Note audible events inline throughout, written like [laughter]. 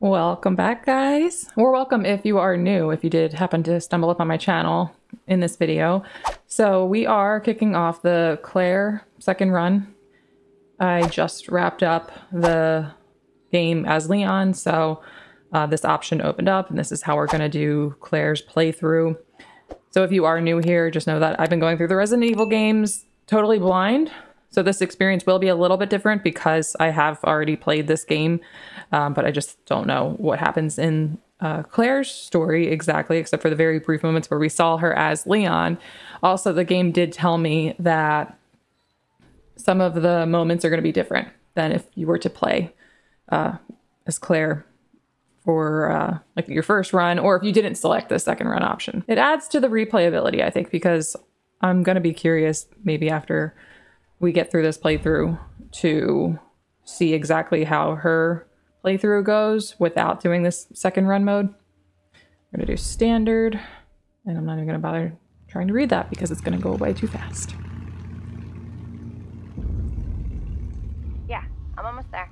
Welcome back, guys. Or welcome if you are new, if you did happen to stumble upon my channel in this video. So we are kicking off the Claire second run. I just wrapped up the game as Leon, so uh, this option opened up, and this is how we're going to do Claire's playthrough. So if you are new here, just know that I've been going through the Resident Evil games totally blind. So this experience will be a little bit different because I have already played this game, um, but I just don't know what happens in uh, Claire's story exactly, except for the very brief moments where we saw her as Leon. Also, the game did tell me that some of the moments are going to be different than if you were to play uh, as Claire for uh, like your first run, or if you didn't select the second run option. It adds to the replayability, I think, because I'm going to be curious maybe after we get through this playthrough to see exactly how her playthrough goes without doing this second run mode. We're gonna do standard, and I'm not even gonna bother trying to read that because it's gonna go away too fast. Yeah, I'm almost there.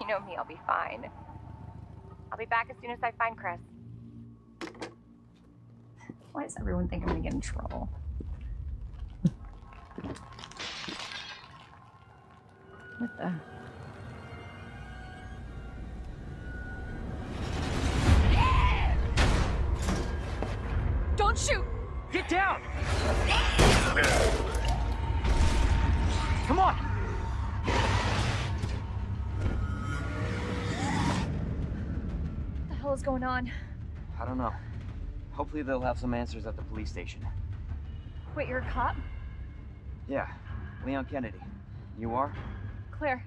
You know me, I'll be fine. I'll be back as soon as I find Chris. Why does everyone think I'm gonna get in trouble? What the? Don't shoot! Get down! Come on! What the hell is going on? I don't know. Hopefully they'll have some answers at the police station. Wait, you're a cop? Yeah, Leon Kennedy. You are? Claire.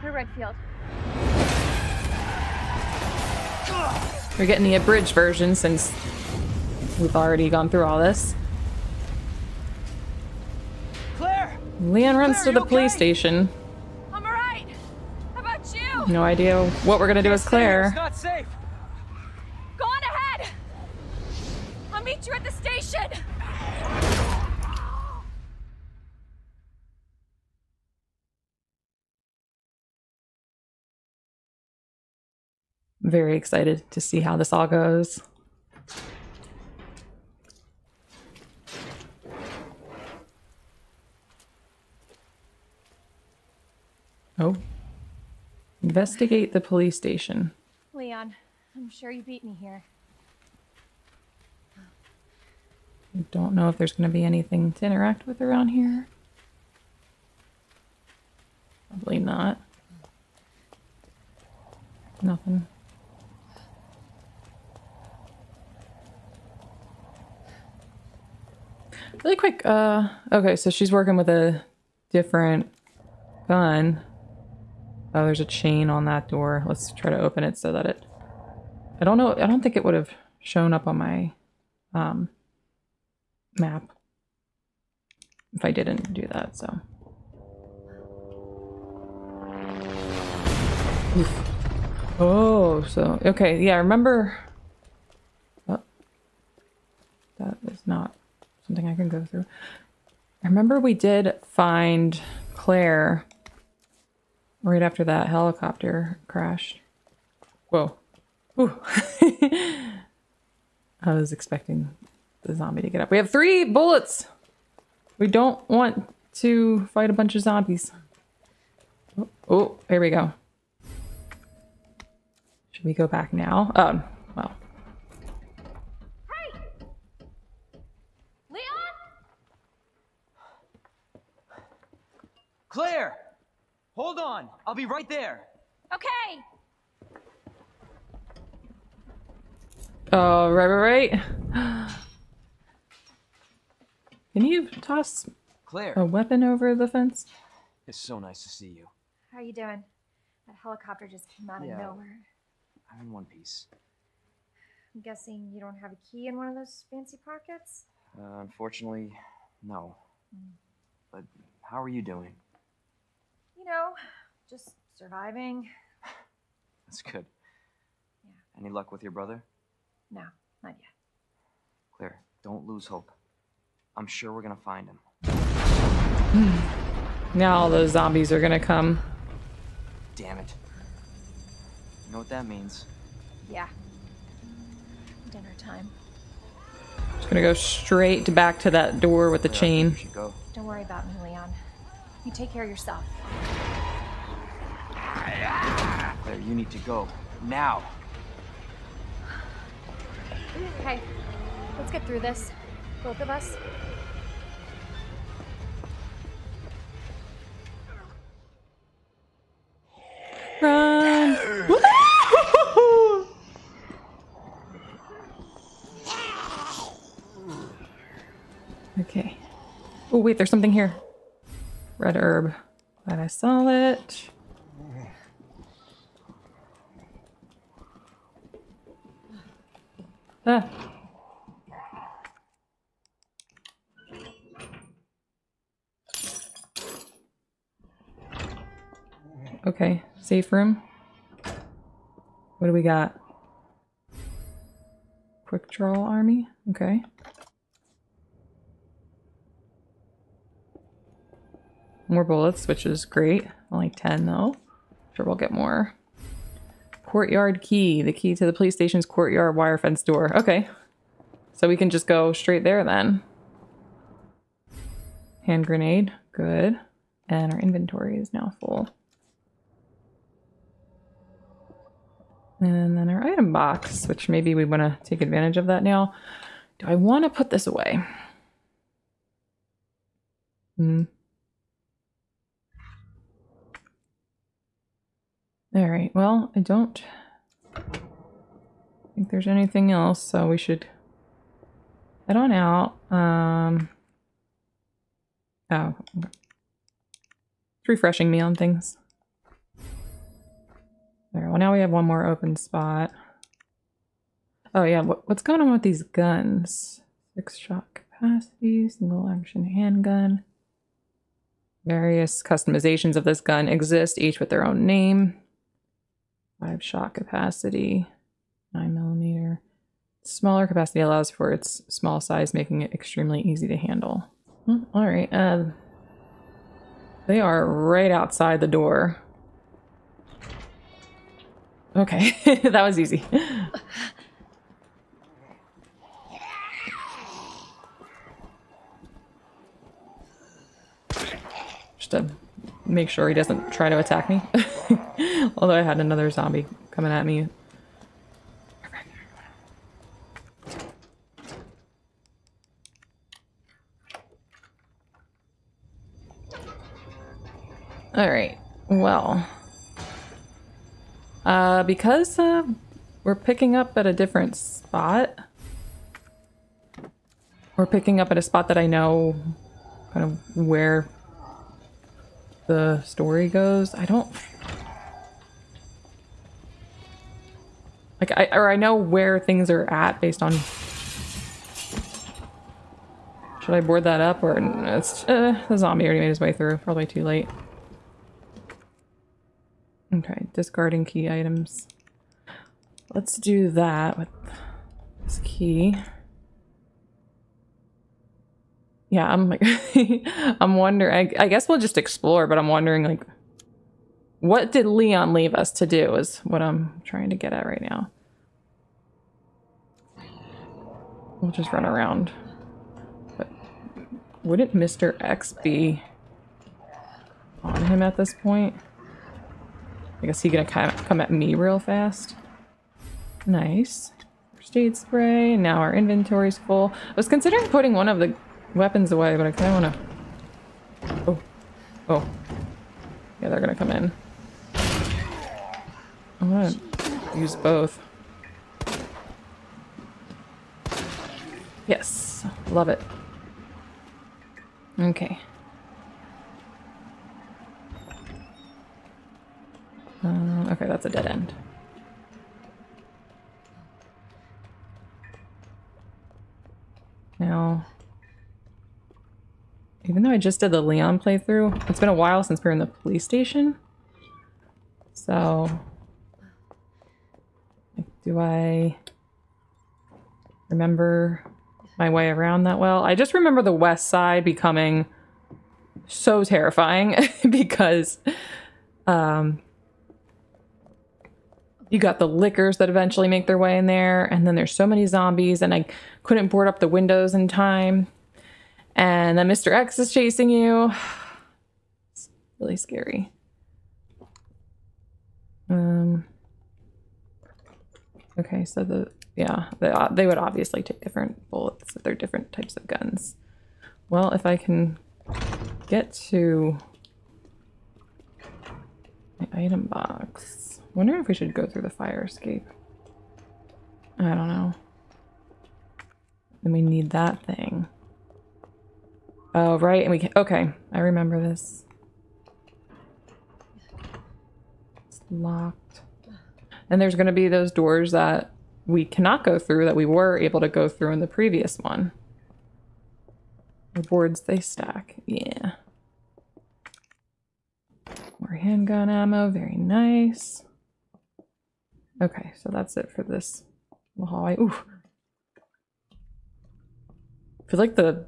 Clear Redfield. We're getting the abridged version since we've already gone through all this. Claire! Leon runs Claire, to the police okay? station. I'm alright! How about you? No idea what we're gonna do as It's Claire. not safe! Go on ahead! I'll meet you at the station! Very excited to see how this all goes. Oh. Investigate the police station. Leon, I'm sure you beat me here. I don't know if there's going to be anything to interact with around here. Probably not. Nothing. Really quick, uh okay, so she's working with a different gun. Oh, there's a chain on that door. Let's try to open it so that it I don't know, I don't think it would have shown up on my um map if I didn't do that, so. Oof. Oh, so, okay, yeah, remember. Oh, that is not something I can go through. I remember we did find Claire right after that helicopter crashed. Whoa. [laughs] I was expecting the zombie to get up. We have three bullets. We don't want to fight a bunch of zombies. Oh, oh here we go. Should we go back now? Um, well, Hey! Leon? Claire! Hold on! I'll be right there! Okay! oh, right, right, right. [gasps] Can you toss Claire, a weapon over the fence? it's so nice to see you. How are you doing? That helicopter just came out Yeah. of nowhere. I'm in one piece. I'm guessing you don't have a key in one of those fancy pockets? Uh, unfortunately, no. But how are you doing? You know, just surviving. That's good. Yeah. Any luck with your brother? No, not yet. Claire, don't lose hope. I'm sure we're gonna find him. Hmm. Now all those zombies are gonna come. Damn it. You know what that means. Yeah. Dinner time. Just gonna go straight back to that door with the Where I think chain. go. Don't worry about me, Leon. You take care of yourself. Claire, you need to go. Now! Okay. Let's get through this. Both of us. Run! [laughs] okay. Oh wait, there's something here. Red herb. Glad I saw it. Okay, safe room. What do we got? Quick draw army. Okay. More bullets, which is great. Only 10 though. Sure we'll get more. Courtyard key. The key to the police station's courtyard wire fence door. Okay. So we can just go straight there then. Hand grenade. Good. And our inventory is now full. And then our item box, which maybe we want to take advantage of that now. Do I want to put this away? Hmm. All right, well, I don't think there's anything else, so we should head on out. Um, oh, it's refreshing me on things. There, well, now we have one more open spot. Oh, yeah, what, what's going on with these guns? Six shot capacity, single action handgun. Various customizations of this gun exist, each with their own name. Five shot capacity, nine millimeter. Smaller capacity allows for its small size, making it extremely easy to handle. Hmm, all right, uh, they are right outside the door. Okay, [laughs] that was easy. Just to make sure he doesn't try to attack me. [laughs] Although I had another zombie coming at me. Alright, well. Uh, because uh, we're picking up at a different spot. We're picking up at a spot that I know kind of where the story goes. I don't like I or I know where things are at based on should I board that up or it's uh, the zombie already made his way through probably too late okay discarding key items let's do that with this key yeah, I'm like, [laughs] I'm wondering. I, I guess we'll just explore, but I'm wondering, like, what did Leon leave us to do? Is what I'm trying to get at right now. We'll just run around. But wouldn't Mr. X be on him at this point? I guess he gonna kind of come at me real fast. Nice. First aid spray. Now our inventory's full. I was considering putting one of the weapons away, but I kind of want to... Oh. Oh. Yeah, they're going to come in. I'm going to use both. Yes. Love it. Okay. Um, okay, that's a dead end. Now, even though I just did the Leon playthrough, it's been a while since we were in the police station. So, do I remember my way around that well? I just remember the west side becoming so terrifying [laughs] because um, you got the lickers that eventually make their way in there, and then there's so many zombies, and I couldn't board up the windows in time. And then Mr. X is chasing you. It's [sighs] really scary. Um. Okay, so the yeah, they they would obviously take different bullets if they're different types of guns. Well, if I can get to my item box. Wondering if we should go through the fire escape. I don't know. Then we need that thing. Oh, right, and we can- okay, I remember this. It's locked. And there's gonna be those doors that we cannot go through that we were able to go through in the previous one. The boards, they stack, yeah. More handgun ammo, very nice. Okay, so that's it for this hallway. Ooh. I feel like the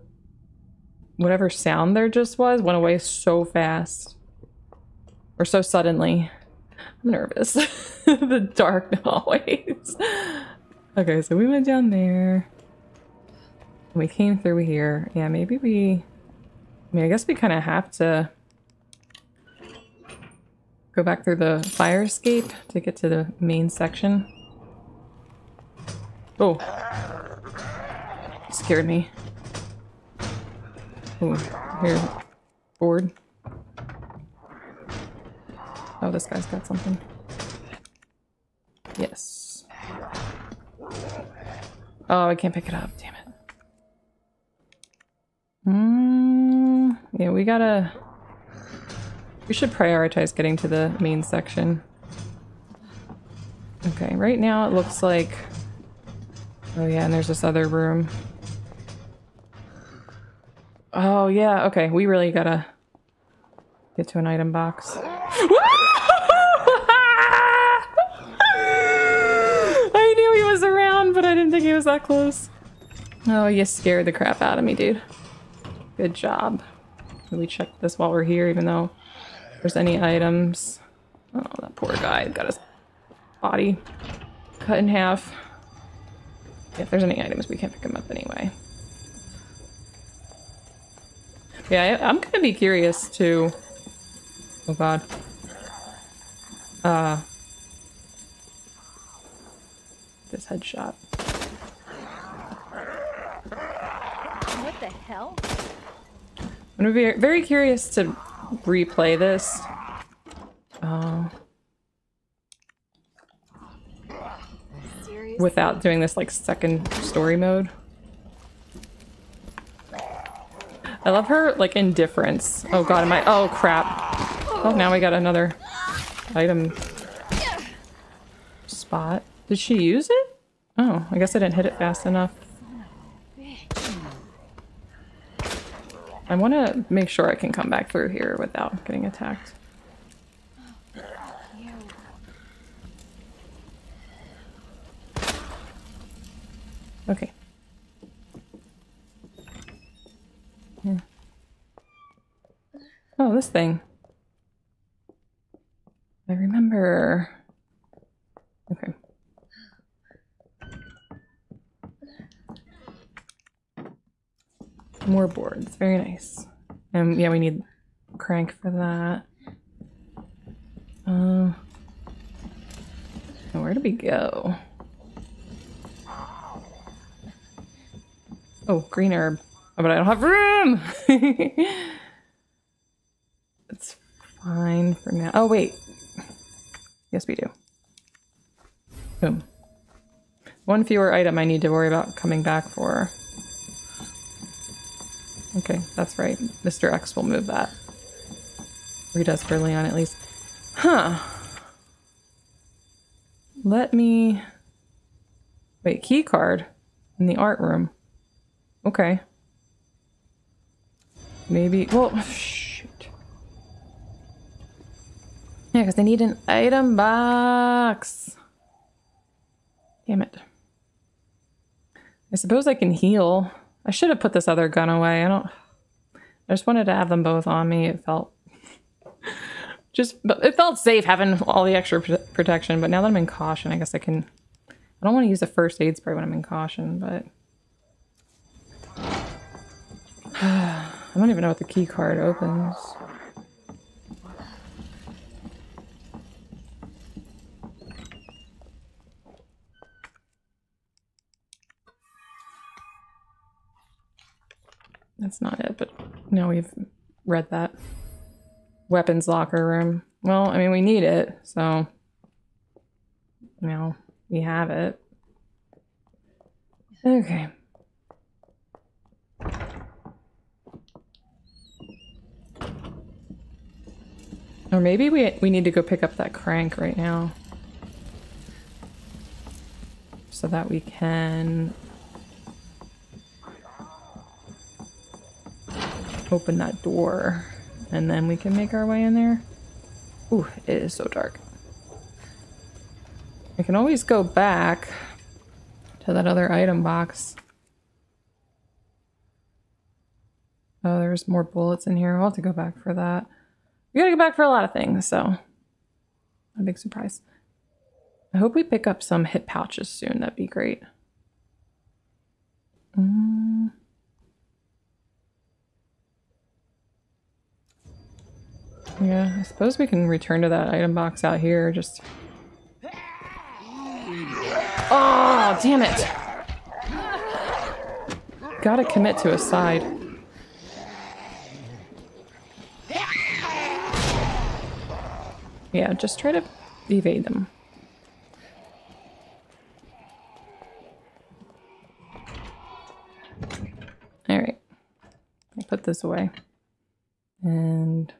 whatever sound there just was went away so fast. Or so suddenly. I'm nervous. [laughs] the dark hallways. okay, so we went down there. We came through here. Yeah, maybe we... I mean, I guess we kind of have to go back through the fire escape to get to the main section. Oh. Scared me. Oh, here. Board. Oh, this guy's got something. Yes. Oh, I can't pick it up. Damn it. Hmm. Yeah, we gotta... We should prioritize getting to the main section. Okay, right now it looks like... Oh yeah, and there's this other room. Oh yeah, okay, we really gotta get to an item box. [gasps] [laughs] I knew he was around, but I didn't think he was that close. Oh, you scared the crap out of me, dude. Good job. Can we check this while we're here, even though there's any items? Oh, that poor guy got his body cut in half. If there's any items, we can't pick them up anyway. Yeah, I, I'm gonna be curious to. Oh god. Uh. This headshot. What the hell? I'm gonna be very curious to replay this. Oh. Serious? without doing this like second story mode. I love her like indifference. Oh god, am I? Oh crap! Oh, now we got another item spot. Did she use it? Oh, I guess I didn't hit it fast enough. I want to make sure I can come back through here without getting attacked. Okay. Oh, this thing. I remember. Okay. More boards. Very nice. And yeah, we need crank for that. Um. where did we go? Oh, green herb. Oh, but I don't have room! [laughs] it's fine for now. Oh, wait. Yes, we do. Boom. One fewer item I need to worry about coming back for. Okay, that's right. Mr. X will move that. Or he does for Leon, at least. Huh. Let me... Wait, key card in the art room. Okay. Maybe, well, shoot. Yeah, because they need an item box. Damn it. I suppose I can heal. I should have put this other gun away. I don't, I just wanted to have them both on me. It felt [laughs] just but it felt safe having all the extra protection. But now that I'm in caution, I guess I can. I don't want to use a first aid spray when I'm in caution, but [sighs] I don't even know what the key card opens. That's not it, but now we've read that. Weapons locker room. Well, I mean, we need it, so. You know, we have it. Okay. Or maybe we we need to go pick up that crank right now. So that we can open that door and then we can make our way in there. Ooh, it is so dark. I can always go back to that other item box. Oh, there's more bullets in here. I'll have to go back for that. We gotta go back for a lot of things, so a big surprise. I hope we pick up some hip pouches soon. That'd be great. Mm. Yeah, I suppose we can return to that item box out here. Just. Oh, damn it! Gotta commit to a side. Yeah, just try to evade them. Alright. I'll put this away. And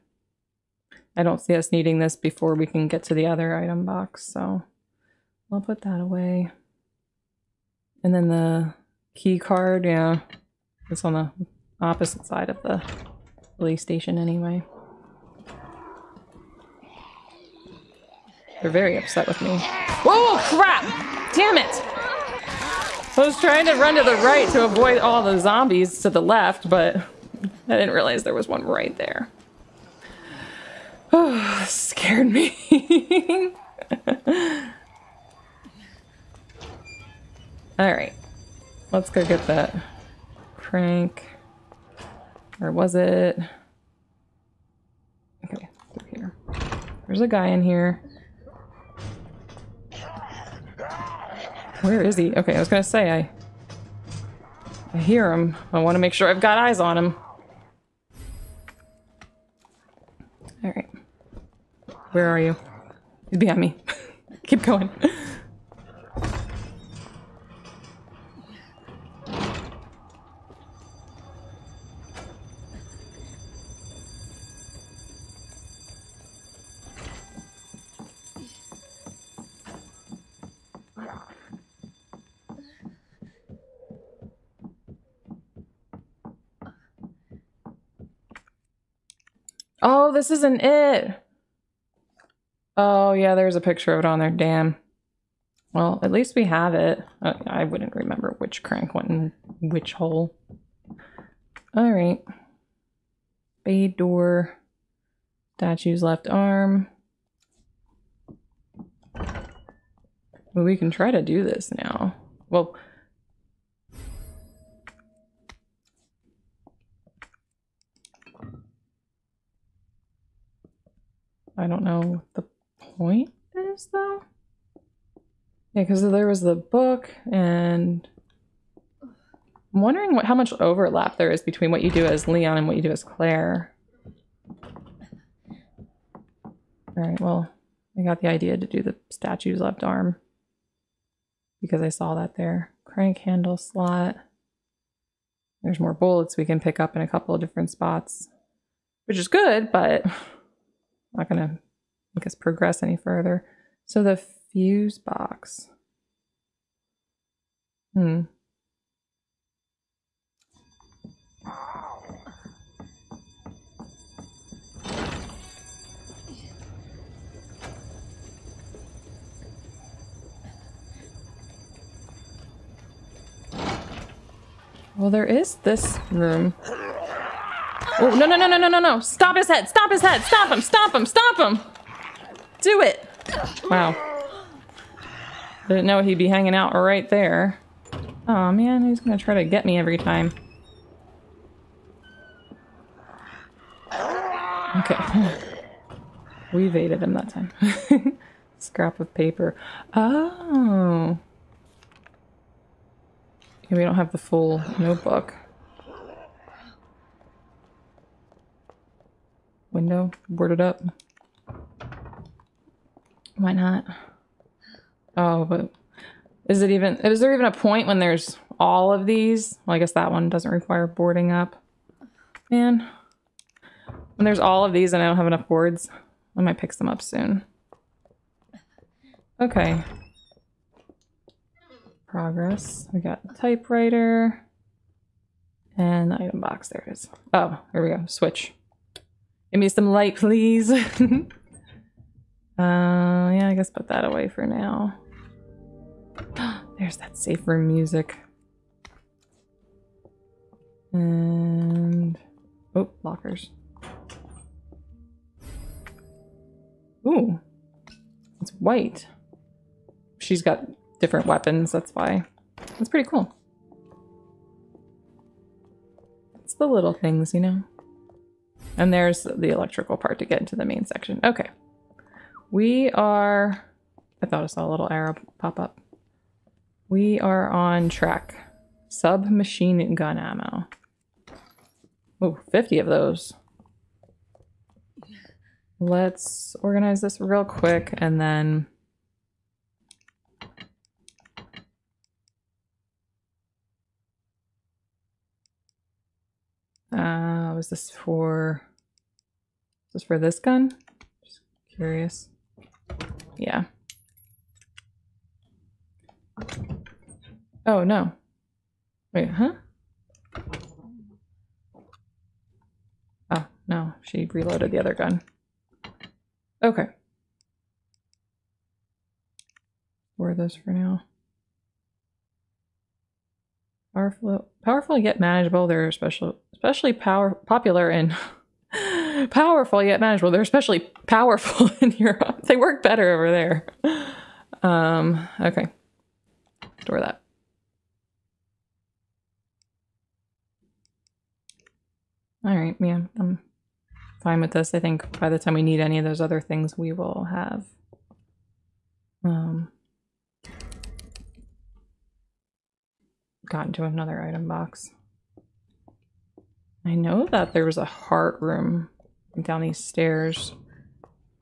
I don't see us needing this before we can get to the other item box, so I'll put that away. And then the key card, yeah, it's on the opposite side of the police station anyway. They're very upset with me. Whoa, crap! Damn it! I was trying to run to the right to avoid all the zombies to the left, but I didn't realize there was one right there. Oh, [sighs] scared me. [laughs] Alright. Let's go get that crank. Or was it? Okay, through here. There's a guy in here. Where is he? Okay, I was gonna say I I hear him. I want to make sure I've got eyes on him. Where are you? He's behind me. [laughs] Keep going. Oh, this isn't it. Oh, yeah, there's a picture of it on there. Damn. Well, at least we have it. I wouldn't remember which crank went in which hole. All right. Bay door. Statue's left arm. Well, we can try to do this now. Well, I don't know the point is, though. Yeah, because there was the book, and I'm wondering what how much overlap there is between what you do as Leon and what you do as Claire. All right, well, I got the idea to do the statue's left arm because I saw that there. Crank handle slot. There's more bullets we can pick up in a couple of different spots, which is good, but [laughs] not gonna make us progress any further. So the fuse box. Hmm. Well, there is this room. Oh, no, no, no, no, no, no, no. Stop his head. Stop his head. Stop him. Stop him. Stop him. Do it! Wow. Didn't know he'd be hanging out right there. Oh man, he's gonna try to get me every time. Okay. [laughs] We evaded him that time. [laughs] Scrap of paper. Oh. We don't have the full notebook. Window boarded up. Why not? Oh, but is it even, is there even a point when there's all of these? Well, I guess that one doesn't require boarding up. Man. When there's all of these and I don't have enough boards, I might pick some up soon. Okay. Progress. We got typewriter. And the item box. There it is. Oh, here we go. Switch. Give me some light, please. [laughs] uh, yeah, I guess put that away for now. [gasps] There's that safe room music. And... Oh, lockers. Ooh. It's white. She's got different weapons, that's why. That's pretty cool. It's the little things, you know? And there's the electrical part to get into the main section. Okay. We are... I thought I saw a little arrow pop up. We are on track. Submachine gun ammo. Oh, 50 of those. Let's organize this real quick and then... Uh, was this for... Was this for this gun? Just curious. Yeah. Oh, no. Wait, huh? Oh, no. She reloaded the other gun. Okay. Wear those for now. Powerful, powerful yet manageable. They're special, especially power popular in [laughs] powerful yet manageable. They're especially powerful [laughs] in Europe. They work better over there. Um, okay. Store that. All right, yeah, I'm fine with this. I think by the time we need any of those other things, we will have um, gotten to another item box. I know that there was a heart room down these stairs,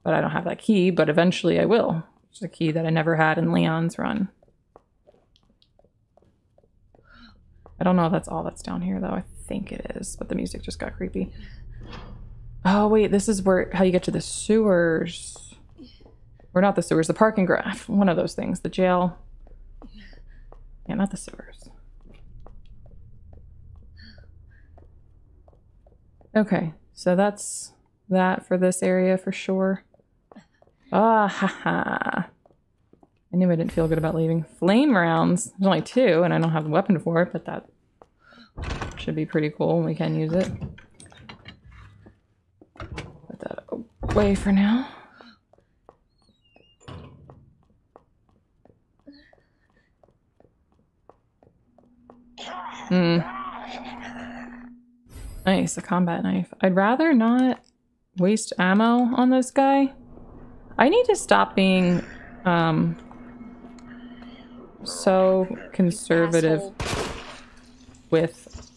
but I don't have that key, but eventually I will. It's a key that I never had in Leon's run. I don't know if that's all that's down here, though. I think it is, but the music just got creepy. Oh, wait, this is where how you get to the sewers. Or not the sewers, the parking graph. [laughs] One of those things. The jail. Yeah, not the sewers. Okay, so that's that for this area for sure. Ah, ha ha. I knew I didn't feel good about leaving. Flame rounds. There's only two, and I don't have a weapon for it, but that should be pretty cool. We can use it. Put that away for now. Hmm. Nice, a combat knife. I'd rather not waste ammo on this guy. I need to stop being um so conservative with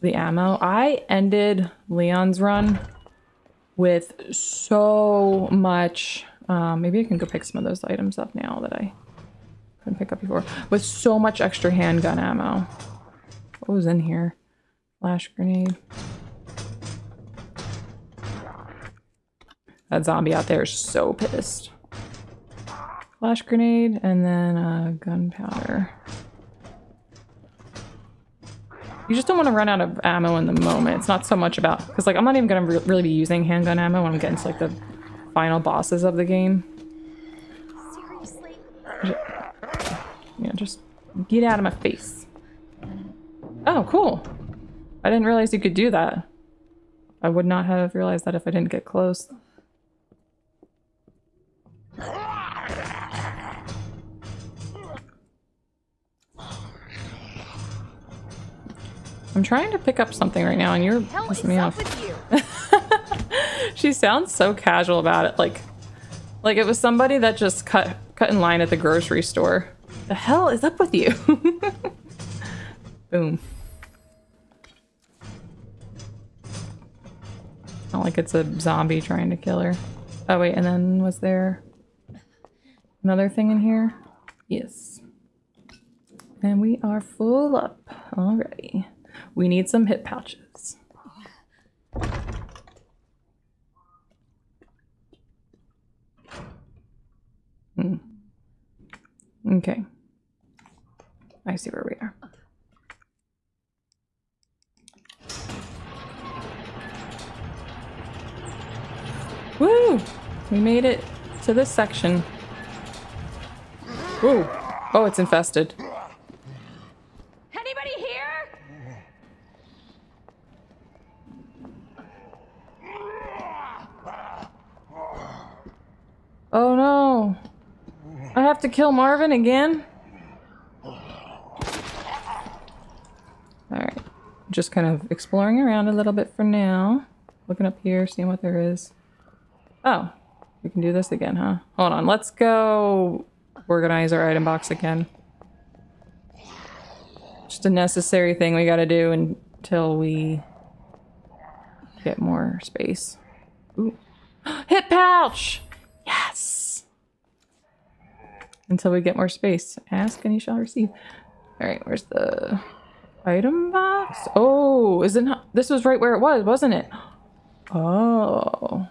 the ammo. I ended Leon's run with so much um, maybe I can go pick some of those items up now that I couldn't pick up before. With so much extra handgun ammo. What was in here? Flash grenade. That zombie out there is so pissed. Flash grenade and then uh, gunpowder. You just don't want to run out of ammo in the moment. It's not so much about... Because like I'm not even going to re really be using handgun ammo when I'm getting to like the final bosses of the game. Seriously? Yeah, just get out of my face. Oh, cool. I didn't realize you could do that. I would not have realized that if I didn't get close. I'm trying to pick up something right now and you're Hell pissing me up off. with you? [laughs] she sounds so casual about it, like like it was somebody that just cut cut in line at the grocery store. The hell is up with you? [laughs] Boom. Not like it's a zombie trying to kill her. Oh wait, and then was there another thing in here? Yes. And we are full up already. We need some hip pouches. Hmm. Okay. I see where we are. Woo! We made it to this section. Woo! Oh, it's infested. Anybody here? Oh no! I have to kill Marvin again? Alright. Just kind of exploring around a little bit for now. Looking up here, seeing what there is. Oh, we can do this again, huh? Hold on, let's go organize our item box again. Just a necessary thing we gotta do until we get more space. Ooh. [gasps] Hip pouch! Yes! Until we get more space. Ask and you shall receive. Alright, where's the item box? Oh, is it not? This was right where it was, wasn't it? Oh.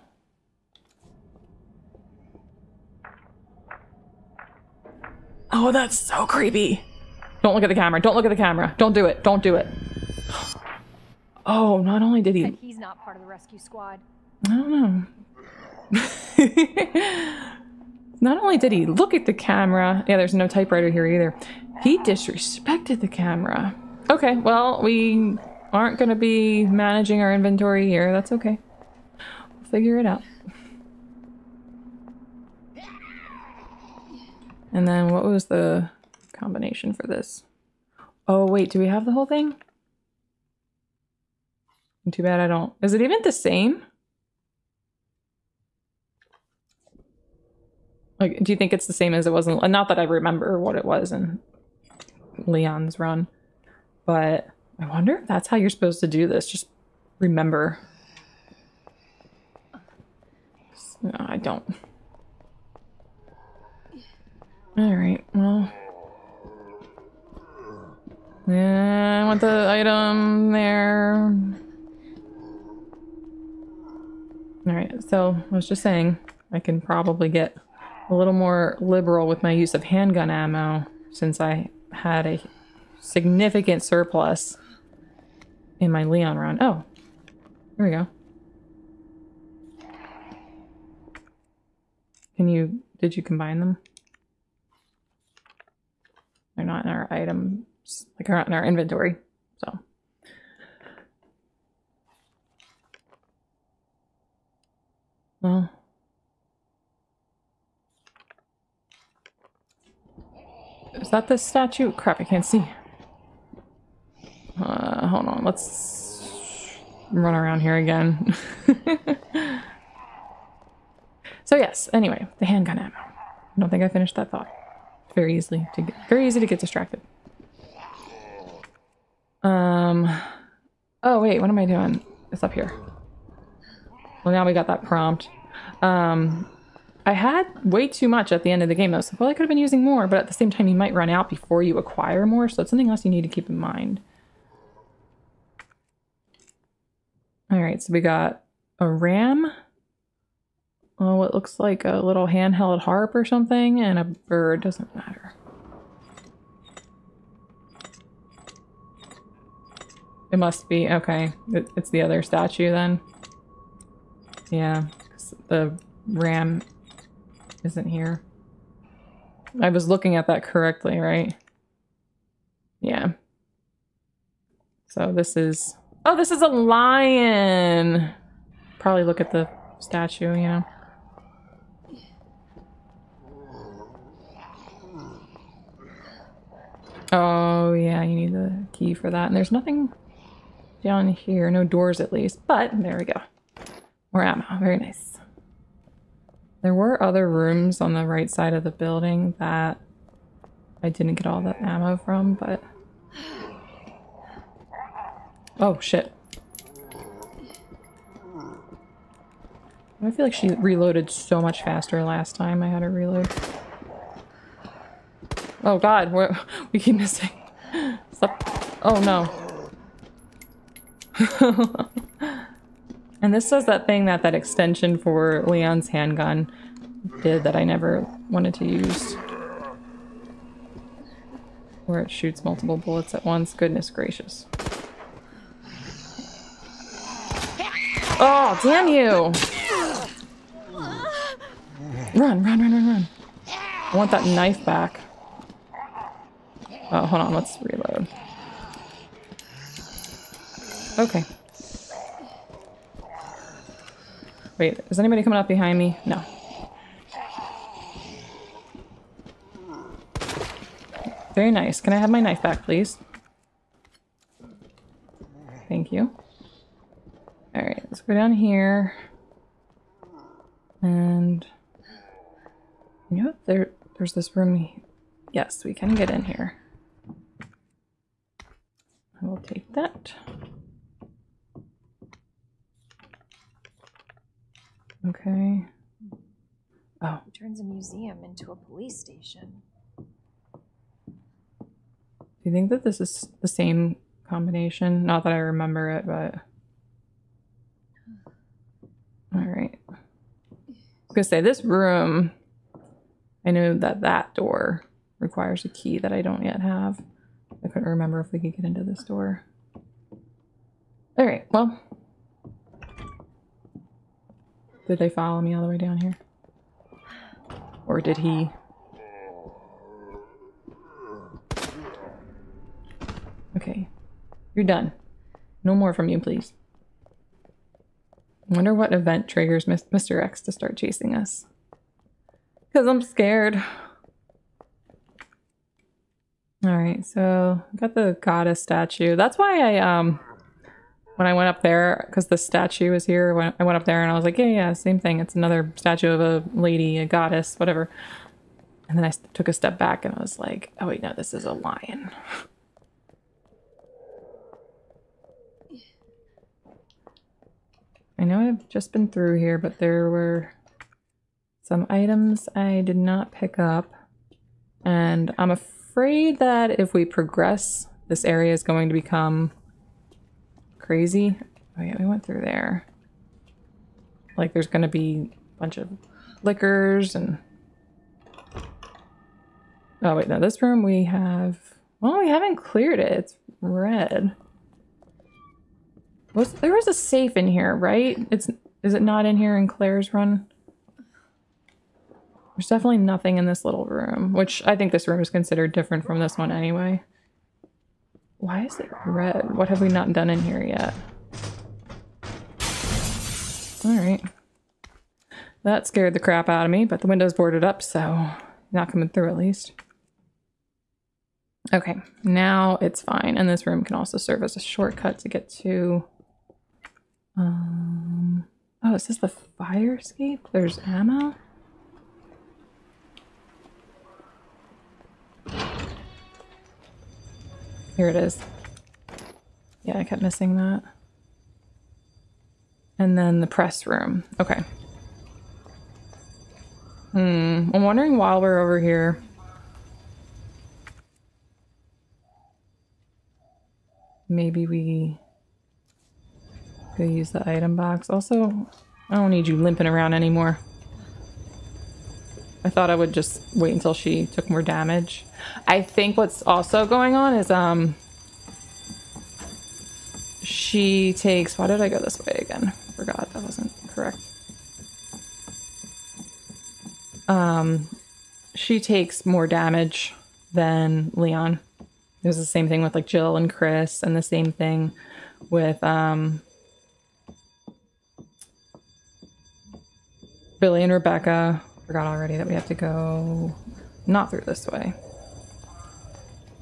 Oh, that's so creepy. Don't look at the camera. Don't look at the camera. Don't do it. Don't do it. Oh, not only did he he's not part of the rescue squad. I don't know. [laughs] Not only did he look at the camera, yeah, there's no typewriter here either. He disrespected the camera. Okay, well, we aren't going to be managing our inventory here. That's okay. We'll figure it out. And then what was the combination for this? Oh, wait, do we have the whole thing? Too bad I don't. Is it even the same? Like, do you think it's the same as it was in, not that I remember what it was in Leon's run, but I wonder if that's how you're supposed to do this. Just remember. No, I don't. All right, well. Yeah, I want the item there. All right, so I was just saying I can probably get a little more liberal with my use of handgun ammo since I had a significant surplus in my Leon run. Oh, here we go. Can you, did you combine them? They're not in our items, like they're not in our inventory, so. Well. Is that the statue? Crap, I can't see. Uh, hold on, let's run around here again. [laughs] so yes, anyway, the handgun ammo. I don't think I finished that thought. Very easily to get, very easy to get distracted. Um, oh wait, what am I doing? It's up here. Well, now we got that prompt. Um, I had way too much at the end of the game I feel like well, I could have been using more, but at the same time you might run out before you acquire more, so it's something else you need to keep in mind. Alright, so we got a ram. Oh, it looks like a little handheld harp or something, and a bird, doesn't matter. It must be, okay, it, it's the other statue then. Yeah, the ram isn't here. I was looking at that correctly, right? Yeah. So this is... Oh, this is a lion! Probably look at the statue, you know? Oh, yeah, you need the key for that. And there's nothing down here. No doors at least, but there we go. More ammo. Very nice. There were other rooms on the right side of the building that I didn't get all the ammo from, but... Oh, shit. I feel like she reloaded so much faster last time I had her reload. Oh god, we we keep missing. Stop. Oh no. [laughs] and this does that thing that that extension for Leon's handgun did that I never wanted to use. Where it shoots multiple bullets at once. Goodness gracious. Oh, damn you! Run, run, run, run, run. I want that knife back. Oh, hold on, let's reload. Okay. Wait, is anybody coming up behind me? No. Very nice. Can I have my knife back, please? Thank you. Alright, let's go down here. And... You know? There, there's this room. Yes, we can get in here. I will take that. Okay. Oh. Who turns a museum into a police station? Do you think that this is the same combination? Not that I remember it, but... [sighs] Alright. I was gonna say, this room... I know that that door requires a key that I don't yet have. I couldn't remember if we could get into this door. Alright, well... Did they follow me all the way down here? Or did he? Okay. You're done. No more from you, please. wonder what event triggers Mr. X to start chasing us. Because I'm scared. Alright, so I got the goddess statue. That's why I, um, when I went up there, because the statue was here, when I went up there and I was like, yeah, yeah, same thing. It's another statue of a lady, a goddess, whatever. And then I took a step back and I was like, oh wait, no, this is a lion. I know I've just been through here, but there were some items I did not pick up. And I'm afraid that if we progress, this area is going to become crazy. Oh yeah, we went through there. Like there's to be a bunch of Lickers and... Oh wait, no, this room we have... Well, we haven't cleared it. It's red. Was there was a safe in here, right? It's is it not in here in Claire's run? There's definitely nothing in this little room, which I think this room is considered different from this one anyway. Why is it red? What have we not done in here yet? Alright. That scared the crap out of me, but the window's boarded up, so not coming through at least. Okay, now it's fine. And this room can also serve as a shortcut to get to... Um, oh, is this the fire escape? There's ammo? Here it is. Yeah, I kept missing that. And then the press room. Okay. Hmm. I'm wondering while we're over here. Maybe we go use the item box. Also, I don't need you limping around anymore. I thought I would just wait until she took more damage. I think what's also going on is um she takes why did I go this way again? Forgot that wasn't correct. Um she takes more damage than Leon. It was the same thing with like Jill and Chris and the same thing with um Billy and Rebecca forgot already that we have to go not through this way.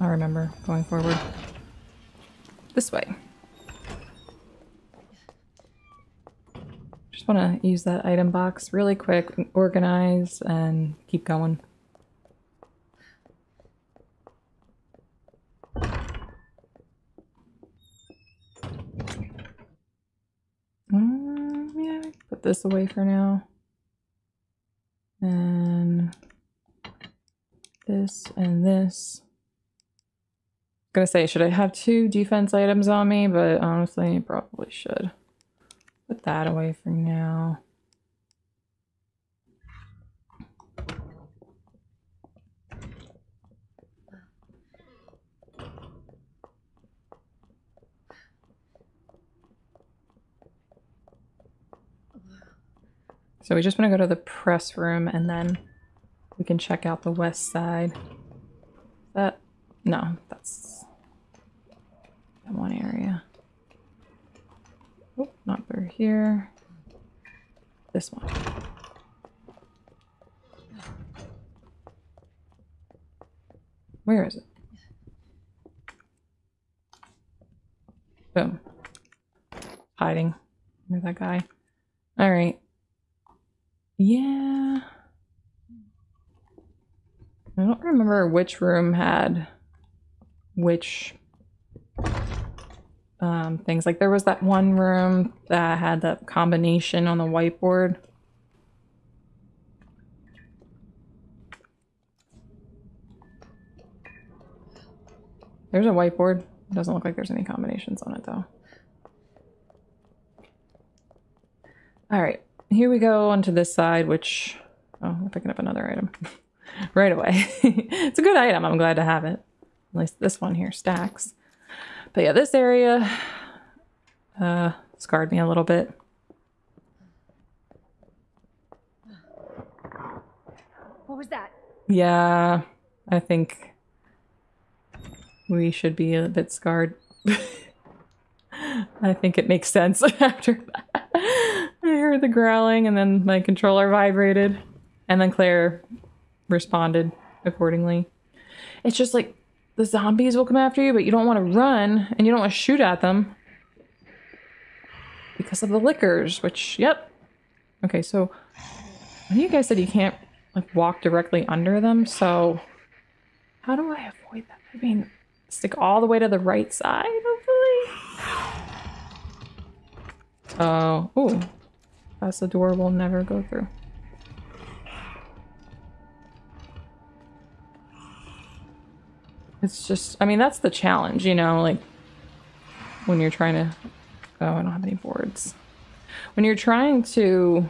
I remember going forward. This way. Just want to use that item box really quick, organize, and keep going. Mm, yeah, put this away for now. And this and this. I'm gonna say, should I have two defense items on me? But honestly, probably should. Put that away for now. So we just want to go to the press room and then we can check out the west side. That, no, that's that one area. Oh, not through here. This one. Where is it? Boom. Hiding. Near that guy. Alright. Yeah. I don't remember which room had which um, things. Like there was that one room that had that combination on the whiteboard. There's a whiteboard. It doesn't look like there's any combinations on it though. All right, here we go onto this side, which, oh, we're picking up another item [laughs] right away. [laughs] it's a good item. I'm glad to have it. At least this one here stacks. But yeah, this area uh, scarred me a little bit. What was that? Yeah, I think we should be a bit scarred. [laughs] I think it makes sense after that. I heard the growling and then my controller vibrated and then Claire responded accordingly. It's just like the zombies will come after you, but you don't want to run and you don't want to shoot at them because of the Lickers, which, yep. Okay, so you guys said you can't like walk directly under them, so how do I avoid that? I mean, stick all the way to the right side, hopefully. Oh, ooh. That's the door we'll never go through. It's just, I mean, that's the challenge, you know, like when you're trying to, oh, I don't have any boards. When you're trying to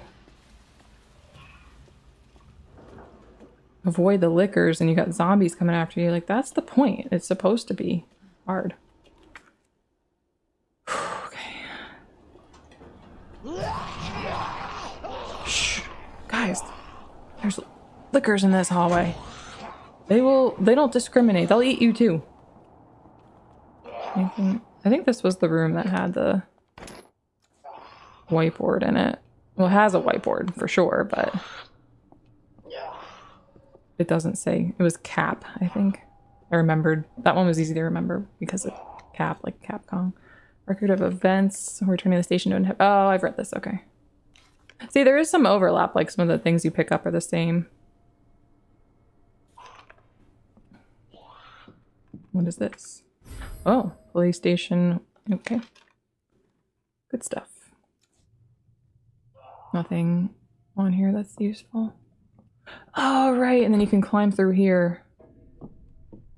avoid the Lickers and you got zombies coming after you, like that's the point. It's supposed to be hard. okay. Shh. Guys, there's Lickers in this hallway. They will, they don't discriminate. They'll eat you too. Anything? I think this was the room that had the whiteboard in it. Well, it has a whiteboard for sure, but it doesn't say. It was Cap, I think. I remembered. That one was easy to remember because of Cap, like Capcom. Record of events. Returning to the station to Oh, I've read this. Okay. See, there is some overlap. Like some of the things you pick up are the same. What is this? Oh, police station. Okay. Good stuff. Nothing on here that's useful. Oh, right. And then you can climb through here.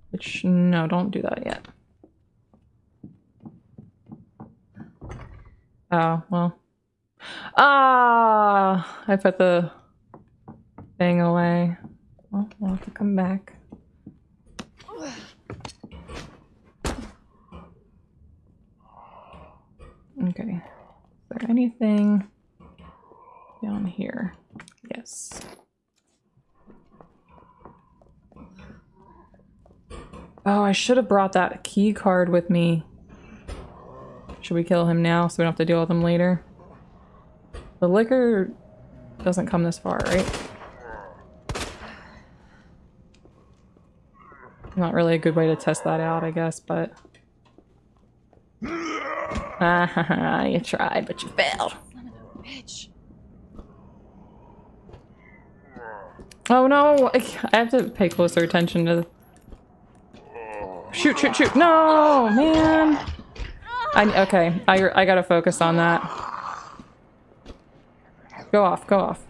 Which, no, don't do that yet. Oh, well. Ah! I put the thing away. Well, we'll have to come back. Okay. Is there anything down here? Yes. Oh, I should have brought that key card with me. Should we kill him now so we don't have to deal with him later? The Licker doesn't come this far, right? Not really a good way to test that out, I guess, but... Ah, you tried, but you failed. Oh no! I have to pay closer attention to... Shoot, shoot, shoot! No, man! I, okay, I, I gotta focus on that. Go off. Go off.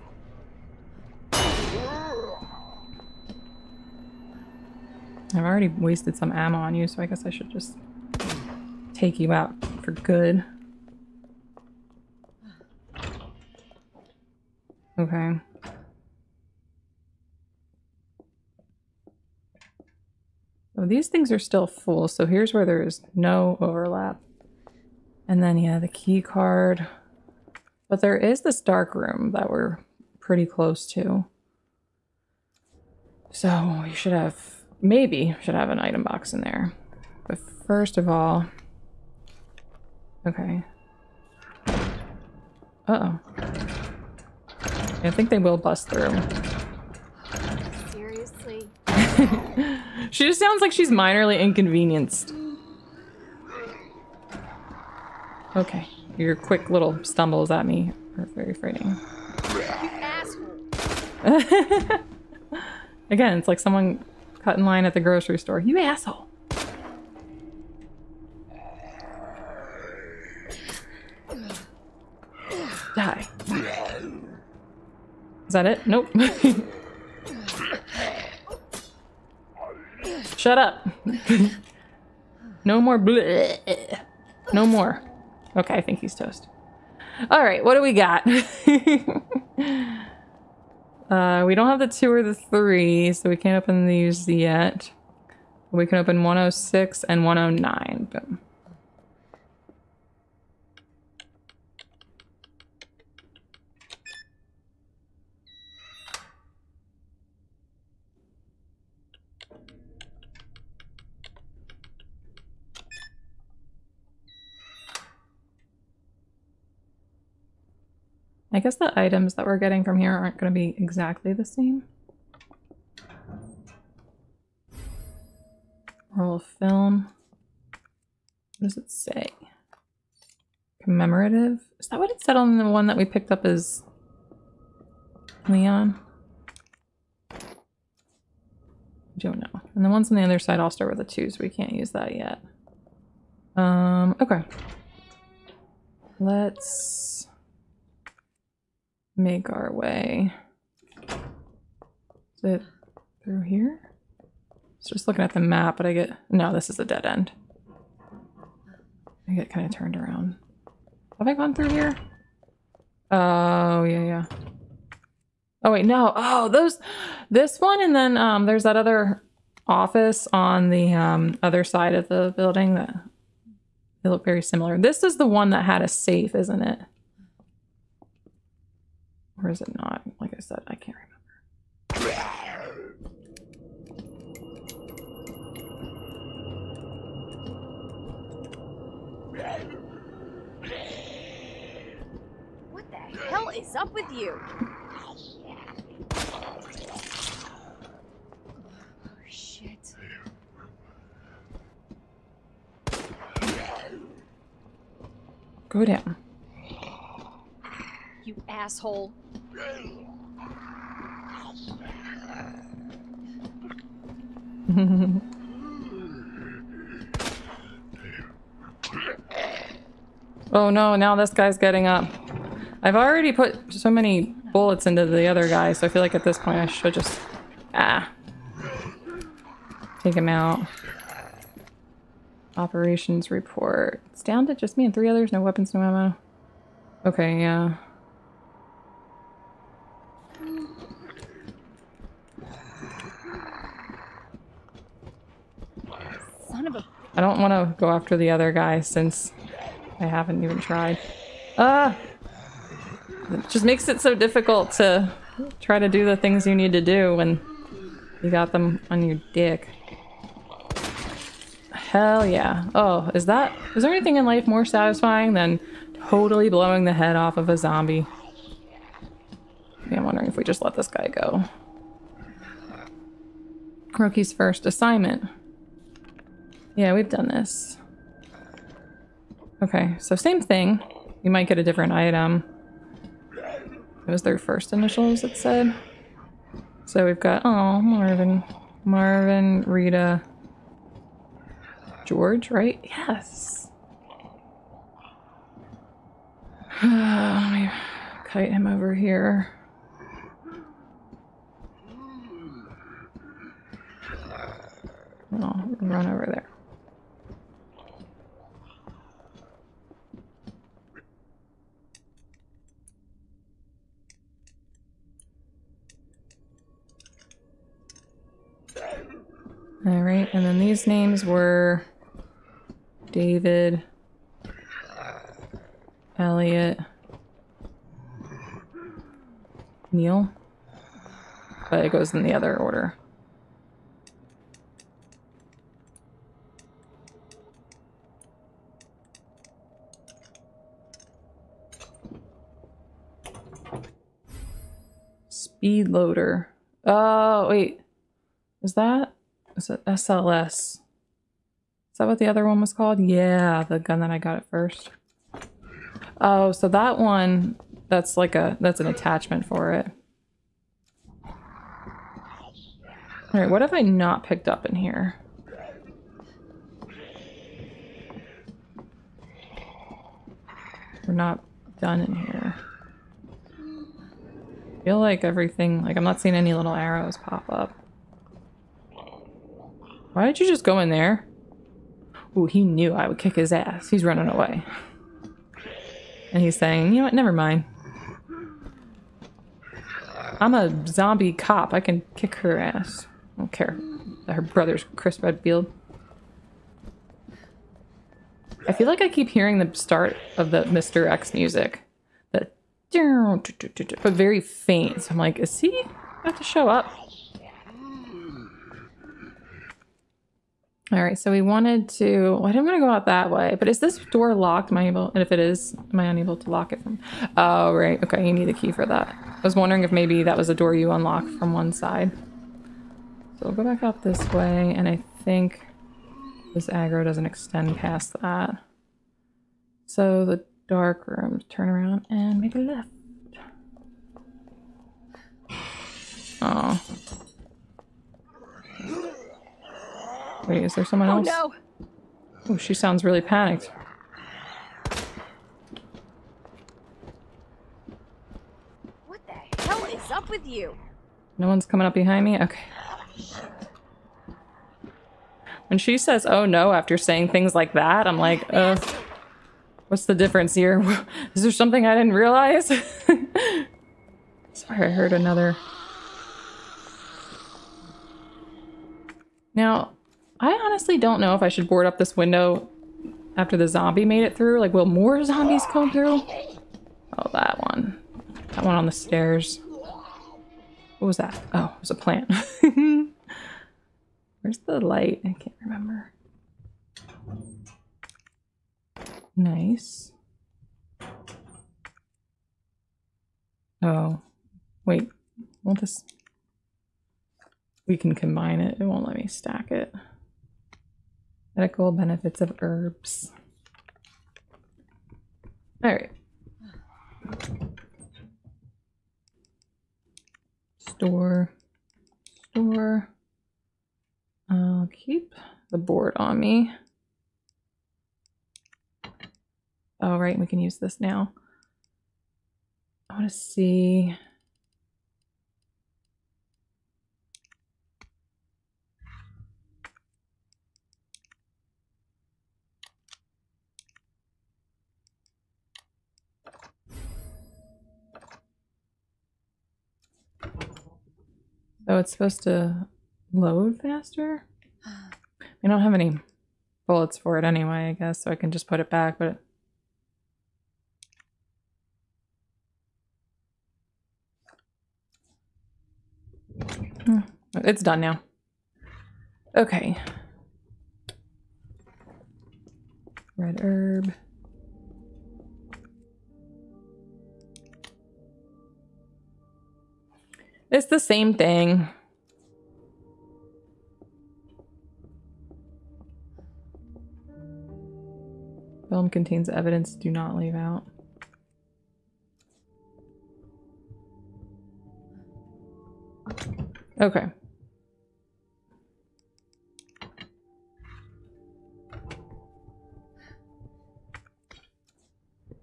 I've already wasted some ammo on you, so I guess I should just take you out for good. Okay. So these things are still full, so here's where there is no overlap. And then, yeah, the key card. But there is this dark room that we're pretty close to. So we should have, maybe, should have an item box in there. But first of all, okay. Uh-oh. I think they will bust through. Seriously? [laughs] She just sounds like she's minorly inconvenienced. Okay. Your quick little stumbles at me are very frightening. [laughs] Again, it's like someone cut in line at the grocery store. You asshole. Die. Is that it? Nope. [laughs] Shut up. [laughs] no more bleh. No more. Okay, I think he's toast. All right, what do we got? [laughs] uh, we don't have the two or the three, so we can't open these yet. We can open 106 and 109. But... I guess the items that we're getting from here aren't going to be exactly the same. Roll of film. What does it say? Commemorative? Is that what it said on the one that we picked up as Leon? I don't know. And the ones on the other side all start with a two, so we can't use that yet. Um, okay. Let's make our way. Is it through here? It's just looking at the map, but I get no, this is a dead end. I get kind of turned around. Have I gone through here? Oh yeah, yeah. Oh wait, no. Oh, those this one and then um there's that other office on the um other side of the building that they look very similar. This is the one that had a safe, isn't it? Or is it not? Like I said, I can't remember. What the hell is up with you? Oh, shit. Go down. You asshole. Oh no, now this guy's getting up. I've already put so many bullets into the other guy, so I feel like at this point I should just... Ah. Take him out. Operations report. It's down to just me and three others, no weapons, no ammo. Okay, yeah. Son of a. I don't want to go after the other guy since I haven't even tried. Ah! It just makes it so difficult to try to do the things you need to do when you got them on your dick. Hell yeah. Oh, is that... Is there anything in life more satisfying than totally blowing the head off of a zombie? I'm wondering if we just let this guy go. Rookie's first assignment. Yeah, we've done this. Okay, so same thing. You might get a different item. It was their first initials, it said. So we've got, oh, Marvin. Marvin, Rita, George, right? Yes. [sighs] Let me kite him over here. Oh, run over there. All right, and then these names were David, Elliot, Neil, but it goes in the other order. Speed loader. Oh, wait. Is that? It SLS? Is that what the other one was called? Yeah, the gun that I got at first. Oh, so that one, that's like a, that's an attachment for it. Alright, what have I not picked up in here? We're not done in here. I feel like everything, like I'm not seeing any little arrows pop up. Why did you just go in there? Ooh, he knew I would kick his ass. He's running away. And he's saying, you know what, never mind. I'm a zombie cop. I can kick her ass. I don't care. Her brother's Chris Redfield. I feel like I keep hearing the start of the Mr. X music. The but very faint. So I'm like, is he about to show up? All right, so we wanted to. Well, I didn't want to go out that way, but is this door locked? Am I able? And if it is, am I unable to lock it from? Oh, right. Okay, you need a key for that. I was wondering if maybe that was a door you unlock from one side. So we'll go back out this way, and I think this aggro doesn't extend past that. So the dark room. Turn around and make a left. Oh. Wait, is there someone Oh else? no! Oh, she sounds really panicked. What the hell is up with you? No one's coming up behind me? Okay. When she says, oh no, after saying things like that, I'm like, uh, what's the difference here? [laughs] Is there something I didn't realize? [laughs] Sorry, I heard another. Now, I honestly don't know if I should board up this window after the zombie made it through. Like, will more zombies come through? Oh, that one. That one on the stairs. What was that? Oh, it was a plant. [laughs] Where's the light? I can't remember. Nice. Oh, wait. Won't this... We can combine it. It won't let me stack it. Medical benefits of herbs. Alright. Store. Store. I'll keep the board on me. All right, we can use this now. I want to see. So it's supposed to load faster? I don't have any bullets for it anyway, I guess, so I can just put it back, but Hmm, it's done now. Okay. Red herb. It's the same thing. Film contains evidence do not leave out. Okay.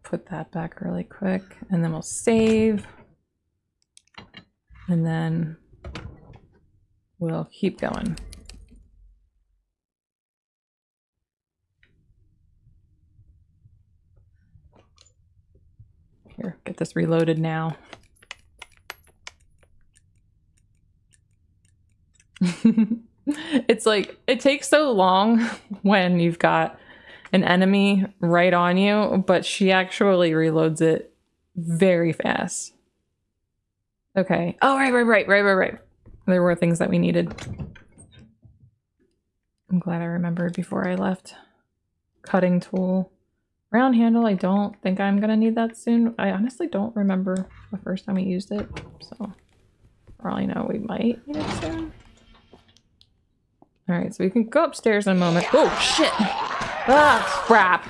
Put that back really quick and then we'll save. And then we'll keep going. Here, get this reloaded now. [laughs] it's like it takes so long [laughs] when you've got an enemy right on you, but she actually reloads it very fast. Okay. Oh, right, right, right, right, right, right. There were things that we needed. I'm glad I remembered before I left. Cutting tool. Round handle, I don't think I'm gonna need that soon. I honestly don't remember the first time we used it, so I know, we might need it soon. Alright, so we can go upstairs in a moment. Oh, shit! Ah, crap!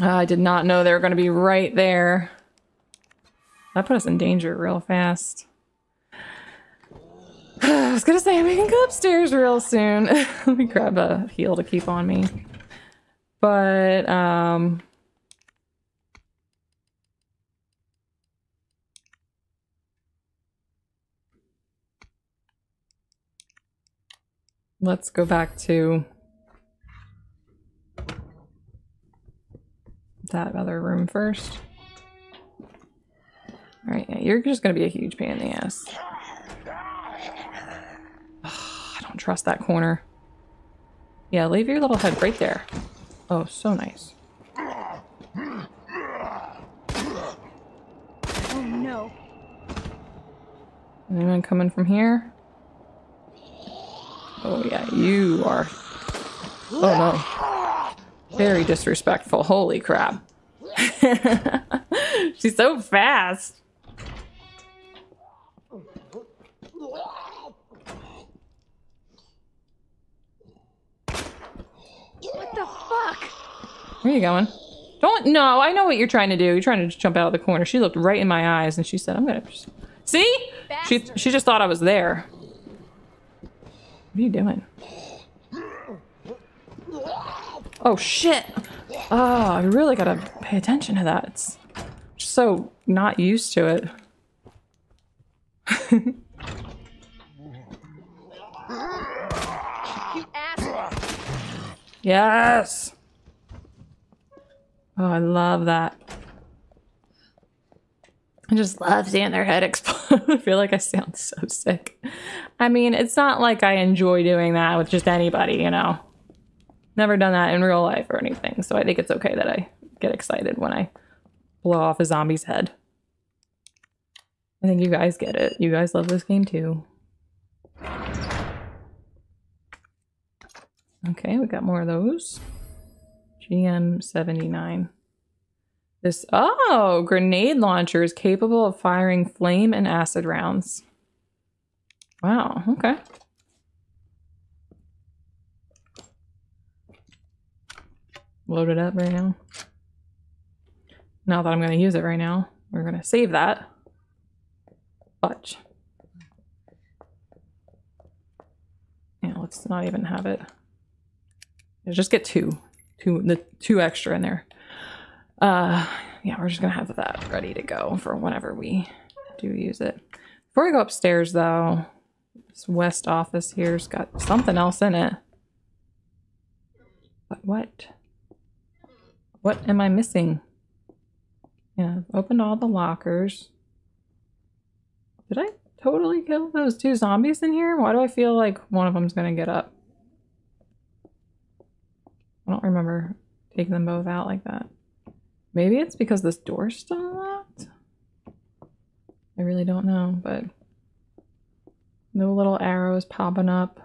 Ah, I did not know they were gonna be right there. That put us in danger real fast. [sighs] I was gonna say we can go upstairs real soon. [laughs] Let me grab a heal to keep on me. But um let's go back to that other room first. Alright, yeah, you're just gonna be a huge pain in the ass. I don't trust that corner. Yeah, leave your little head right there. Oh, so nice. Oh no. Anyone coming from here? Oh yeah, you are. Oh no. Very disrespectful. Holy crap. [laughs] She's so fast. What the fuck? Where are you going? Don't. No, I know what you're trying to do. You're trying to jump out of the corner. She looked right in my eyes and she said, I'm gonna. Just... See? She, she just thought I was there. What are you doing? Oh shit! Oh, I really gotta pay attention to that. It's just so not used to it. [laughs] You asshole. Yes! Oh, I love that. I just love seeing their head [laughs] explode. I feel like I sound so sick. I mean, it's not like I enjoy doing that with just anybody, you know. Never done that in real life or anything, so I think it's okay that I get excited when I blow off a zombie's head. I think you guys get it. You guys love this game too. Okay, we got more of those. GM 79. This, oh, grenade launcher is capable of firing flame and acid rounds. Wow, okay. Load it up right now. Not that I'm going to use it right now. We're going to save that. But. Yeah, let's not even have it. Just get two. Two, the two extra in there. Uh, yeah, we're just gonna have that ready to go for whenever we do use it. Before we go upstairs, though, this west office here's got something else in it. But what? What am I missing? Yeah, I've opened all the lockers. Did I totally kill those two zombies in here? Why do I feel like one of them's gonna get up? I don't remember taking them both out like that. Maybe it's because this door's still unlocked? I really don't know, but no little arrows popping up.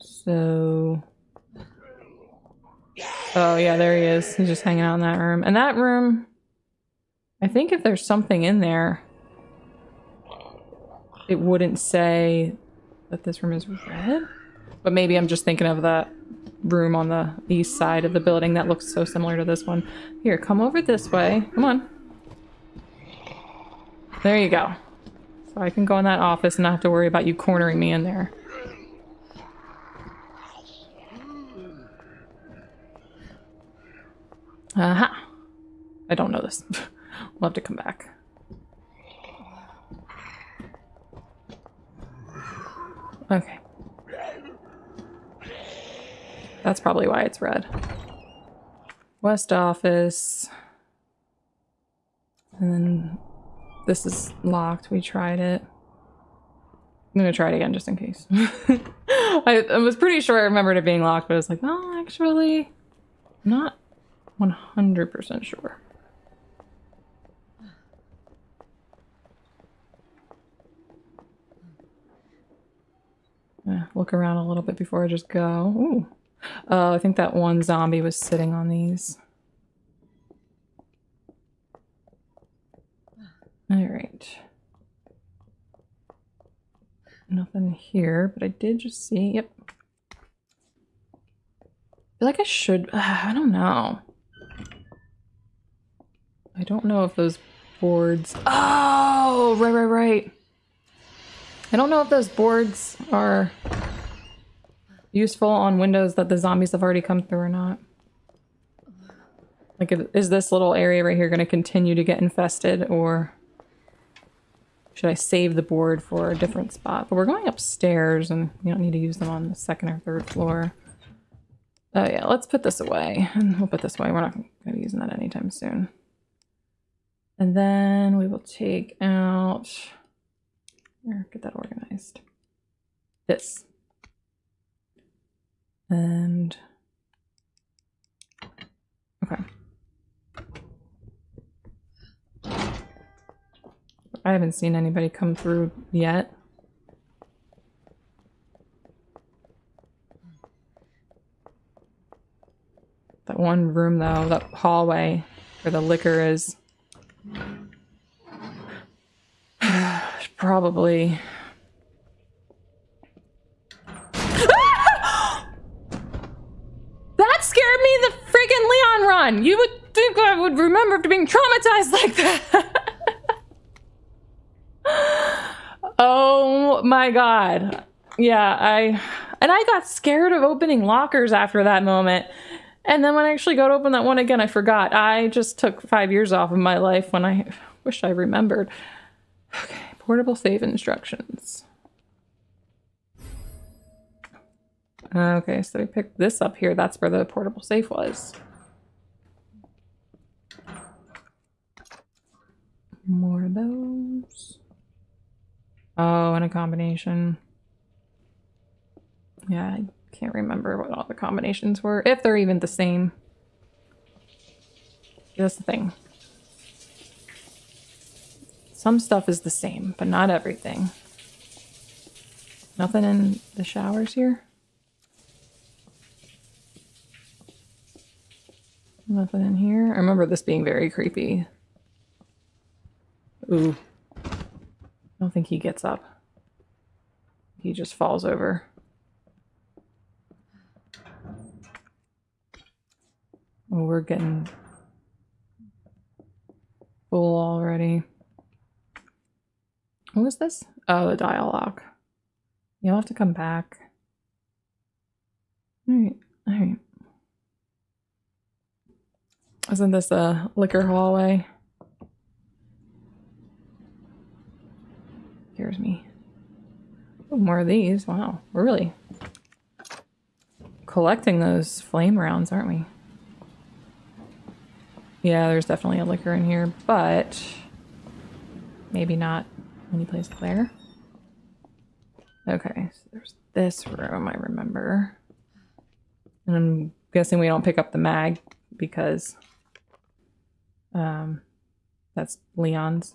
So... Oh yeah, there he is. He's just hanging out in that room. And that room, I think if there's something in there, it wouldn't say that this room is red. But maybe I'm just thinking of that room on the east side of the building that looks so similar to this one. Here, come over this way. Come on. There you go. So I can go in that office and not have to worry about you cornering me in there. Aha. I don't know this. [laughs] we'll have to come back. Okay. That's probably why it's red. West office. And then this is locked. We tried it. I'm gonna try it again just in case. [laughs] I, I was pretty sure I remembered it being locked, but I was like, well, actually, not 100% sure. Eh, look around a little bit before I just go. Ooh. Uh, I think that one zombie was sitting on these. All right. Nothing here, but I did just see, yep. I feel like I should, uh, [sighs] I don't know. I don't know if those boards, oh, right, right, right. I don't know if those boards are useful on windows that the zombies have already come through or not. Like, is this little area right here going to continue to get infested, or should I save the board for a different spot? But we're going upstairs, and we don't need to use them on the second or third floor. Oh yeah, let's put this away. And we'll put this away. We're not going to be using that anytime soon. And then we will take out... Here, get that organized. This. And okay. I haven't seen anybody come through yet. That one room though, that hallway where the Licker is. [sighs] Probably on! You would think I would remember after being traumatized like that. [laughs] oh my god. Yeah, I and I got scared of opening lockers after that moment. And then when I actually got to open that one again, I forgot. I just took five years off of my life when I wish I remembered. Okay, portable safe instructions. Okay, so we picked this up here. That's where the portable safe was. More of those. Oh, and a combination. Yeah, I can't remember what all the combinations were, if they're even the same. That's the thing. Some stuff is the same, but not everything. Nothing in the showers here? Nothing in here? I remember this being very creepy. Ooh. I don't think he gets up. He just falls over. Oh, we're getting full already. What was this? Oh, the dialogue. You'll have to come back. Alright, alright. Isn't this a Licker hallway? Here's me. Oh, more of these. Wow, we're really collecting those flame rounds, aren't we? Yeah, there's definitely a Licker in here, but maybe not when he plays Claire. Okay, so there's this room, I remember. And I'm guessing we don't pick up the mag because um, that's Leon's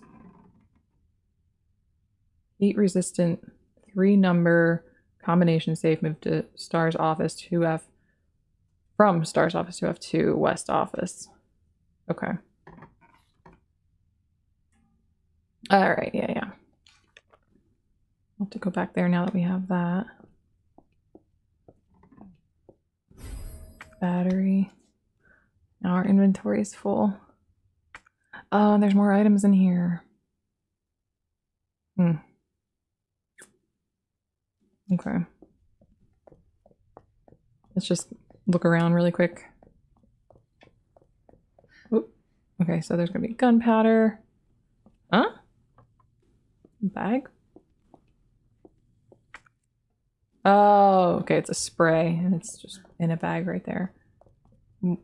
heat resistant three number combination safe moved to STARS office 2F from STARS office 2F to West office. Okay. All right. Yeah, yeah. I'll have to go back there now that we have that. Battery. Now our inventory is full. Oh, there's more items in here. Hmm. Okay. Let's just look around really quick. Oop. Okay, so there's gonna be gunpowder. Huh? Bag? Oh, okay, it's a spray and it's just in a bag right there.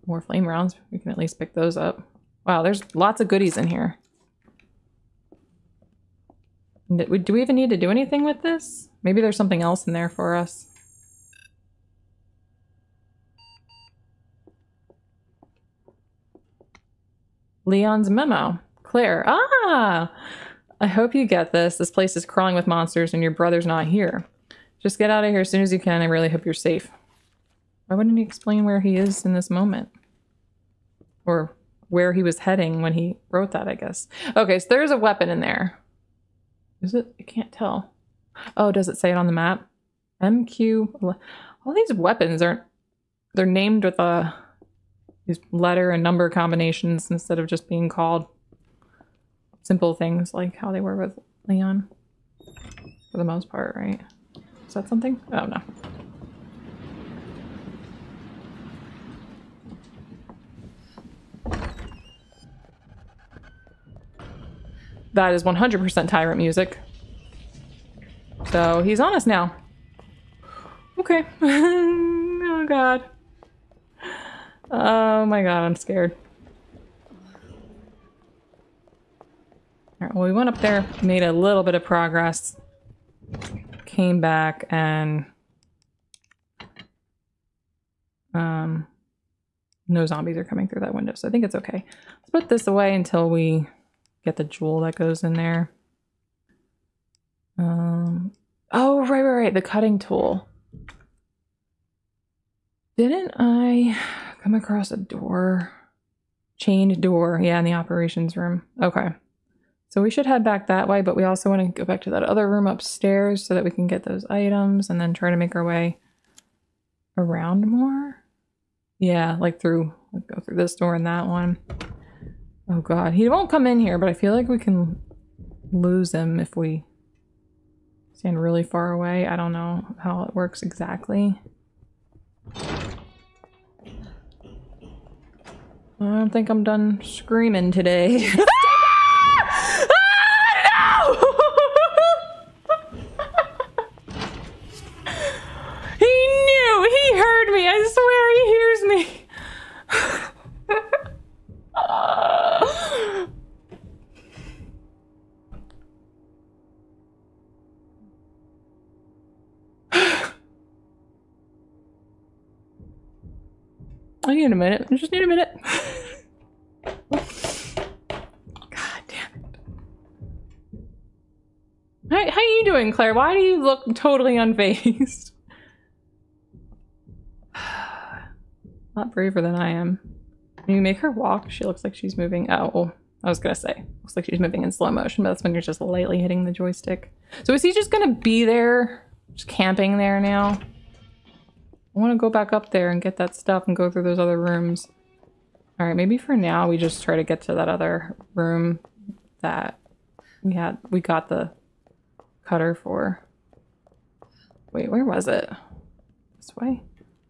More flame rounds. We can at least pick those up. Wow, there's lots of goodies in here. Do we even need to do anything with this? Maybe there's something else in there for us. Leon's memo. Claire. Ah! I hope you get this. This place is crawling with monsters and your brother's not here. Just get out of here as soon as you can. I really hope you're safe. Why wouldn't he explain where he is in this moment? Or where he was heading when he wrote that, I guess. Okay, so there's a weapon in there. Is it? I can't tell. Oh, does it say it on the map? MQ. All these weapons aren't. They're named with a these letter and number combinations instead of just being called simple things like how they were with Leon. For the most part, right? Is that something? Oh no. That is 100% Tyrant music. So he's on us now. Okay. [laughs] oh god. Oh my god, I'm scared. Alright, well we went up there, made a little bit of progress. Came back and um no zombies are coming through that window, so I think it's okay. Let's put this away until we get the jewel that goes in there. Um oh right right right, the cutting tool. Didn't I come across a door? Chained door, yeah, in the operations room. Okay. So we should head back that way, but we also want to go back to that other room upstairs so that we can get those items and then try to make our way around more. Yeah, like through, like go through this door and that one. Oh god, he won't come in here, but I feel like we can lose him if we stand really far away. I don't know how it works exactly. I don't think I'm done screaming today. [laughs] [laughs] I need a minute. I just need a minute. God damn it. How, how are you doing, Claire? Why do you look totally unfazed? [sighs] Not braver than I am. When you make her walk, she looks like she's moving. Oh, I was gonna say, looks like she's moving in slow motion, but that's when you're just lightly hitting the joystick. So is he just gonna be there, just camping there now? I want to go back up there and get that stuff and go through those other rooms. All right, maybe for now we just try to get to that other room that we had. We got the cutter for. Wait, where was it? This way.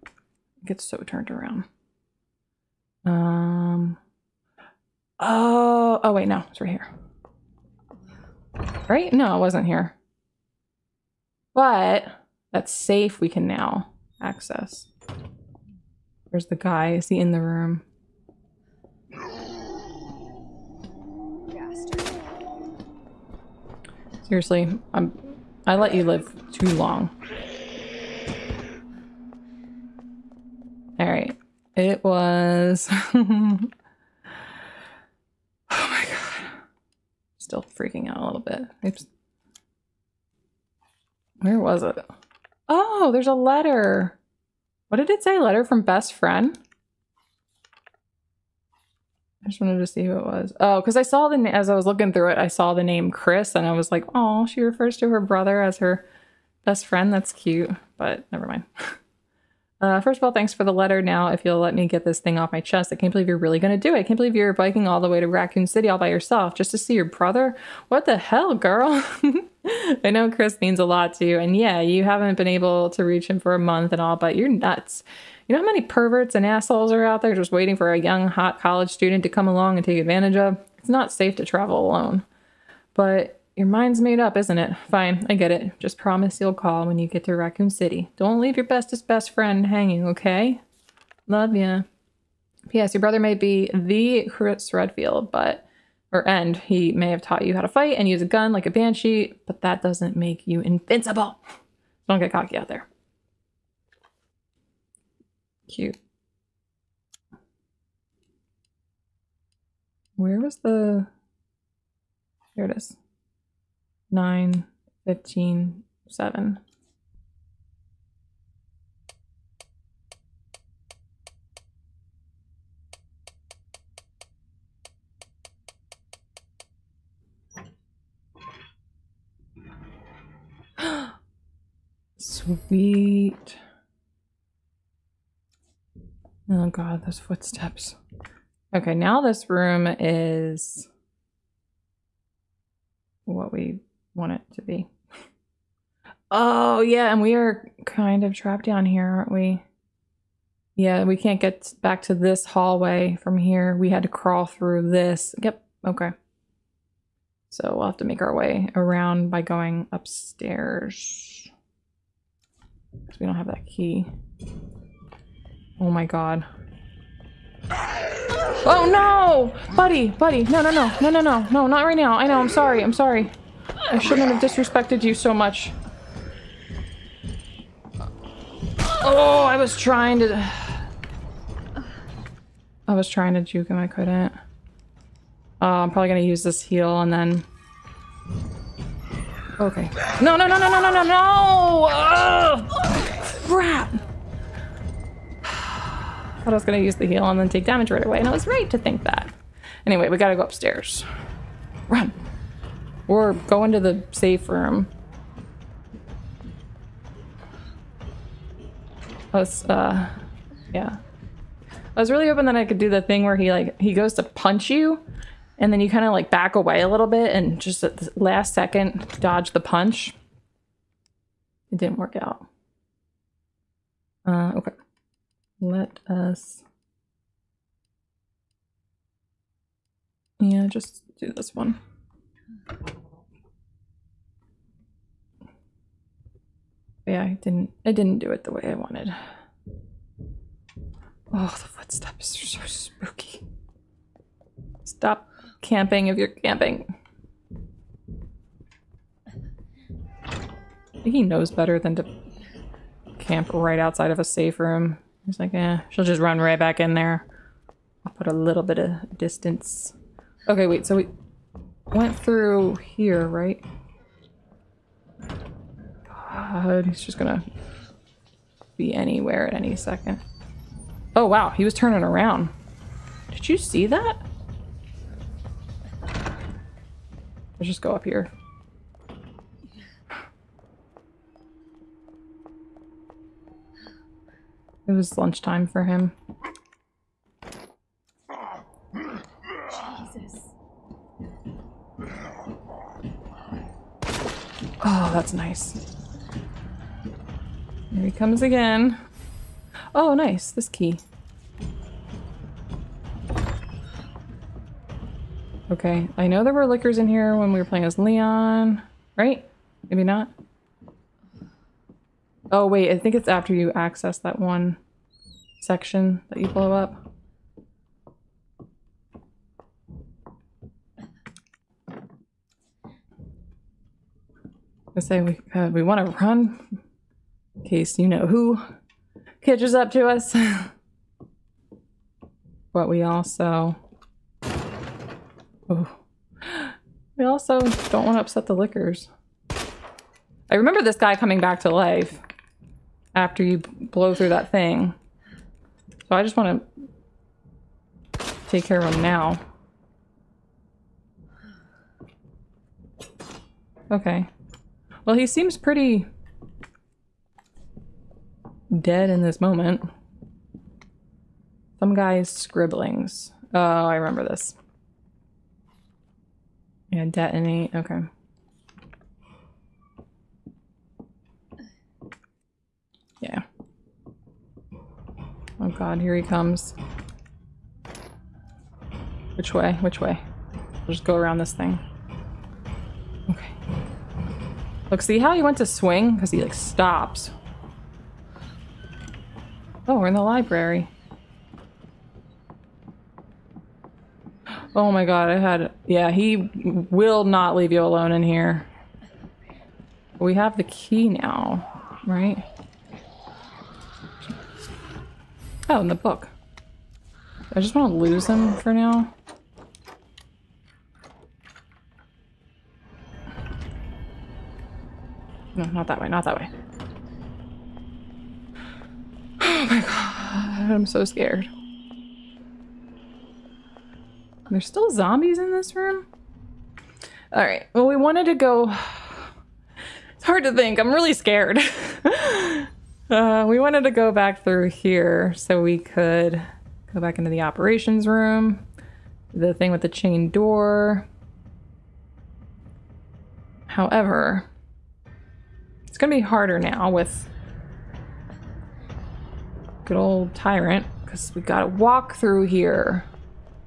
It gets so turned around. Um. Oh. Oh wait, no, it's right here. Right? No, it wasn't here. But that's safe. We can now access. Where's the guy? Is he in the room? Seriously, I'm. I let you live too long. All right, it was. [laughs] oh my god, still freaking out a little bit. Oops. Where was it? Oh, there's a letter. What did it say? Letter from best friend. I just wanted to see who it was. Oh, because I saw the as I was looking through it, I saw the name Chris, and I was like, "Oh, she refers to her brother as her best friend. That's cute." But never mind. [laughs] Uh, first of all, thanks for the letter. Now, if you'll let me get this thing off my chest, I can't believe you're really going to do it. I can't believe you're biking all the way to Raccoon City all by yourself just to see your brother. What the hell, girl? [laughs] I know Chris means a lot to you, and yeah, you haven't been able to reach him for a month and all, but you're nuts. You know how many perverts and assholes are out there just waiting for a young, hot college student to come along and take advantage of? It's not safe to travel alone. But your mind's made up, isn't it? Fine, I get it. Just promise you'll call when you get to Raccoon City. Don't leave your bestest best friend hanging, okay? Love ya. P.S. Your brother may be the Chris Redfield, but or end, he may have taught you how to fight and use a gun like a banshee, but that doesn't make you invincible. Don't get cocky out there. Cute. Where was the... Here it is. 9, 15, 7. Sweet. Oh god, those footsteps. Okay, now this room is what we want it to be. Oh, yeah, and we are kind of trapped down here, aren't we? Yeah, we can't get back to this hallway from here. We had to crawl through this. Yep, okay. So we'll have to make our way around by going upstairs. Because we don't have that key. Oh my god. Oh no! Buddy, buddy, no, no, no, no, no, no, no, not right now. I know, I'm sorry, I'm sorry. I shouldn't have disrespected you so much. Oh, I was trying to... I was trying to juke him, I couldn't. Uh, I'm probably gonna use this heal and then... Okay. No, no, no, no, no, no, no, no! Ugh! Crap! [sighs] I was gonna use the heal and then take damage right away, and I was right to think that. Anyway, we gotta go upstairs. Run! Or go into the safe room. I was, uh, yeah. I was really hoping that I could do the thing where he, like, he goes to punch you, and then you kind of, like, back away a little bit and just at the last second dodge the punch. It didn't work out. Uh, okay. Let us... Yeah, just do this one. Yeah, I didn't I didn't do it the way I wanted. Oh, the footsteps are so spooky. Stop camping if you're camping. He knows better than to camp right outside of a safe room. He's like, eh, she'll just run right back in there. I'll put a little bit of distance. Okay, wait, so we went through here, right? God, he's just gonna be anywhere at any second. Oh wow, he was turning around. Did you see that? Let's just go up here. It was lunchtime for him. Jesus. Oh, that's nice. Here he comes again. Oh, nice. This key. Okay, I know there were lickers in here when we were playing as Leon, right? Maybe not. Oh, wait, I think it's after you access that one section that you blow up. I say we uh, we want to run in case you know who catches up to us. [laughs] but we also oh, we also don't want to upset the lickers. I remember this guy coming back to life after you blow through that thing. So I just want to take care of him now. Okay. Well, he seems pretty dead in this moment. Some guy's scribblings. Oh, I remember this. Yeah, detonate. Okay. Yeah. Oh god, here he comes. Which way? Which way? We'll just go around this thing. Okay. Look, see how he went to swing? Because he, like, stops. Oh, we're in the library. Oh my god, I had... Yeah, he will not leave you alone in here. We have the key now, right? Oh, in the book. I just want to lose him for now. No, not that way, not that way. [sighs] Oh my god, I'm so scared. There's still zombies in this room? Alright, well we wanted to go... [sighs] It's hard to think, I'm really scared. [laughs] uh, we wanted to go back through here so we could go back into the operations room. The thing with the chain door. However, it's gonna be harder now with good old Tyrant because we gotta walk through here.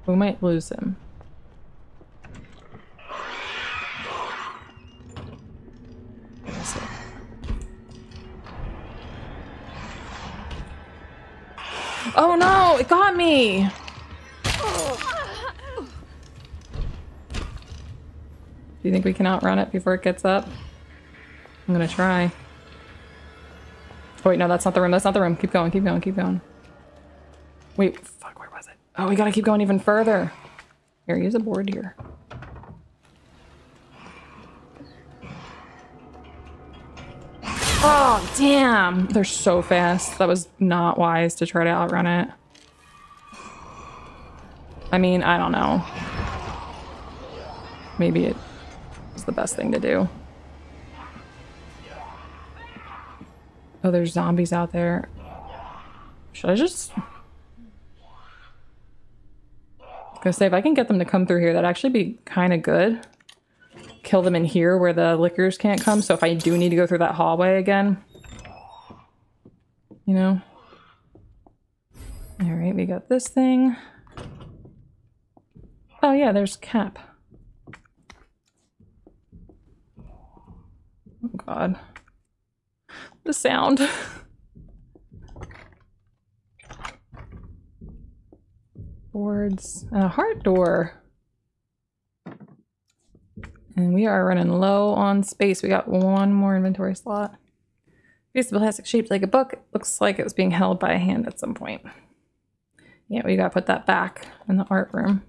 We might lose him. Oh no, it got me! Do you think we can outrun it before it gets up? I'm gonna try. Oh wait, no, that's not the room. That's not the room. Keep going, keep going, keep going. Wait, fuck? Oh, we gotta keep going even further. Here, use a board here. Oh, damn. They're so fast. That was not wise to try to outrun it. I mean, I don't know. Maybe it was the best thing to do. Oh, there's zombies out there. Should I just... I was gonna say, if I can get them to come through here, that'd actually be kind of good. Kill them in here where the lickers can't come, so if I do need to go through that hallway again... You know? Alright, we got this thing. Oh yeah, there's Cap. Oh god. The sound. [laughs] Boards. A heart door. And we are running low on space. We got one more inventory slot. Piece of plastic shaped like a book. looks like it was being held by a hand at some point. Yeah, we gotta put that back in the art room.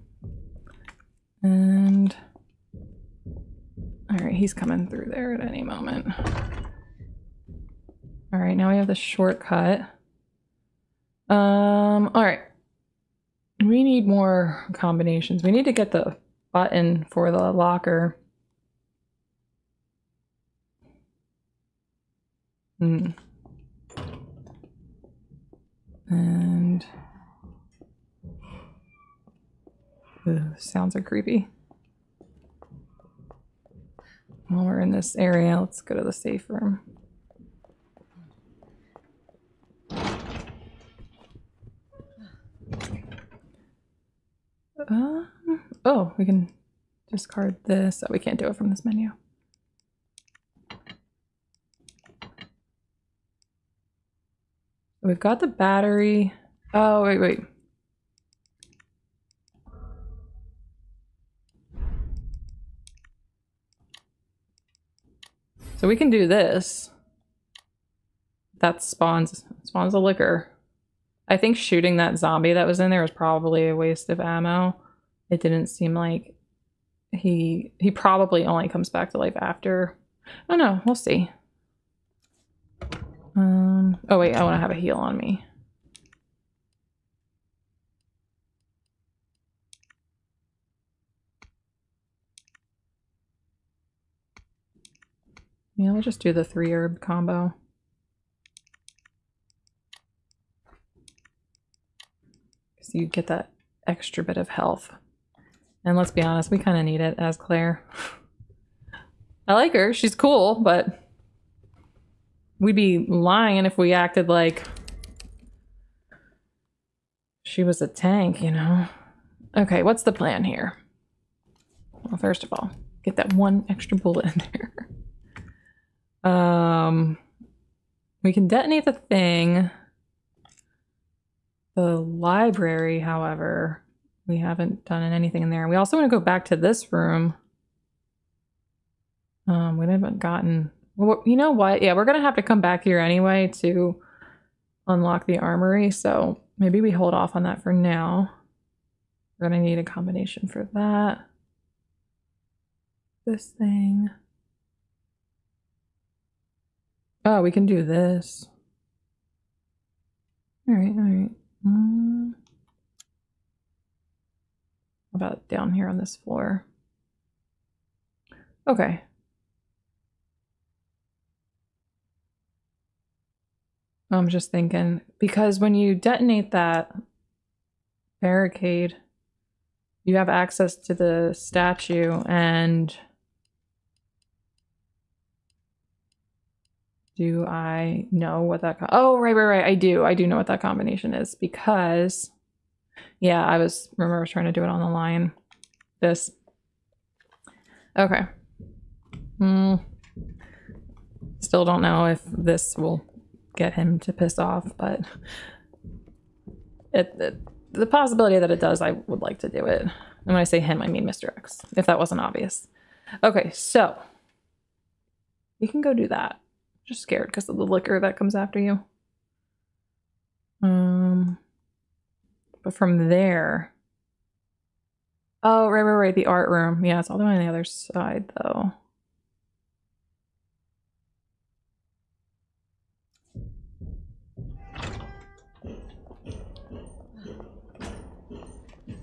And... Alright, he's coming through there at any moment. Alright, now we have the shortcut. Um, alright. We need more combinations. We need to get the button for the locker. Hmm. And... Ugh, sounds are creepy. While we're in this area, let's go to the safe room. Um, oh, we can discard this. Oh, we can't do it from this menu. We've got the battery. Oh, wait, wait. So we can do this. That spawns spawns a licker. I think shooting that zombie that was in there was probably a waste of ammo. It didn't seem like he he probably only comes back to life after. Oh no, we'll see. Um oh wait, I want to have a heal on me. Yeah, we'll just do the three herb combo. Because you get that extra bit of health. And let's be honest, we kind of need it as Claire. I like her, she's cool, but we'd be lying if we acted like she was a tank, you know? Okay, what's the plan here? Well, first of all, get that one extra bullet in there. Um, we can detonate the thing. The library, however, we haven't done anything in there. We also want to go back to this room. Um, we haven't gotten. Well, you know what? Yeah, we're gonna have to come back here anyway to unlock the armory. So maybe we hold off on that for now. We're gonna need a combination for that. This thing. Oh, we can do this. All right, all right. Mm. About down here on this floor? Okay. I'm just thinking because when you detonate that barricade, you have access to the statue and do I know what that Oh, right, right, right. I do. I do know what that combination is because yeah, I was remember I was trying to do it on the line. This. Okay. Hmm. Still don't know if this will get him to piss off, but it, it, the possibility that it does, I would like to do it. And when I say him, I mean Mr. X, if that wasn't obvious. Okay, so you can go do that. Just scared because of the licker that comes after you. Um, but from there, oh right, right, right, the art room. Yeah, it's all the way on the other side though.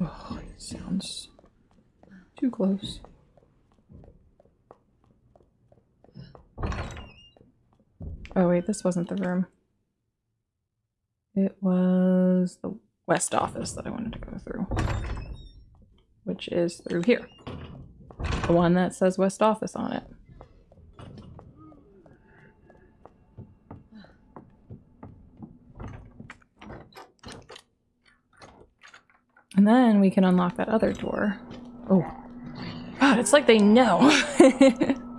Oh, it sounds too close. Oh wait, this wasn't the room. It was the west office that I wanted to go through. Which is through here. The one that says west office on it. And then we can unlock that other door. Oh. God, it's like they know. [laughs]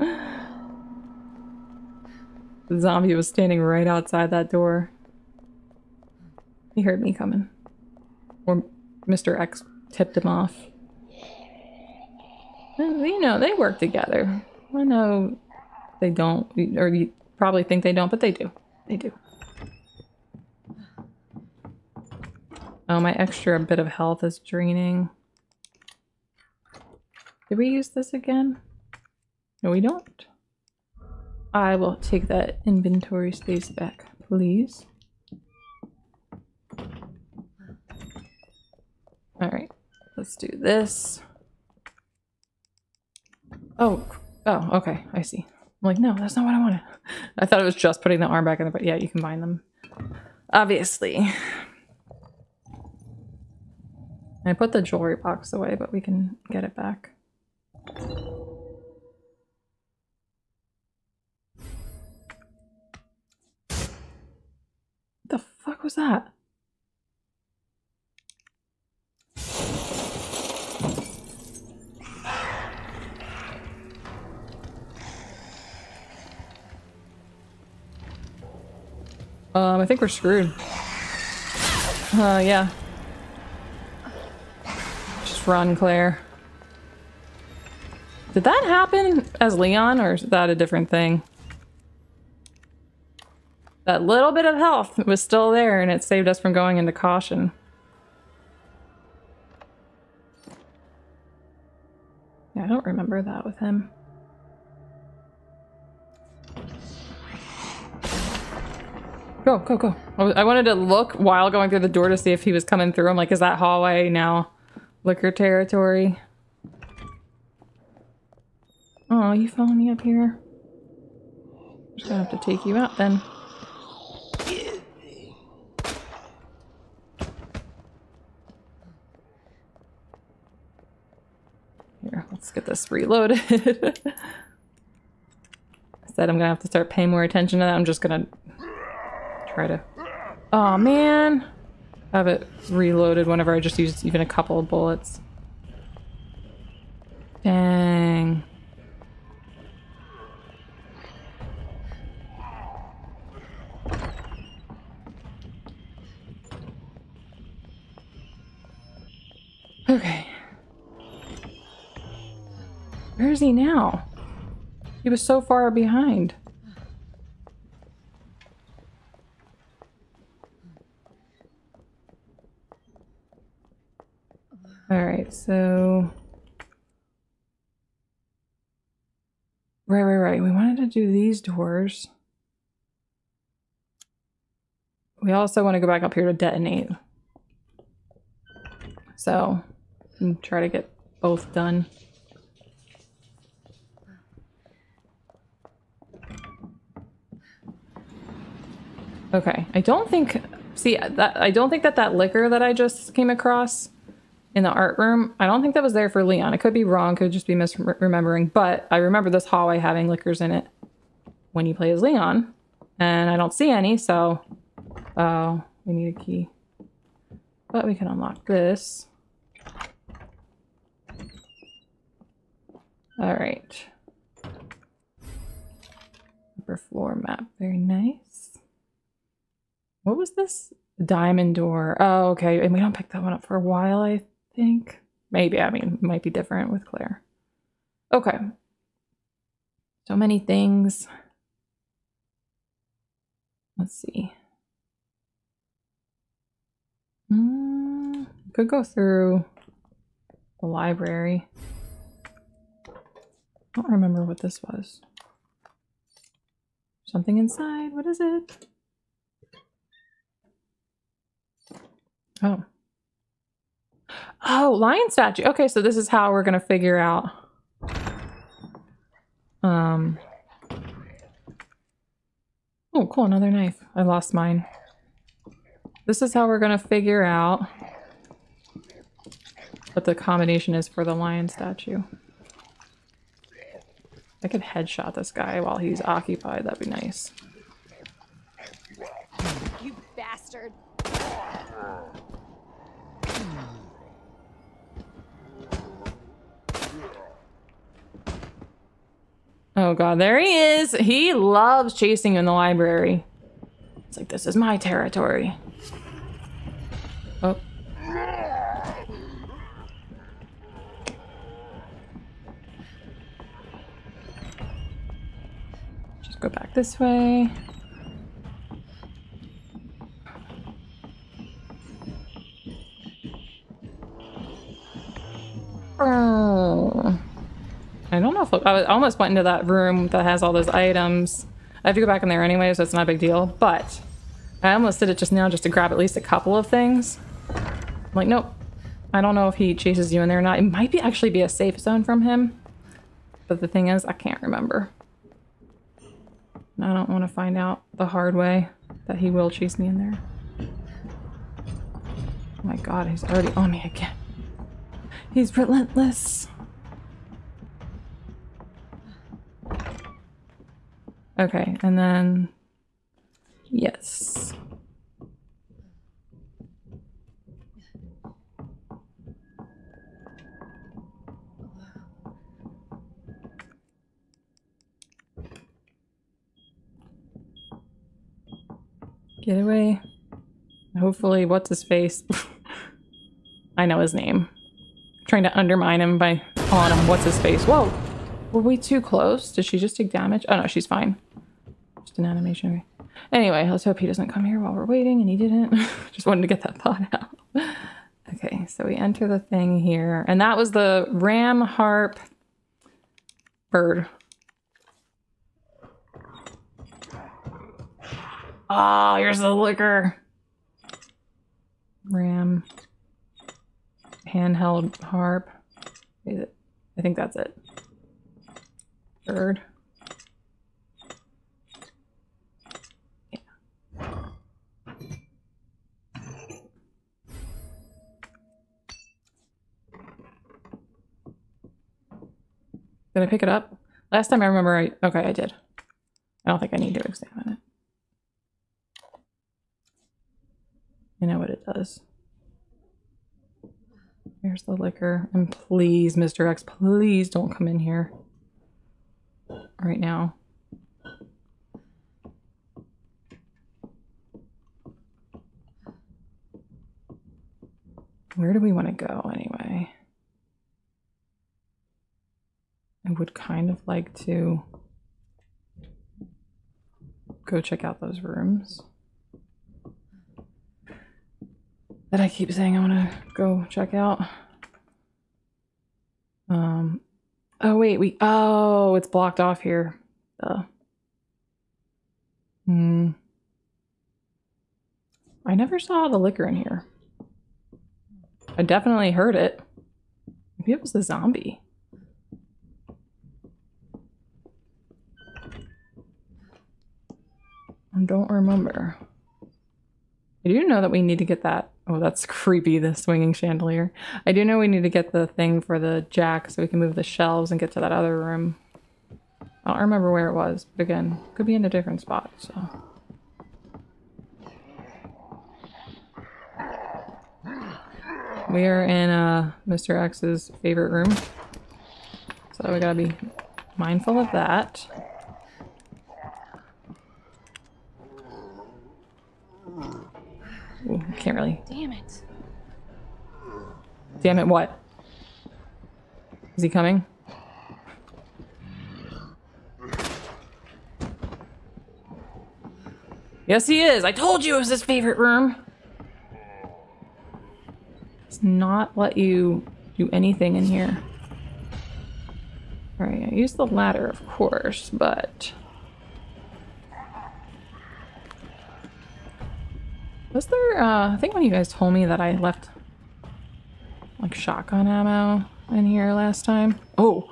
the zombie was standing right outside that door. He heard me coming. Or Mr. X tipped him off. You know, they work together. I know they don't, or you probably think they don't, but they do. They do. Oh, my extra bit of health is draining. Did we use this again? No, we don't. I will take that inventory space back, please. Alright, let's do this. Oh, oh, okay, I see. I'm like, no, that's not what I wanted. [laughs] I thought it was just putting the arm back in there, but yeah, you can combine them. Obviously. I put the jewelry box away, but we can get it back. Was that? Um, I think we're screwed. Uh, yeah. Just run, Claire. Did that happen as Leon, or is that a different thing? That little bit of health was still there, and it saved us from going into caution. Yeah, I don't remember that with him. Go, go, go. I wanted to look while going through the door to see if he was coming through. I'm like, is that hallway now licker territory? Oh, you following me up here? Just gonna have to take you out then. Here, let's get this reloaded. [laughs] said I'm gonna have to start paying more attention to that. I'm just gonna try to. Oh man, have it reloaded whenever I just use even a couple of bullets. Dang. Okay. Where is he now? He was so far behind. Alright, so... Right, right, right. We wanted to do these doors. We also want to go back up here to detonate. So, and try to get both done. Okay, I don't think. See that I don't think that that licker that I just came across in the art room. I don't think that was there for Leon. I could be wrong. Could just be misremembering. But I remember this hallway having lickers in it when you play as Leon, and I don't see any. So, oh, we need a key. But we can unlock this. All right. Upper floor map. Very nice. What was this? Diamond door. Oh, okay. And we don't pick that one up for a while, I think. Maybe. I mean, it might be different with Claire. Okay. So many things. Let's see. Mm, could go through the library. I don't remember what this was. Something inside. What is it? Oh. Oh, lion statue. Okay, so this is how we're gonna figure out. Um. Oh, cool, another knife. I lost mine. This is how we're gonna figure out what the combination is for the lion statue. I could headshot this guy while he's occupied, that'd be nice. You bastard. Oh god, there he is! He loves chasing you in the library. It's like, this is my territory. Oh. Just go back this way. Oh. I don't know if I almost went into that room that has all those items. I have to go back in there anyway, so it's not a big deal. But I almost did it just now just to grab at least a couple of things. I'm like, nope. I don't know if he chases you in there or not. It might be actually be a safe zone from him. But the thing is, I can't remember. I don't want to find out the hard way that he will chase me in there. Oh my god, he's already on me again. He's relentless. Okay, and then yes. Get away. Hopefully, what's his face? [laughs] I know his name. trying to undermine him by calling him what's his face. Whoa! Were we too close? Did she just take damage? Oh no, she's fine. Just an animation. Anyway, let's hope he doesn't come here while we're waiting, and he didn't. [laughs] just wanted to get that thought out. [laughs] okay, so we enter the thing here. And that was the ram harp bird. Oh, here's the licker. Ram. Handheld harp. Is it? I think that's it. Bird. Did I pick it up? Last time I remember I... Okay, I did. I don't think I need to examine it. I know what it does. Here's the licker. And please, Mr. X, please don't come in here right now. Where do we want to go anyway? I would kind of like to go check out those rooms. That I keep saying I want to go check out. Um, oh wait, we, oh, it's blocked off here. Hmm. I never saw the licker in here. I definitely heard it. Maybe it was the zombie. I don't remember. I do know that we need to get that. Oh, that's creepy, the swinging chandelier. I do know we need to get the thing for the jack so we can move the shelves and get to that other room. I don't remember where it was, but again, could be in a different spot, so. We are in uh, Mr. X's favorite room. So we gotta be mindful of that. Ooh, can't really. Damn it. Damn it, what? Is he coming? Yes, he is. I told you it was his favorite room. It's not let you do anything in here. Alright, I used the ladder, of course, but... Was there, uh, I think one of you guys told me that I left, like, shotgun ammo in here last time. Oh,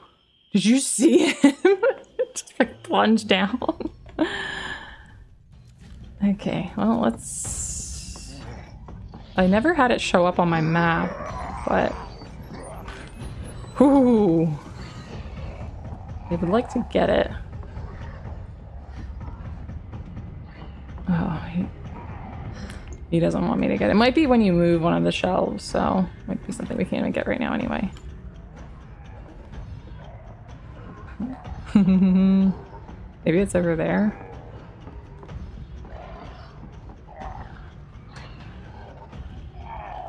did you see him? [laughs] Just, like, plunge down. okay, well, let's... I never had it show up on my map, but... Whoo! I would like to get it. Oh, he, doesn't want me to get it. It might be when you move one of the shelves, so might be something we can't even get right now anyway. [laughs] Maybe it's over there.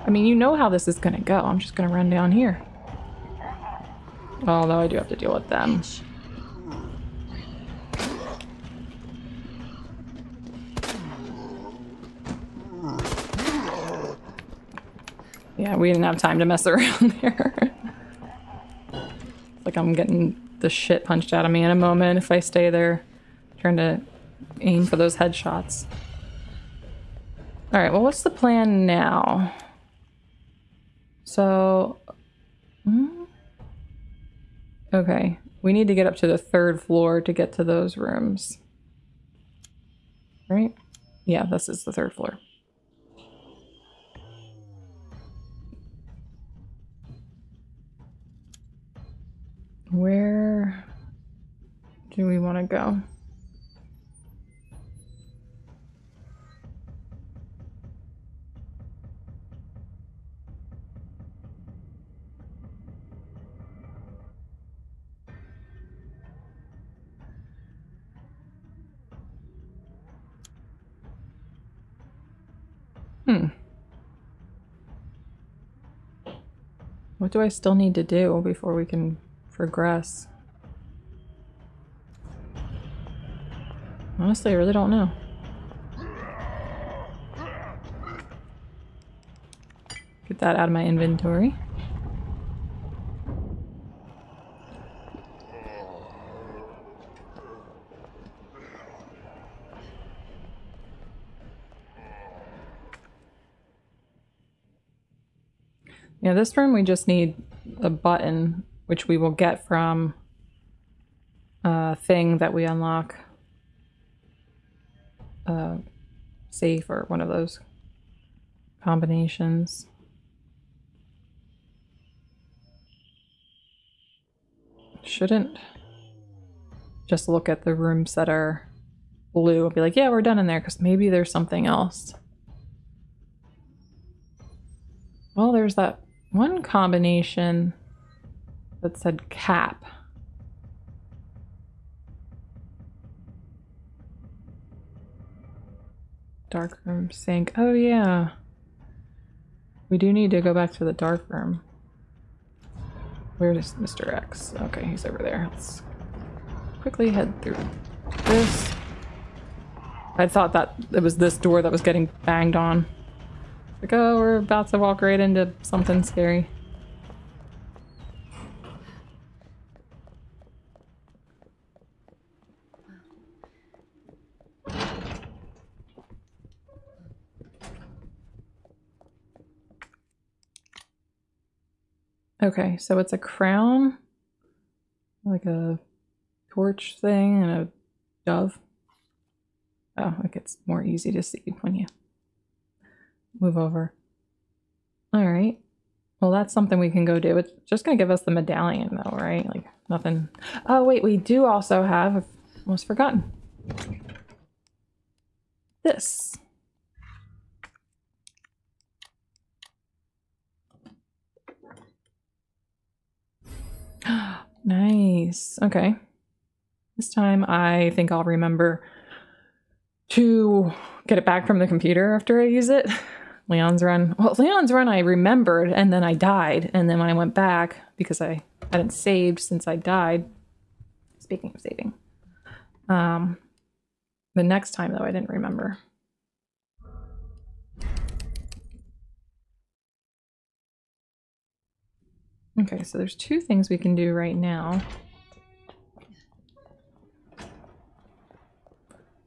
I mean, you know how this is gonna go. I'm just gonna run down here. Although I do have to deal with them. Yeah, we didn't have time to mess [laughs] around there. like I'm getting the shit punched out of me in a moment if I stay there trying to aim for those headshots. Alright, well what's the plan now? So... hmm? Okay, we need to get up to the third floor to get to those rooms. Right? Yeah, this is the third floor. Where do we want to go? Hmm. What do I still need to do before we can progress? Honestly, I really don't know. Get that out of my inventory. Yeah, this room we just need a button, which we will get from a thing that we unlock. Uh, safe or one of those combinations. Shouldn't just look at the rooms that are blue, I'll be like, yeah, we're done in there because maybe there's something else. Well, there's that one combination that said cap. Dark room sink. Oh, yeah. We do need to go back to the dark room. Where is Mr. X? Okay, he's over there. Let's quickly head through this. I thought that it was this door that was getting banged on. Like, oh, we're about to walk right into something scary. Okay, so it's a crown, like a torch thing, and a dove. Oh, it gets more easy to see when you move over. All right. Well, that's something we can go do. It's just going to give us the medallion, though, right? Like, nothing. Oh, wait, we do also have, I've almost forgotten, this. Nice. Okay. This time I think I'll remember to get it back from the computer after I use it. Leon's run. Well, Leon's run I remembered and then I died. And then when I went back, because I hadn't saved since I died. Speaking of saving. Um the next time though I didn't remember. Okay, so there's two things we can do right now.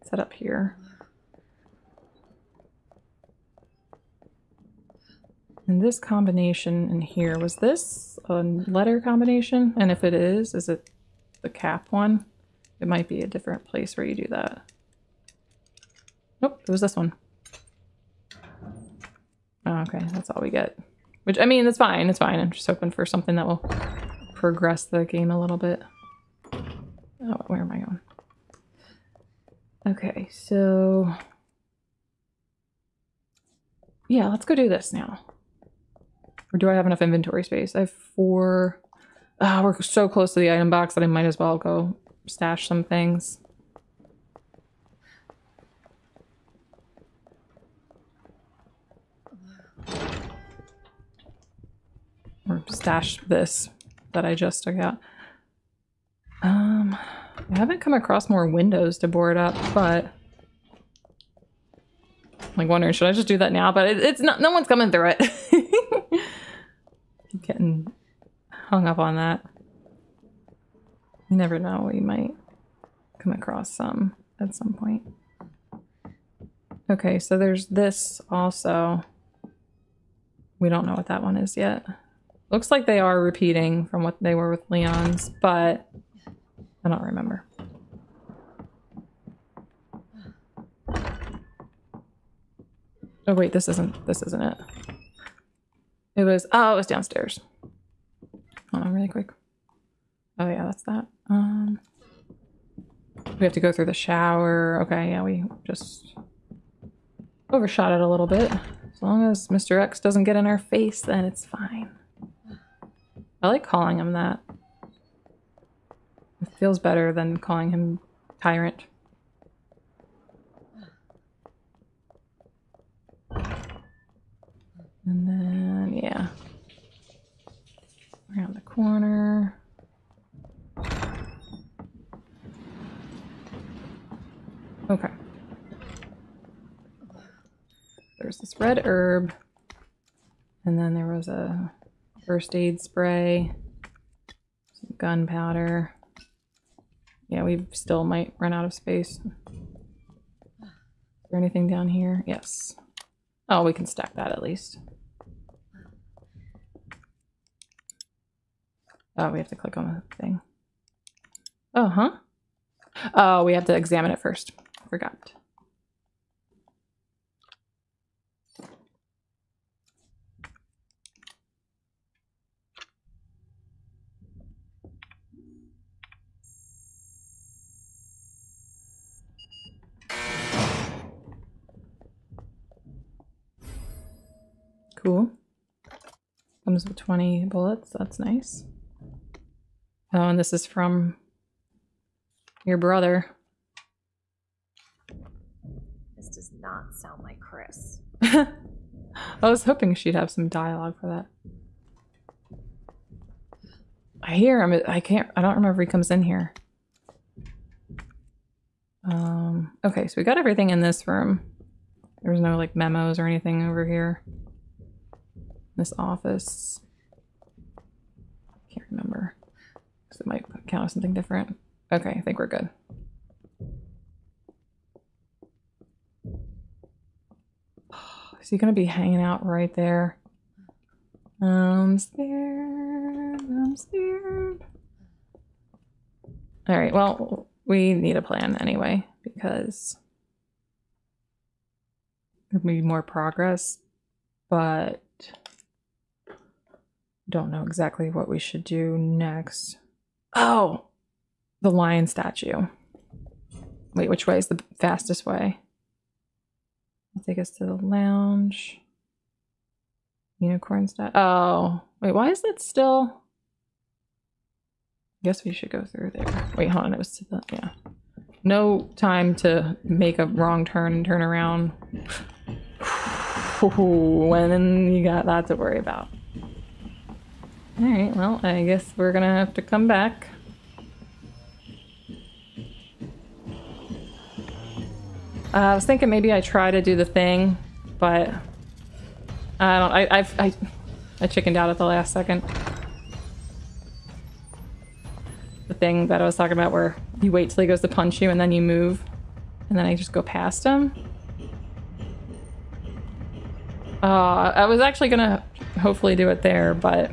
Set up here. And this combination in here, was this a letter combination? And if it is, is it the cap one? It might be a different place where you do that. Nope, it was this one. Oh, okay, that's all we get. Which, I mean, it's fine, it's fine. I'm just hoping for something that will progress the game a little bit. Oh, where am I going? Okay, so... Yeah, let's go do this now. Or do I have enough inventory space? I have four... Oh, we're so close to the item box that I might as well go stash some things. or stash this that I just took out. Um, I haven't come across more windows to board up, but I'm like wondering, should I just do that now? But it, it's not, no one's coming through it. [laughs] getting hung up on that. You never know, we might come across some at some point. Okay, so there's this also. We don't know what that one is yet. Looks like they are repeating from what they were with Leon's, but I don't remember. Oh wait, this isn't this isn't it. It was oh, it was downstairs. Hold on really quick. Oh yeah, that's that. Um we have to go through the shower. Okay, yeah, we just overshot it a little bit. As long as Mr. X doesn't get in our face, then it's fine. I like calling him that. It feels better than calling him Tyrant. And then, yeah. Around the corner. Okay. There's this red herb. And then there was a First aid spray. Some gunpowder. Yeah, we still might run out of space. Is there anything down here? Yes. Oh, we can stack that at least. Oh, we have to click on the thing. Oh, huh? Oh, we have to examine it first. Forgot. Cool. Comes with 20 bullets. That's nice. Oh, and this is from your brother. This does not sound like Chris. [laughs] I was hoping she'd have some dialogue for that. I hear him. I can't. I don't remember if he comes in here. Um. Okay, so we got everything in this room. There's no like memos or anything over here. This office. Can't remember. So it might count as something different. Okay, I think we're good. [sighs] Is he gonna be hanging out right there? I'm scared. I'm scared. All right. Well, we need a plan anyway because there may be more progress, but don't know exactly what we should do next. Oh, the lion statue. Wait, which way is the fastest way? I'll take us to the lounge. Unicorn stat. Oh, wait, why is that still? I guess we should go through there. Wait, hold on. It was to the yeah. No time to make a wrong turn and turn around. [sighs] when you got that to worry about. All right. Well, I guess we're gonna have to come back. Uh, I was thinking maybe I try to do the thing, but I don't. I I've, I I chickened out at the last second. The thing that I was talking about, where you wait till he goes to punch you and then you move, and then I just go past him. Uh, I was actually gonna hopefully do it there, but.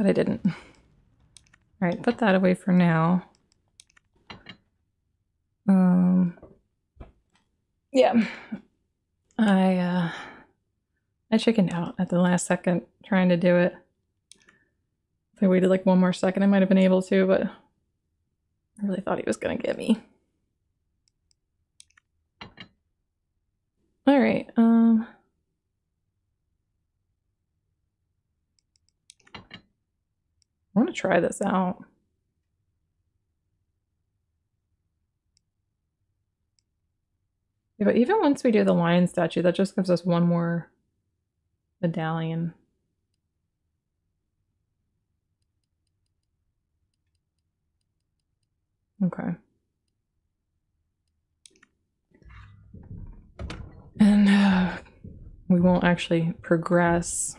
But I didn't. Alright, put that away for now. Um, yeah, I uh, I chickened out at the last second trying to do it. If I waited like one more second, I might have been able to, but I really thought he was gonna get me. All right. Um. I want to try this out. Yeah, but even once we do the lion statue, that just gives us one more medallion. Okay. And uh, we won't actually progress.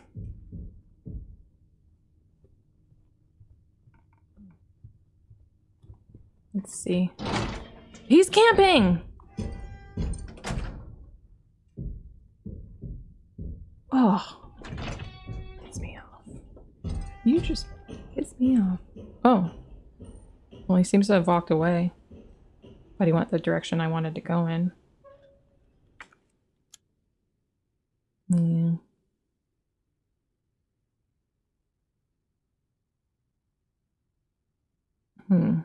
Let's see. He's camping! Oh. Piss me off. You just piss me off. Oh. Well, he seems to have walked away. But he went the direction I wanted to go in. Yeah. Hmm.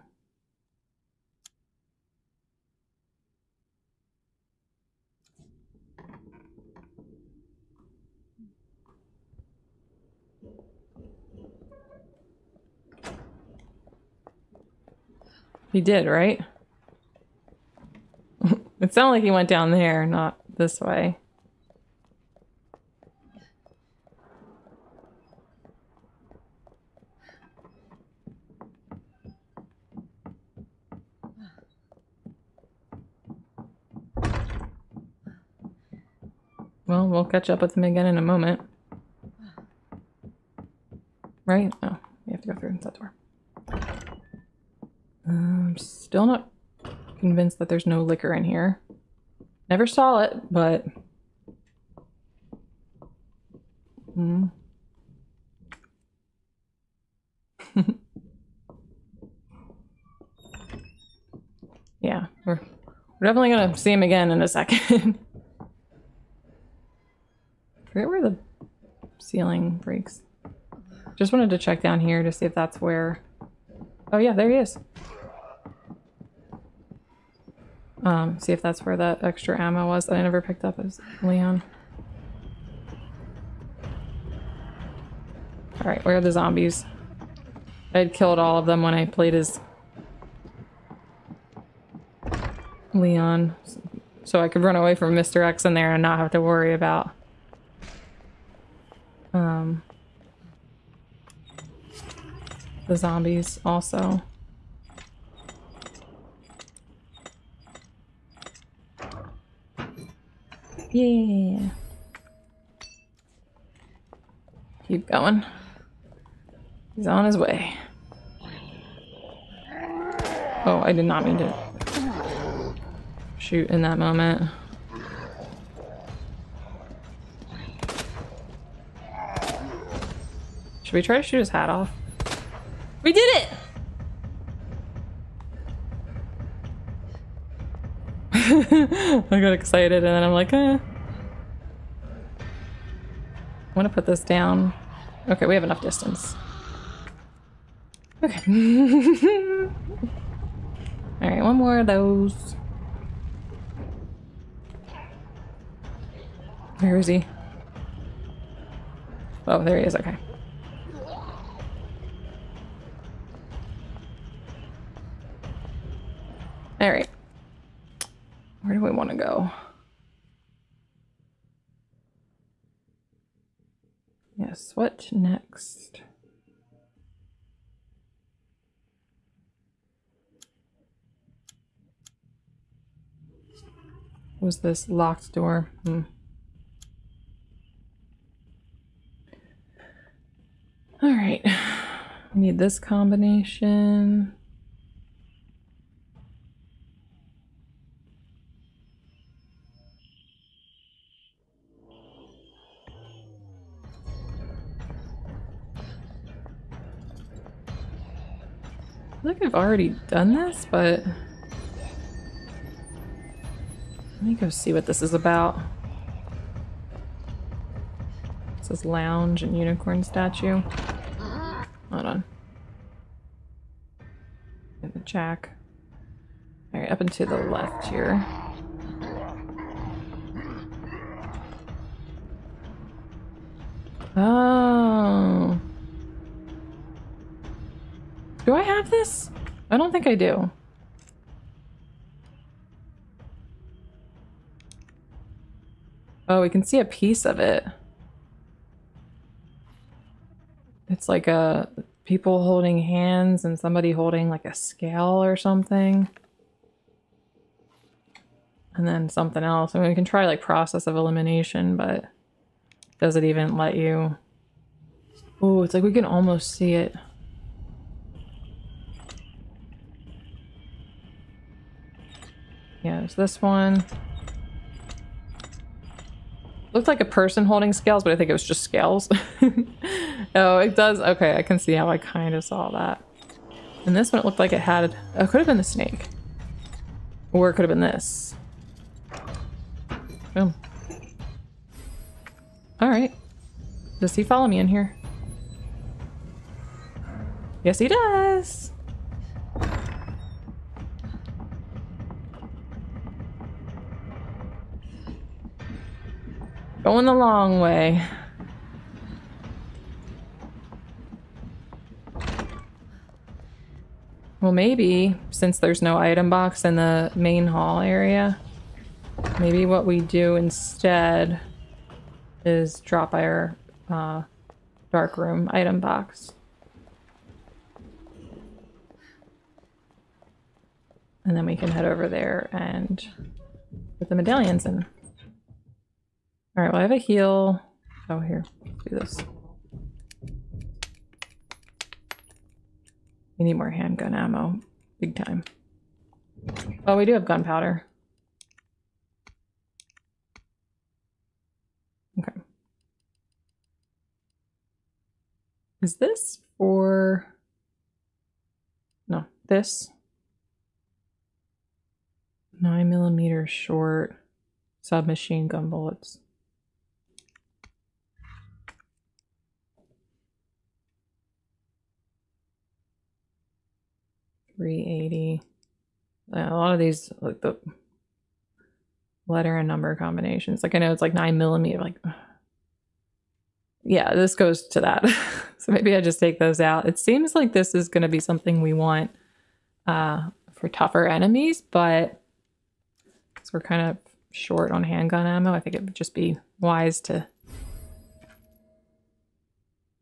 He did, right? [laughs] it sounded like he went down there, not this way. Well, we'll catch up with him again in a moment. Right? Oh, we have to go through that door. I'm um, still not convinced that there's no licker in here. Never saw it, but... Mm. [laughs] yeah, we're, we're definitely gonna see him again in a second. [laughs] forget where the ceiling breaks. Just wanted to check down here to see if that's where... Oh yeah, there he is. Um, see if that's where that extra ammo was that I never picked up as Leon. Alright, where are the zombies? I had killed all of them when I played as Leon. So I could run away from Mr. X in there and not have to worry about um the zombies also. Yeah. Keep going. He's on his way. Oh, I did not mean to shoot in that moment. Should we try to shoot his hat off? We did it! [laughs] I got excited and then I'm like, eh. I want to put this down. Okay, we have enough distance. Okay. [laughs] Alright, one more of those. Where is he? Oh, there he is, okay. Alright. Where do we want go? Yes, what next? Was this locked door? Hmm. All right. [sighs] We need this combination. Already done this, but let me go see what this is about. It says lounge and unicorn statue. Hold on. And the jack. Alright, up and to the left here. Oh. Do I have this? I don't think I do. Oh, we can see a piece of it. It's like a people holding hands and somebody holding like a scale or something. And then something else. I mean, we can try like process of elimination, but does it even let you? Oh, it's like we can almost see it. Yeah, there's this one. Looked like a person holding scales, but I think it was just scales. [laughs] oh, it does. Okay, I can see how I kind of saw that. And this one, it looked like it had... Oh, it could have been the snake. Or it could have been this. Boom. Alright. Does he follow me in here? Yes, he does. Going the long way. Well, maybe, since there's no item box in the main hall area, maybe what we do instead is drop our uh, dark room item box. And then we can head over there and put the medallions in. All right, well, I have a heal. Oh, here, let's do this. We need more handgun ammo. Big time. Oh, we do have gunpowder. Okay. Is this for... No, this. Nine millimeter short submachine gun bullets. 380. A lot of these, like the letter and number combinations. Like I know it's like nine millimeter. Like, [sighs] yeah, this goes to that. [laughs] so maybe I just take those out. It seems like this is going to be something we want uh, for tougher enemies, but because we're kind of short on handgun ammo, I think it would just be wise to.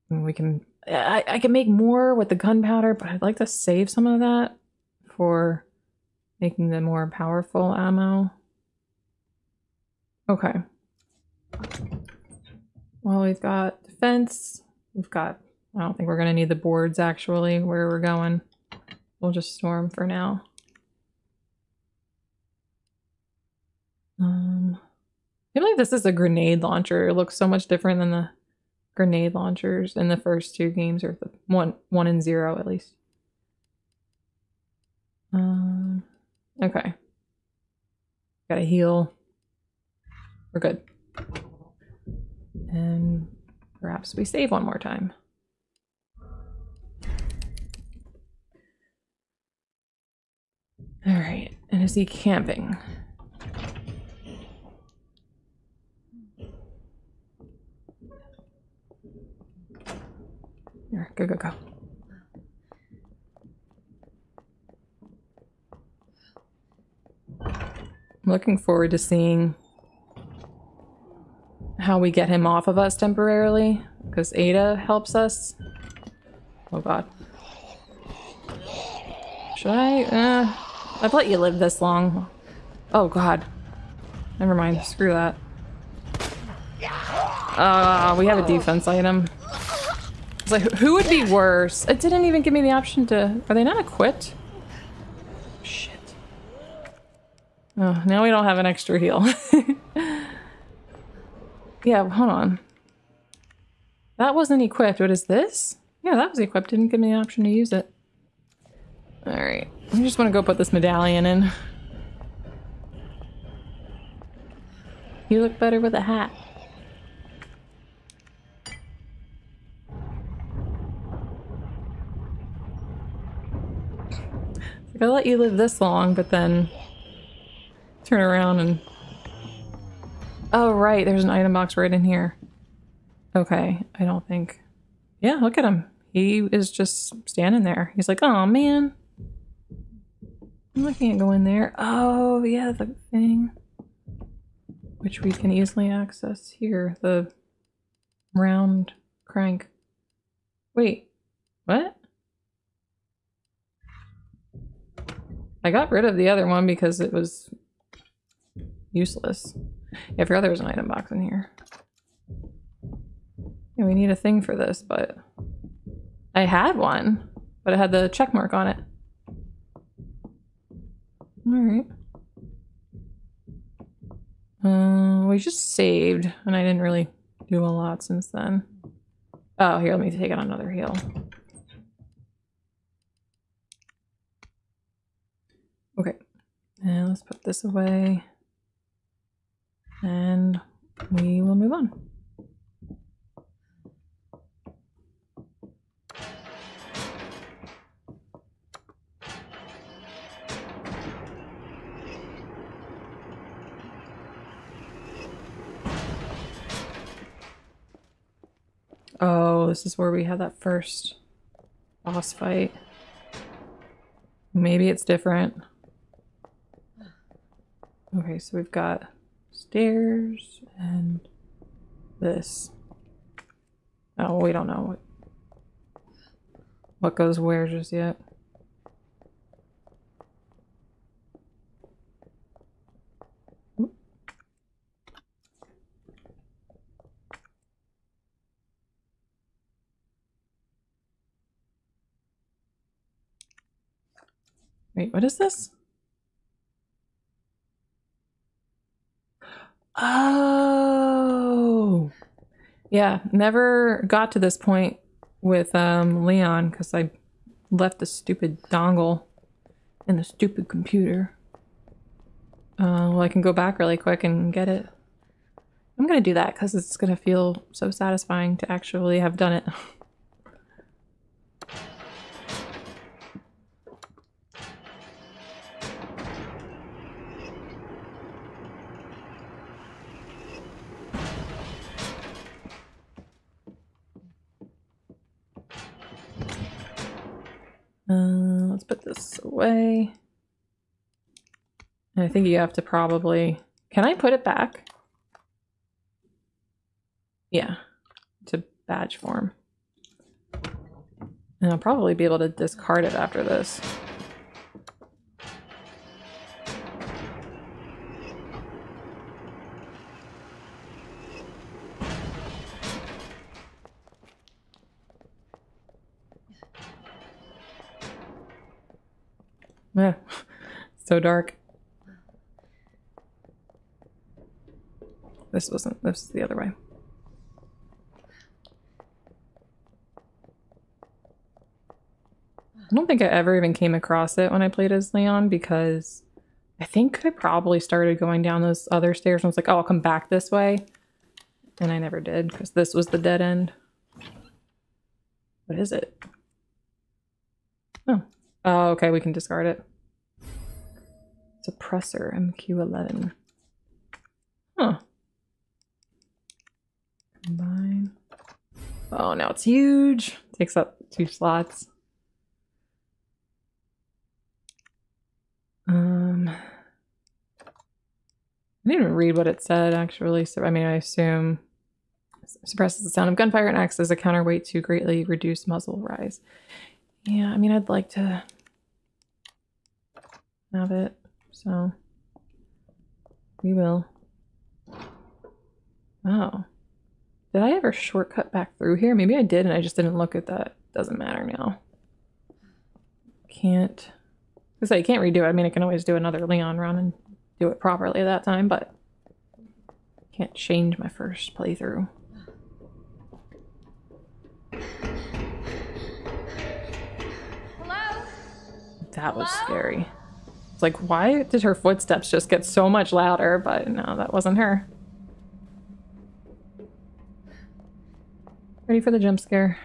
We can. I, I can make more with the gunpowder, but I'd like to save some of that for making the more powerful ammo. Okay. Well, we've got defense. We've got, I don't think we're going to need the boards actually where we're going. We'll just storm for now. Um, I believe this is a grenade launcher. It looks so much different than the grenade launchers in the first two games, or the one, one and zero at least. Um, okay. Gotta heal. We're good. And perhaps we save one more time. All right, and is he camping? Here, go, go, go. I'm looking forward to seeing how we get him off of us temporarily, because Ada helps us. Oh god. Should I? Uh, I've let you live this long. Oh god. Never mind, screw that. Uh, we have a defense item. It's like, who would be worse? It didn't even give me the option to... Are they not equipped? Shit. Oh, now we don't have an extra heal. [laughs] yeah, hold on. That wasn't equipped. What is this? Yeah, that was equipped. Didn't give me the option to use it. Alright. I just want to go put this medallion in. You look better with a hat. I let you live this long, but then turn around and... Oh, right, there's an item box right in here. Okay, I don't think... Yeah, look at him. He is just standing there. He's like, oh man. I can't go in there. Oh, yeah, the thing. Which we can easily access here. The round crank. Wait, what? I got rid of the other one because it was useless. I forgot there was an item box in here. Yeah, we need a thing for this, but I had one, but it had the check mark on it. Alright. Uh, we just saved, and I didn't really do a lot since then. Oh, here, let me take it on another heal. Okay, and let's put this away. And we will move on. Oh, this is where we had that first boss fight. Maybe it's different. Okay, so we've got stairs and this. Oh, we don't know what what goes where just yet. Wait, what is this? Oh. Yeah, never got to this point with um, Leon because I left the stupid dongle in the stupid computer. Uh, well, I can go back really quick and get it. I'm gonna do that because it's gonna feel so satisfying to actually have done it. [laughs] Uh, let's put this away. And I think you have to probably... Can I put it back? Yeah, to badge form. And I'll probably be able to discard it after this. Yeah, so dark. This wasn't, this is the other way. I don't think I ever even came across it when I played as Leon because I think I probably started going down those other stairs and was like, oh, I'll come back this way. And I never did because this was the dead end. What is it? Oh. Oh, okay, we can discard it. Suppressor, MQ11. Huh. Combine. Oh, now it's huge. Takes up two slots. Um, I didn't even read what it said actually. So I mean, I assume suppresses the sound of gunfire and acts as a counterweight to greatly reduce muzzle rise. Yeah, I mean, I'd like to have it, so we will. Oh, did I ever shortcut back through here? Maybe I did, and I just didn't look at that. Doesn't matter now. Can't. I say you can't redo it. I mean, I can always do another Leon run and do it properly that time, but can't change my first playthrough. Hello? That was Hello? scary. It's like, why did her footsteps just get so much louder? But no, that wasn't her. Ready for the jump scare?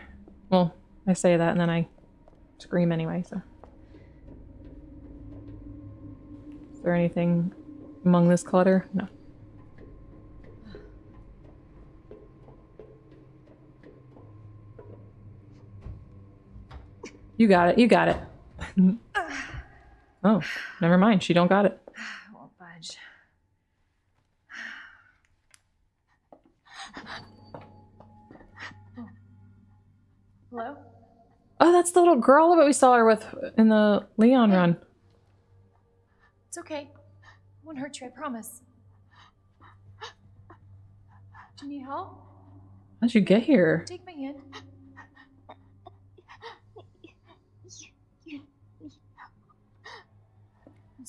Well, I say that and then I scream anyway, so. Is there anything among this clutter? No. You got it, you got it. [laughs] oh, never mind. She don't got it. [sighs] I won't budge. [sighs] Hello? Oh, that's the little girl that we saw her with in the Leon run. It's okay. I won't hurt you, I promise. Do you need help? How'd you get here? Take my hand.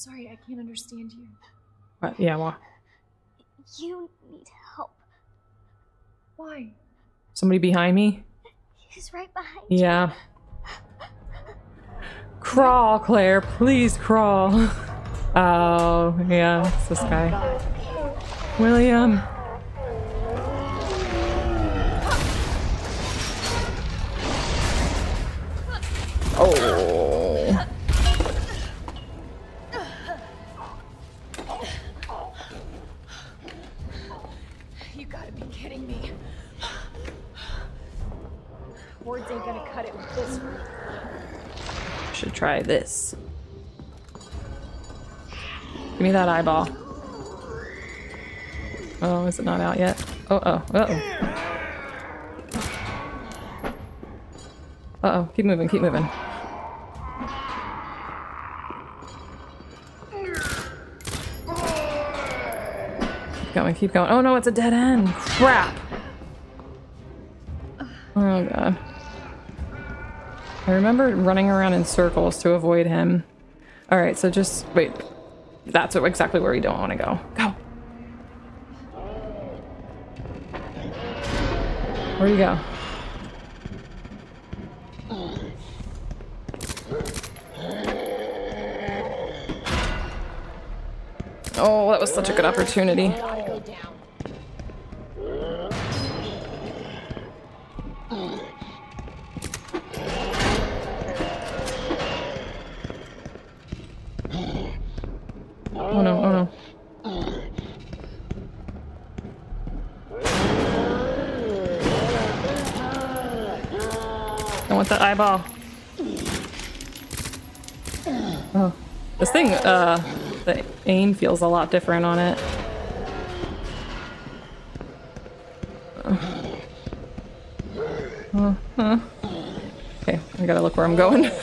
Sorry, I can't understand you. What? Yeah, well, You need help. Why? somebody behind me? He's right behind you. Yeah. Crawl, Claire. Please crawl. Oh, yeah, it's this guy. William. Oh. Should try this. Give me that eyeball. Oh, is it not out yet? Oh, oh, uh oh. Uh oh, keep moving, keep moving. Keep going, keep going. Oh no, it's a dead end. Crap. Oh god. I remember running around in circles to avoid him. Alright, so just wait. That's exactly where we don't want to go. Go. Where do you go? Oh, that was such a good opportunity. Eyeball. Oh, this thing, uh, the aim feels a lot different on it. Uh, huh. Okay, I gotta look where I'm going. [laughs]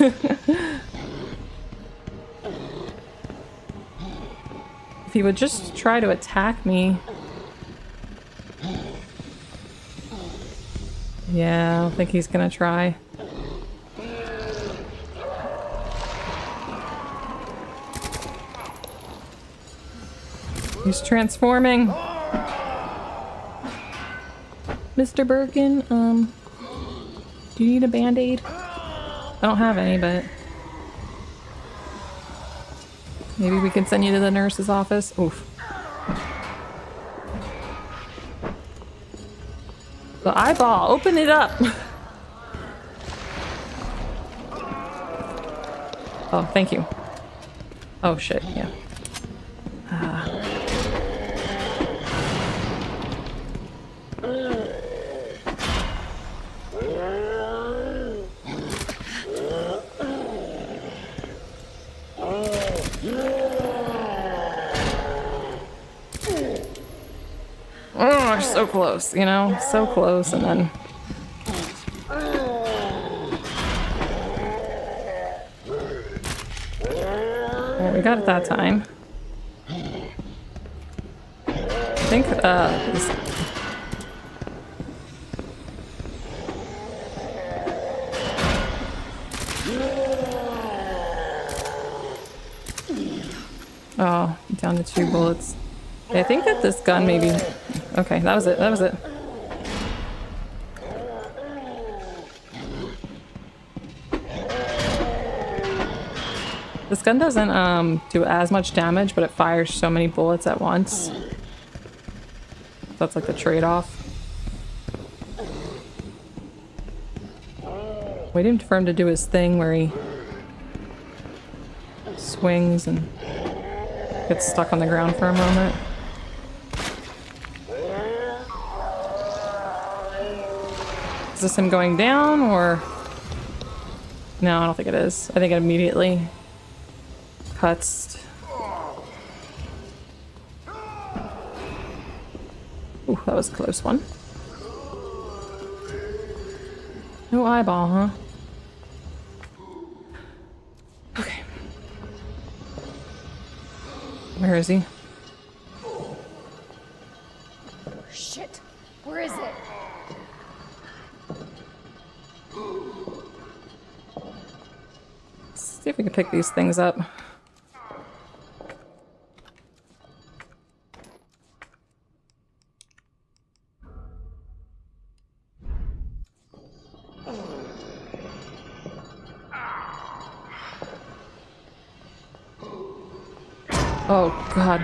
if he would just try to attack me. Yeah, I don't think he's gonna try. He's transforming. Mr. Birkin, um, do you need a band-aid? I don't have any, but maybe we can send you to the nurse's office. Oof. The eyeball, open it up. [laughs] oh, thank you. Oh shit, yeah. Close, you know? So close, and then... Right, we got it that time. I think, uh... Oh, down to two bullets. I think that this gun maybe Okay, that was it. That was it. This gun doesn't um, do as much damage, but it fires so many bullets at once. That's like the trade-off. Waiting for him to do his thing where he swings and gets stuck on the ground for a moment. Is this him going down or... No, I don't think it is. I think it immediately cuts. Ooh, that was a close one. No eyeball, huh? Okay. Where is he? Shit. Where is it? See if we can pick these things up. Oh god.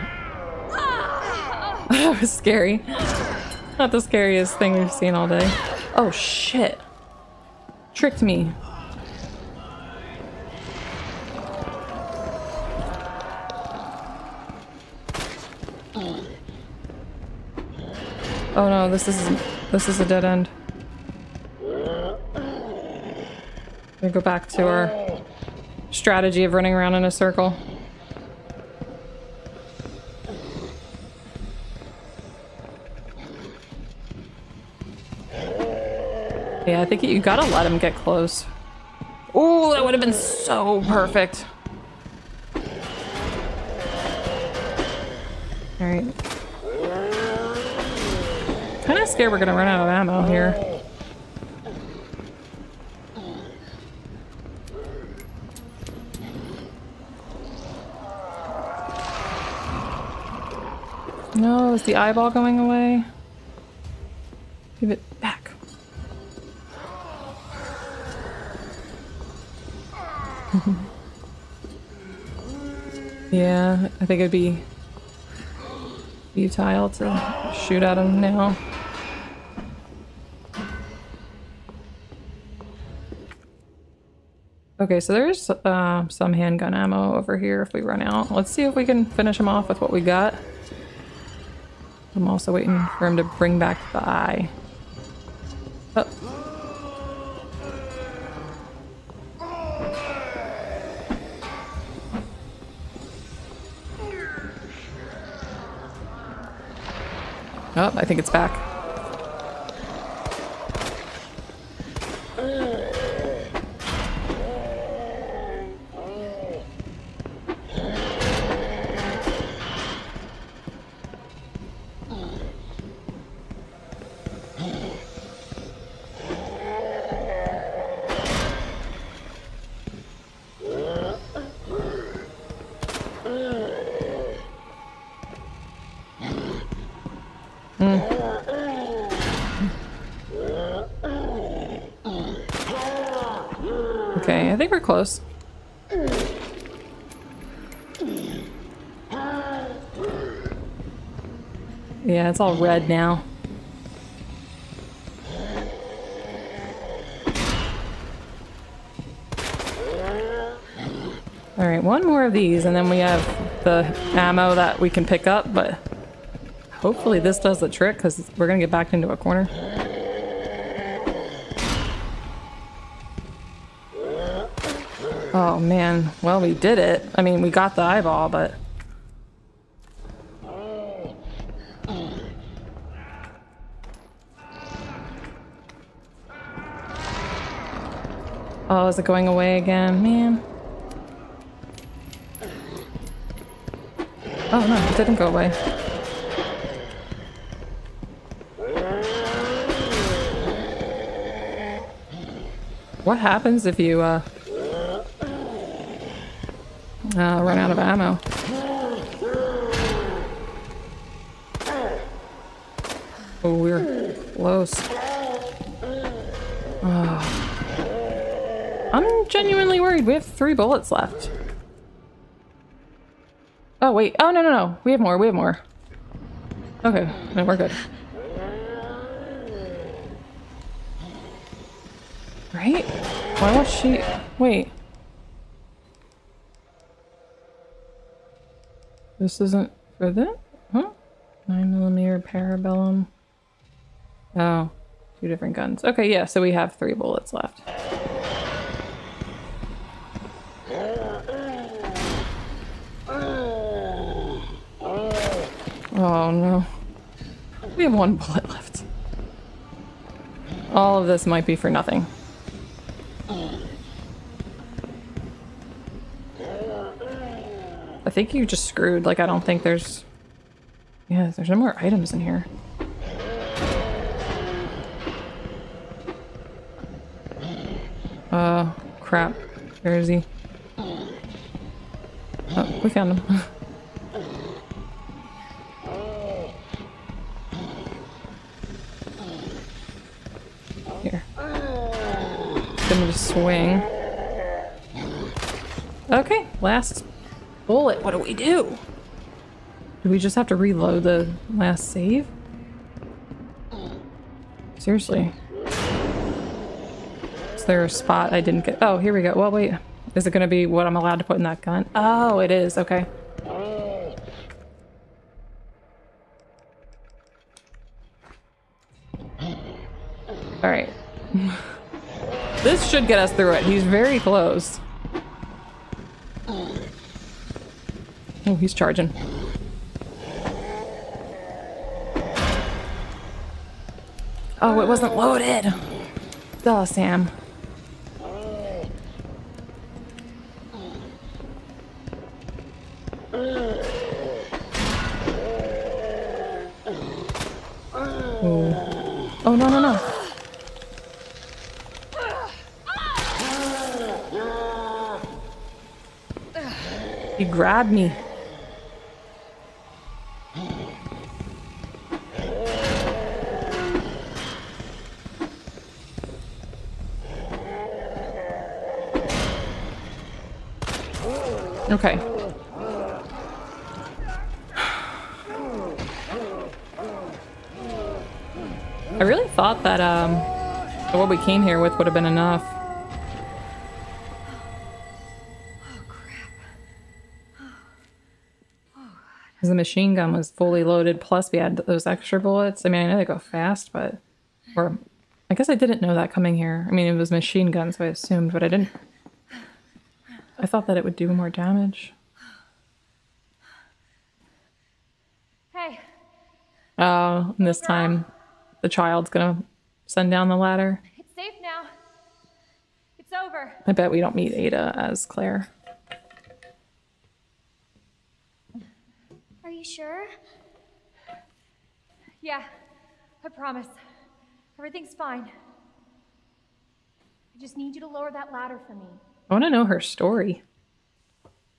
[laughs] that was scary. Not the scariest thing we've seen all day. Oh shit. Tricked me. Oh no, this is this is a dead end. We go back to our strategy of running around in a circle. Yeah, I think you gotta let him get close. Oh, that would have been so perfect. Alright scared we're gonna run out of ammo here. No, is the eyeball going away? Give it back. [laughs] yeah, I think it'd be futile to shoot at him now. Okay, so there's uh, some handgun ammo over here if we run out. Let's see if we can finish him off with what we got. I'm also waiting for him to bring back the eye. Oh. Oh, I think it's back. It's all red now. Alright, one more of these and then we have the ammo that we can pick up, but hopefully this does the trick because we're gonna get backed into a corner. Oh man, well we did it. I mean, we got the eyeball, but... Oh, is it going away again? Man. Oh no, it didn't go away. What happens if you, uh... Uh, run out of ammo. Oh, we're close. Oh. Genuinely worried. We have three bullets left. Oh, wait. Oh, no, no, no. We have more. We have more. Okay. No, we're good. Right? Why was she... Wait. This isn't for that? Huh? 9mm Parabellum. Oh. Two different guns. Okay, yeah, so we have three bullets left. Oh no. We have one bullet left. All of this might be for nothing. I think you just screwed. Like, I don't think there's... Yeah, there's no more items in here. Uh, crap. Where is he? Oh, we found him. [laughs] Here. Just swing. Okay, last bullet. What do we do? Do we just have to reload the last save? Seriously. Is there a spot I didn't get? Oh, here we go. Well, wait. Is it going to be what I'm allowed to put in that gun? Oh, it is. Okay. Alright. this should get us through it. He's very close. Oh, he's charging. Oh, it wasn't loaded. Duh, Sam. Oh. oh, no, no, no. Grabbed me. Okay. I really thought that um, what we came here with would have been enough. Machine gun was fully loaded, plus we had those extra bullets. I mean, I know they go fast, but... Or, I guess I didn't know that coming here. I mean, it was machine gun, so I assumed, but I didn't... I thought that it would do more damage. Hey, Oh, and this time the child's gonna send down the ladder. It's safe now. It's over. I bet we don't meet Ada as Claire. Are you sure? Yeah, I promise. Everything's fine. I just need you to lower that ladder for me. I want to know her story.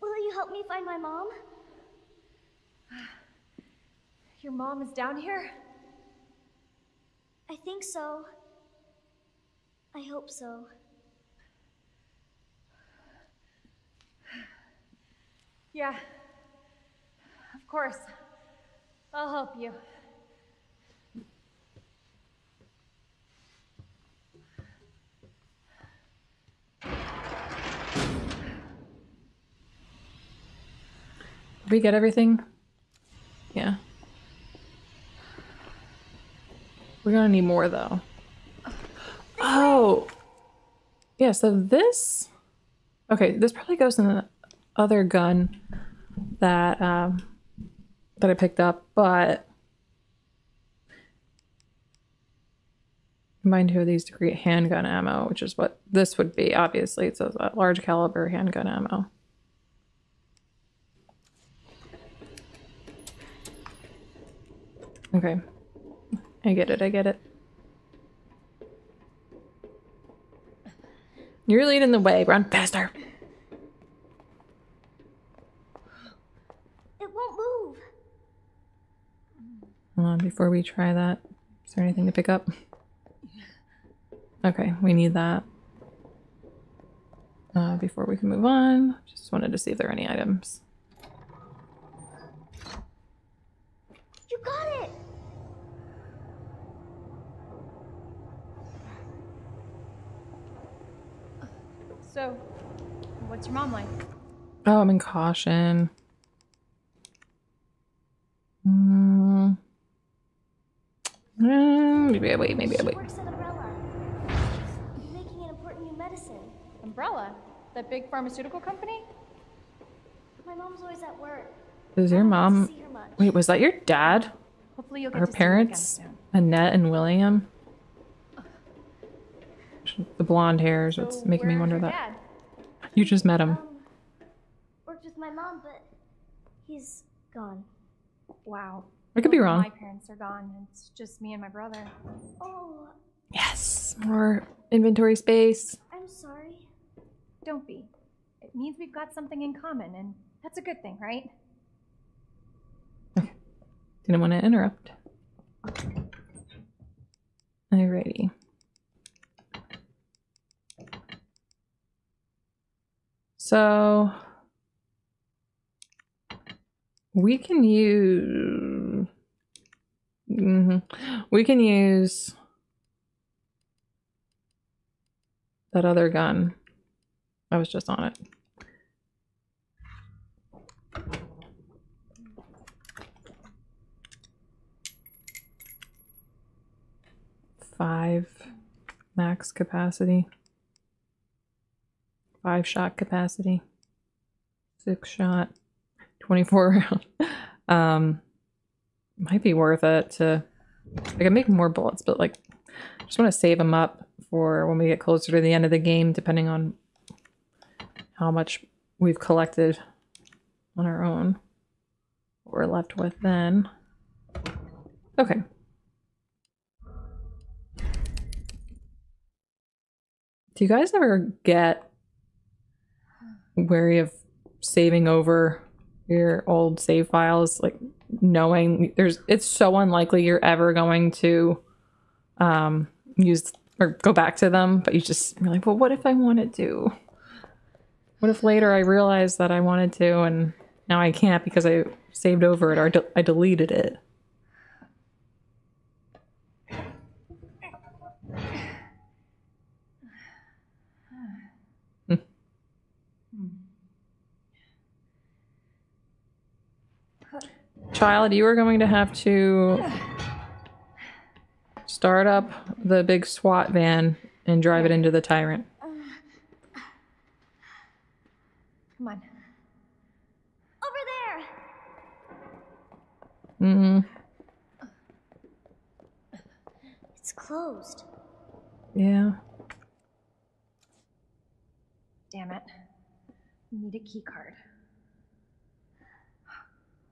Will you help me find my mom? Your mom is down here? I think so. I hope so. Yeah. Of course. I'll help you. We get everything? Yeah. We're gonna need more though. Oh! Yeah, so this... Okay, this probably goes in the other gun that, um, that I picked up, but... Combine two of these to create handgun ammo, which is what this would be, obviously. It says that large caliber handgun ammo. Okay. I get it, I get it. You're leading the way. Run faster. It won't move. Hold on, before we try that. Is there anything to pick up? Okay, we need that. Uh, before we can move on, just wanted to see if there are any items. You got it! So, what's your mom like? Oh, I'm in caution. Mm. Mm, maybe I wait, maybe I she wait. works at Umbrella. She's making an important new medicine. Umbrella? That big pharmaceutical company? My mom's always at work. Is your don't get to mom? see her much. Wait, was that your dad? Hopefully you'll get Her to see again parents? soon. Annette and William? The blonde hair is what's So making me wonder that. Dad? You just met him. Um, worked with my mom, but he's gone. Wow. I could be wrong. My parents are gone. It's just me and my brother. Oh, Yes, more inventory space. I'm sorry. Don't be. It means we've got something in common, and that's a good thing, right? Didn't want to interrupt. Alrighty. So we can use Mhm. we can use that other gun. I was just on it. Five max capacity. Five shot capacity. Six shot. 24 [laughs] round. Um, might be worth it to. I can make more bullets, but like, I just want to save them up for when we get closer to the end of the game, depending on how much we've collected on our own. What we're left with then. Okay. Do you guys ever get wary of saving over your old save files like knowing there's it's so unlikely you're ever going to um use or go back to them but you just you're like well what if i want to do? what if later i realized that i wanted to and now i can't because i saved over it or de- i deleted it child you are going to have to start up the big swat van and drive it into the tyrant Come on. Over there! mm It's closed. Yeah. Damn it. We need a key card.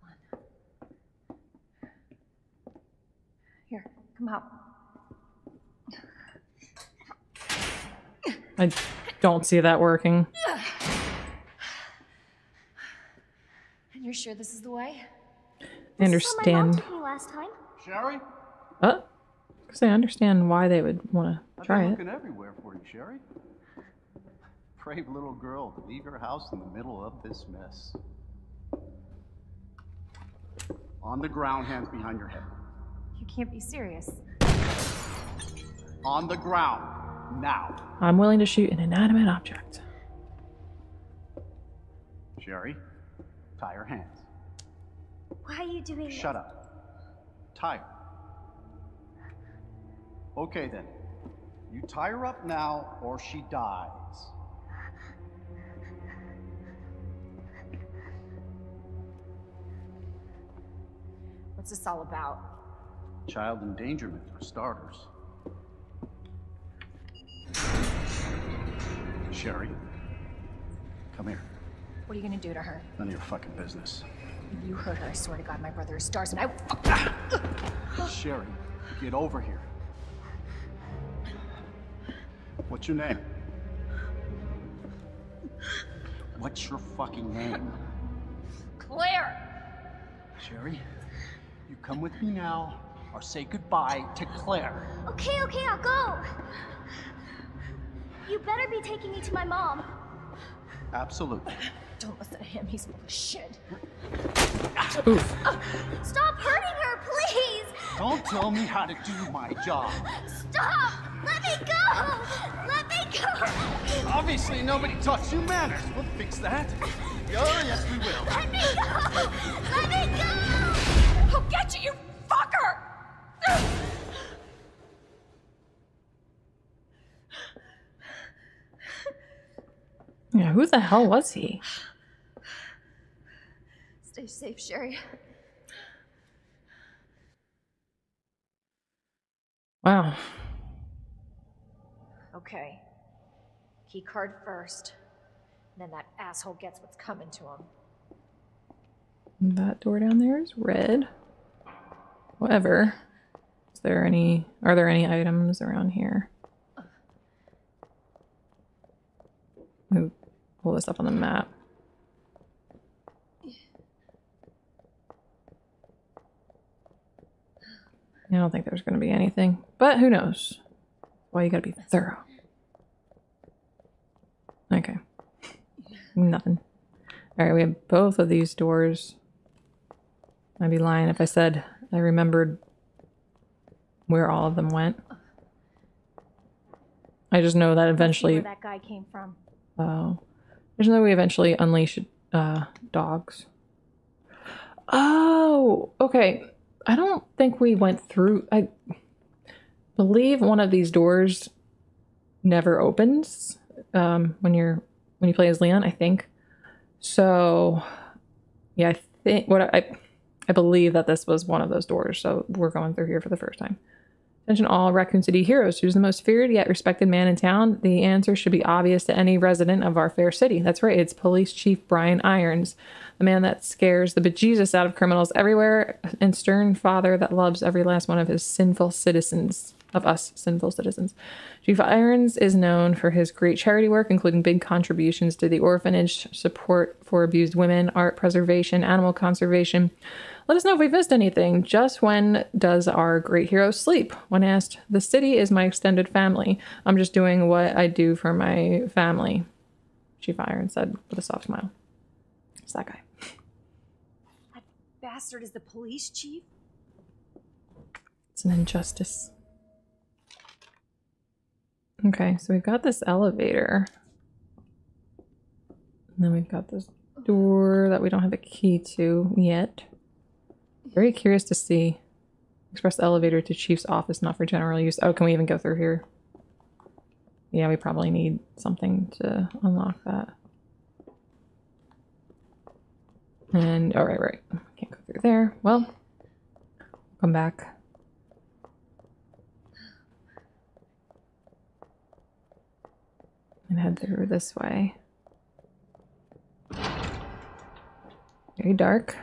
One. Here, come out. I don't see that working. And you're sure this is the way? I This is my mom understand. me last time. Sherry? Uh, because I understand why they would want to I've try been it. looking everywhere for you, Sherry. Brave little girl to leave your house in the middle of this mess. On the ground, hands behind your head. You can't be serious. On the ground. Now. I'm willing to shoot an inanimate object. Sherry, tie her hands. Why are you doing this? Shut up. Tie her. Okay then. You tie her up now or she dies. What's this all about? Child endangerment for starters. Sherry, come here. What are you gonna do to her? None of your fucking business. If you hurt her, I swear to God, my brother is stars and I will Sherry, get over here. What's your name? What's your fucking name? Claire! Sherry, you come with me now or say goodbye to Claire. Okay, okay, I'll go. You better be taking me to my mom. Absolutely. Don't listen to him, he's full of shit. Oof. Stop hurting her, please! Don't tell me how to do my job. Stop! Let me go! Let me go! Obviously, nobody taught you manners. We'll fix that. Oh, yes, we will. Let me go! Let me go! I'll get you, you Yeah, who the hell was he? Stay safe, Sherry. Wow. Okay. Key card first. And Then that asshole gets what's coming to him. That door down there is red. However, is there any are there any items around here? Pull this up on the map. I don't think there's going to be anything, but who knows? Why you got to be thorough. Okay. Nothing. All right, we have both of these doors. I'd be lying if I said I remembered where all of them went. I just know that eventually. Where that guy came from. Oh, there's no we eventually unleash uh, dogs. Oh, okay. I don't think we went through. I believe one of these doors never opens um, when you're when you play as Leon. I think so. Yeah, I think what I I believe that this was one of those doors. So we're going through here for the first time. Attention all Raccoon City heroes. Who's the most feared yet respected man in town? The answer should be obvious to any resident of our fair city. That's right, it's Police Chief Brian Irons, the man that scares the bejesus out of criminals everywhere, and stern father that loves every last one of his sinful citizens, of us sinful citizens. Chief Irons is known for his great charity work, including big contributions to the orphanage, support for abused women, art preservation, animal conservation. Let us know if we've missed anything. Just when does our great hero sleep? When asked, the city is my extended family. I'm just doing what I do for my family. Chief Irons said with a soft smile. It's that guy. That bastard is the police chief? It's an injustice. Okay, so we've got this elevator. And then we've got this door that we don't have a key to yet. Very curious to see. Express elevator to chief's office, not for general use. Oh, can we even go through here? Yeah, we probably need something to unlock that. And, all right, right. Can't go through there. Well, come back. And head through this way. Very dark.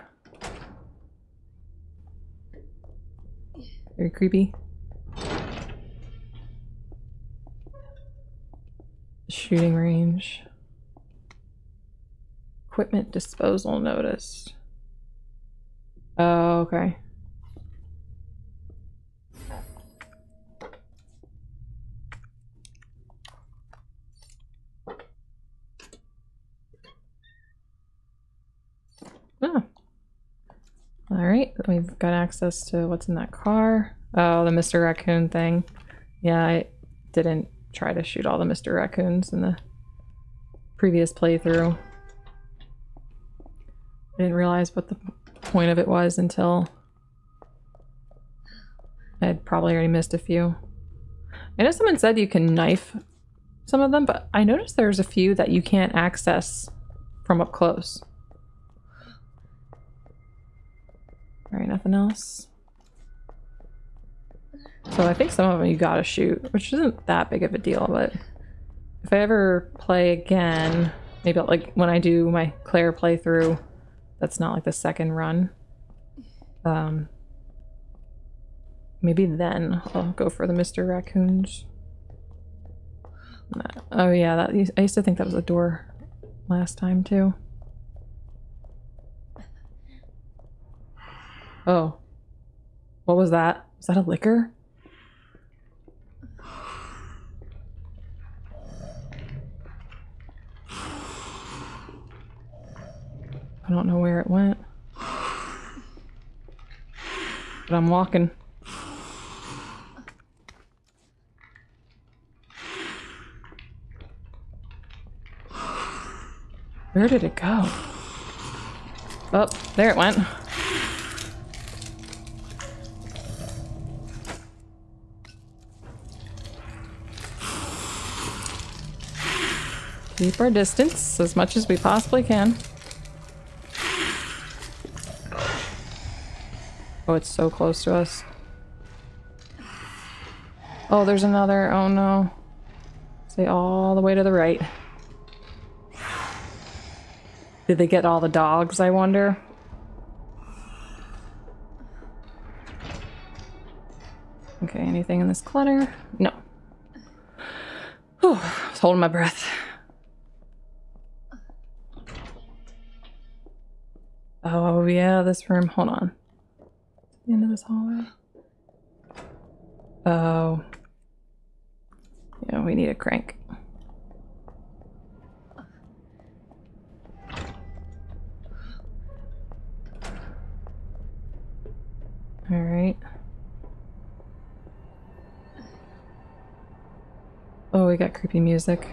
Very creepy. Shooting range. Equipment disposal notice. Oh, okay. Oh. Alright, we've got access to what's in that car. Oh, the Mr. Raccoon thing. Yeah, I didn't try to shoot all the Mr. Raccoons in the previous playthrough. I didn't realize what the point of it was until I'd probably already missed a few. I know someone said you can knife some of them, but I noticed there's a few that you can't access from up close. Alright, nothing else. So I think some of them you gotta shoot, which isn't that big of a deal, but if I ever play again, maybe like when I do my Claire playthrough, that's not like the second run. Um, maybe then I'll go for the Mr. Raccoons. Oh yeah, that I used to think that was a door last time too. Oh. What was that? Was that a licker? I don't know where it went. But I'm walking. Where did it go? Oh, there it went. Keep our distance as much as we possibly can. Oh, it's so close to us. Oh, there's another. Oh no. Stay all the way to the right. Did they get all the dogs, I wonder? Okay, anything in this clutter? No. Whew, I was holding my breath. Oh yeah, this room. Hold on. The end of this hallway. Oh. Yeah, we need a crank. All right. Oh, we got creepy music.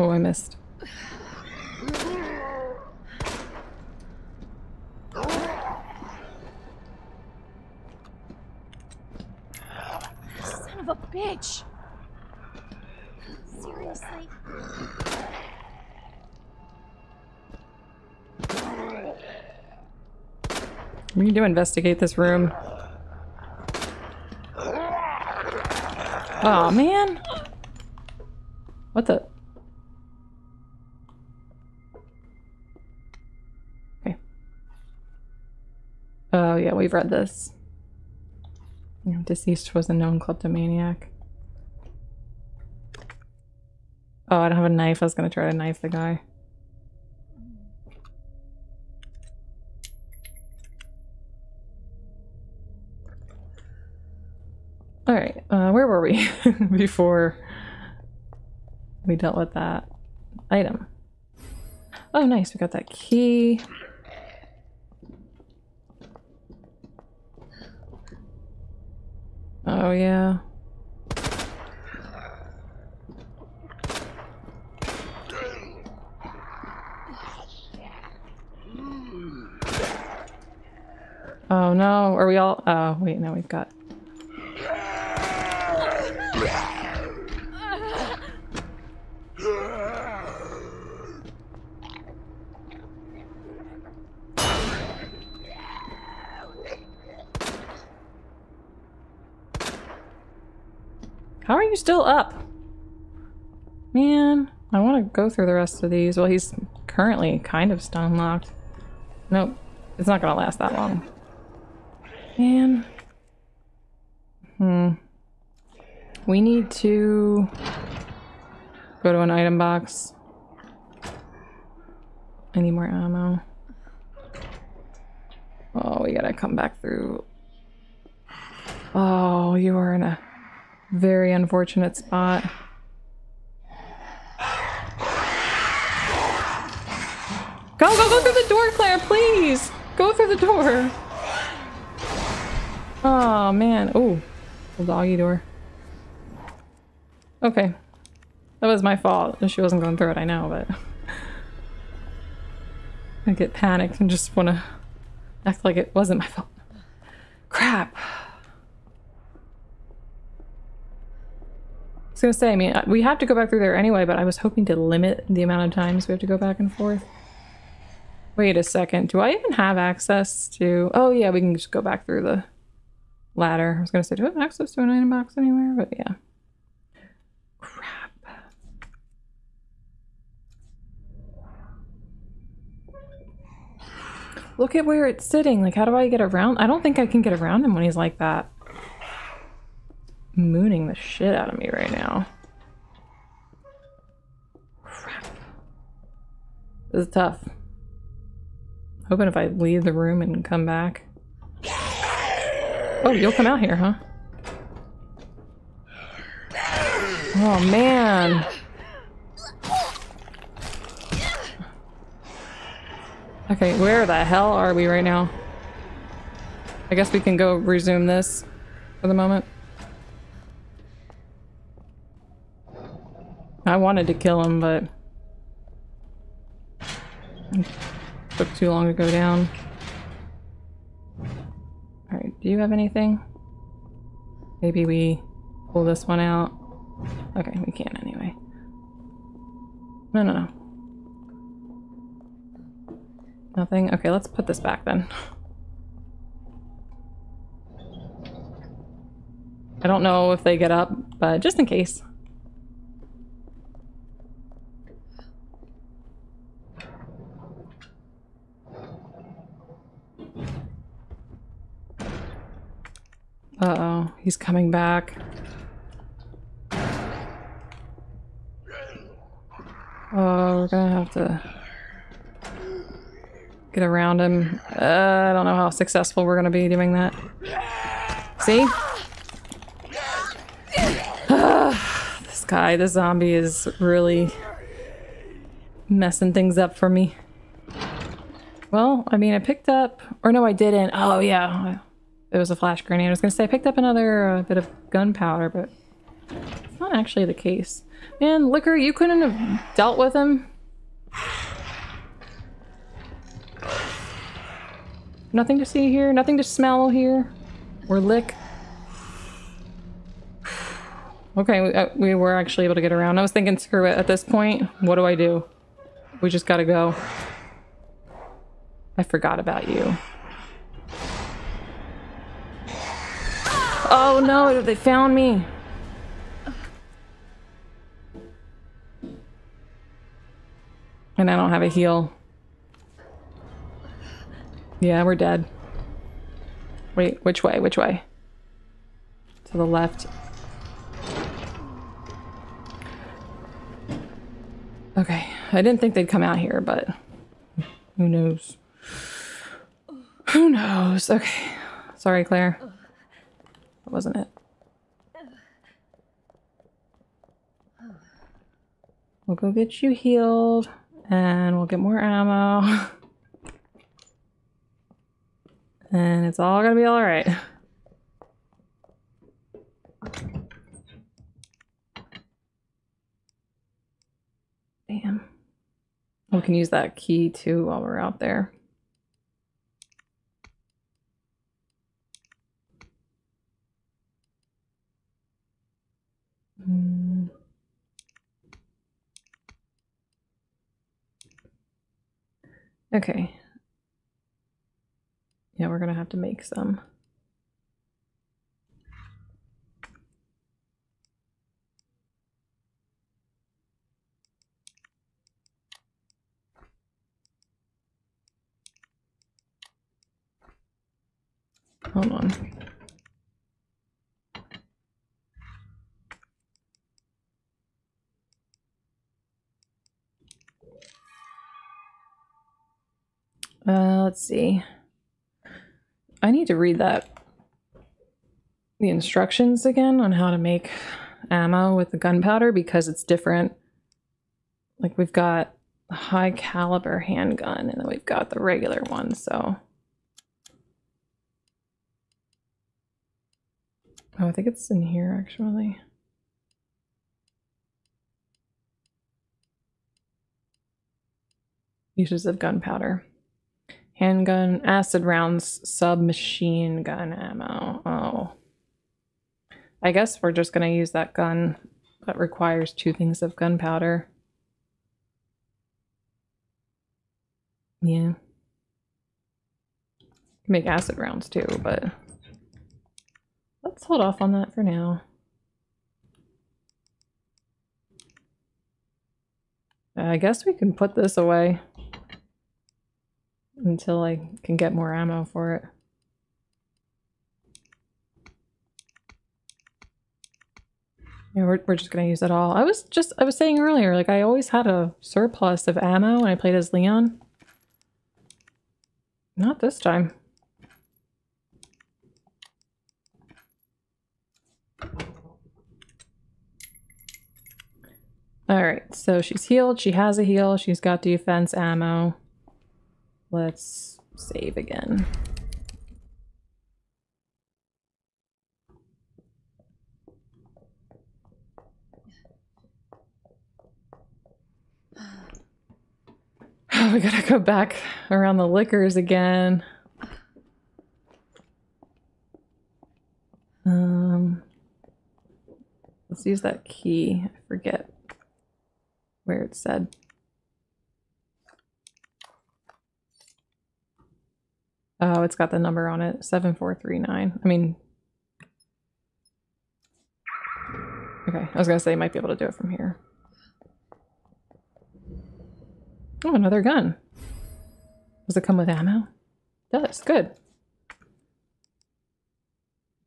Oh, I missed. Son of a bitch! Seriously? We need to investigate this room. Oh man! What the? Okay. Oh yeah, we've read this. Deceased was a known kleptomaniac. Oh, I don't have a knife. I was gonna try to knife the guy. Before we dealt with that item? Oh, nice. We got that key. Oh, yeah. Oh no, are we all? Oh, wait, no, we've got. How are you still up? Man, I want to go through the rest of these. Well, he's currently kind of stun locked. Nope, it's not gonna last that long. Man. Hmm. We need to go to an item box. I need more ammo. Oh, we gotta come back through. Oh, you are in a very unfortunate spot. Go, go, go through the door, Claire, please! Go through the door! Oh, man. Ooh, the doggy door. Okay. That was my fault. She wasn't going through it, I know, but... I get panicked and just want to act like it wasn't my fault. Crap. I was gonna say, I mean, uh, we have to go back through there anyway, but I was hoping to limit the amount of times we have to go back and forth. Wait a second. Do I even have access to... Oh, yeah, we can just go back through the ladder. I was gonna say, do I have access to an item box anywhere? But yeah. Crap. Look at where it's sitting. Like, how do I get around? I don't think I can get around him when he's like that. Mooning the shit out of me right now. Crap. This is tough. Hoping if I leave the room and come back. Oh, you'll come out here, huh? Oh, man. Okay, where the hell are we right now? I guess we can go resume this for the moment. I wanted to kill him, but... It took too long to go down. Alright, do you have anything? Maybe we pull this one out. Okay, we can anyway. No, no, no. Nothing? Okay, let's put this back then. I don't know if they get up, but just in case. Uh-oh, he's coming back. Oh, we're gonna have to get around him. Uh, I don't know how successful we're gonna be doing that. See? [sighs] this guy, the zombie is really messing things up for me. Well, I mean, I picked up, or no, I didn't. Oh yeah, it was a flash grenade. I was gonna say I picked up another uh, bit of gunpowder, but it's not actually the case. Man, Licker, you couldn't have dealt with him. Nothing to see here, nothing to smell here, or lick. Okay, we, uh, we were actually able to get around. I was thinking, screw it, at this point, what do I do? We just gotta go. I forgot about you. Oh no, they found me. And I don't have a heal. Yeah, we're dead. Wait, which way? Which way? To the left. Okay, I didn't think they'd come out here, but who knows? Who knows? Okay. Sorry, Claire. Wasn't it. We'll go get you healed, and we'll get more ammo. [laughs] and it's all gonna be alright. Damn. We can use that key too while we're out there. Mm. Okay. Yeah, we're going to have to make some. Hold on. Uh, let's see. I need to read that the instructions again on how to make ammo with the gunpowder because it's different. Like we've got a high caliber handgun and then we've got the regular one, so Oh, I think it's in here actually. Uses of gunpowder. Handgun, acid rounds, submachine gun ammo. Oh. I guess we're just going to use that gun that requires two things of gunpowder. Yeah. Make acid rounds too, but let's hold off on that for now. I guess we can put this away until I can get more ammo for it. Yeah, we're, we're just gonna use it all. I was just, I was saying earlier, like I always had a surplus of ammo when I played as Leon. Not this time. Alright, so she's healed, she has a heal, she's got defense ammo. Let's save again. [sighs] [sighs] We gotta go back around the lickers again. Um, let's use that key. I forget where it said. Oh, it's got the number on it. 7439. I mean... Okay, I was gonna say you might be able to do it from here. Oh, another gun. Does it come with ammo? It does, good.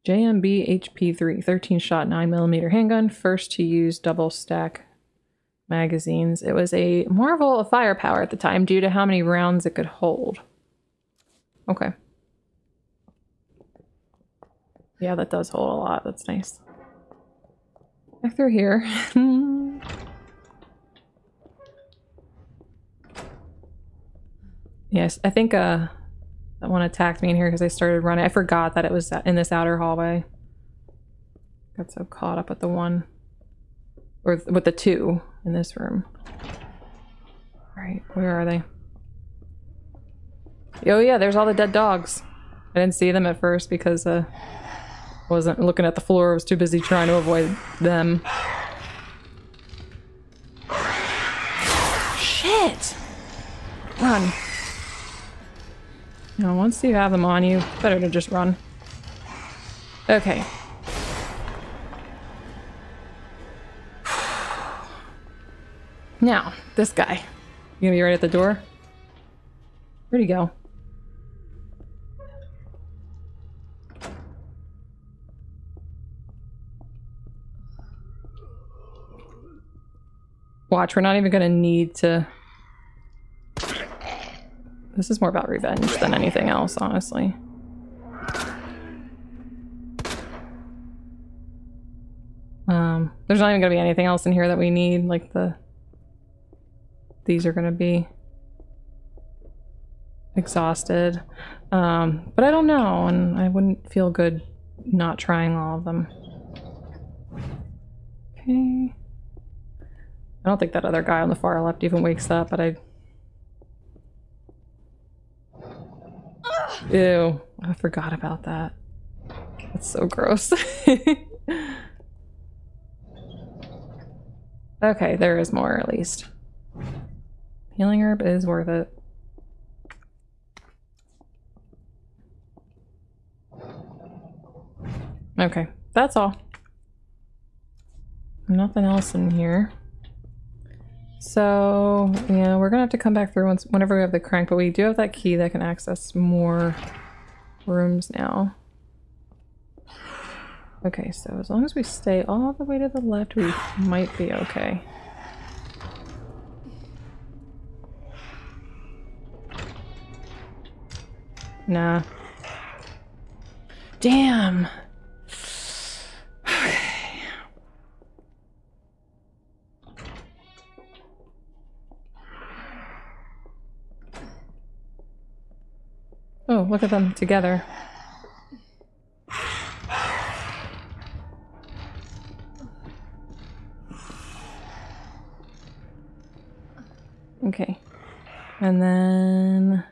JMB HP3, 13 shot 9mm handgun, first to use double stack magazines. It was a marvel of firepower at the time due to how many rounds it could hold. Okay. Yeah, that does hold a lot. That's nice. Back through here. [laughs] yes, I think uh, that one attacked me in here because I started running. I forgot that it was in this outer hallway. Got so caught up with the one. Or with the two in this room. Alright, where are they? Oh yeah, there's all the dead dogs. I didn't see them at first because uh, I wasn't looking at the floor. I was too busy trying to avoid them. Shit! Run. You know, once you have them on you, better to just run. Okay. Now, this guy. You gonna be right at the door? Where'd he go? Watch, we're not even gonna need to... This is more about revenge than anything else, honestly. Um, there's not even gonna be anything else in here that we need, like the... These are gonna be exhausted. Um, but I don't know, and I wouldn't feel good not trying all of them. Okay. I don't think that other guy on the far left even wakes up, but I... Ew, I forgot about that. That's so gross. [laughs] okay, there is more at least. Healing herb is worth it. Okay, that's all. Nothing else in here. So, yeah, we're gonna have to come back through once whenever we have the crank, but we do have that key that can access more rooms now. Okay, so as long as we stay all the way to the left, we might be okay. Nah. Damn. Oh, look at them together. Okay. And then...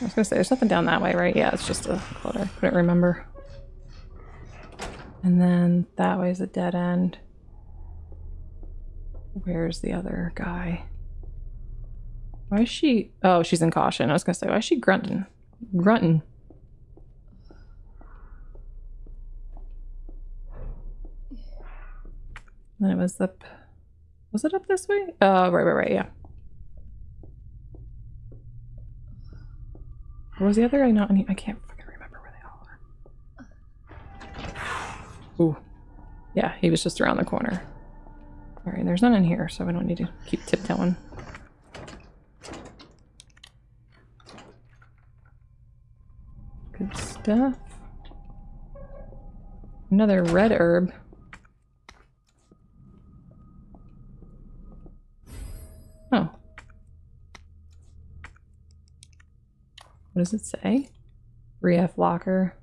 I was gonna say, there's nothing down that way, right? Yeah, it's just a clutter. Couldn't remember. And then that way is a dead end. Where's the other guy? Why is she... Oh, she's in caution. I was gonna say, why is she grunting? Grunting. Then it was up... Was it up this way? Oh, right, right, right, yeah. Or was the other guy not in I can't fucking remember where they all are. Ooh. Yeah, he was just around the corner. Alright, there's none in here, so we don't need to keep tiptoeing. Good stuff. Another red herb. Oh. What does it say? 3F locker.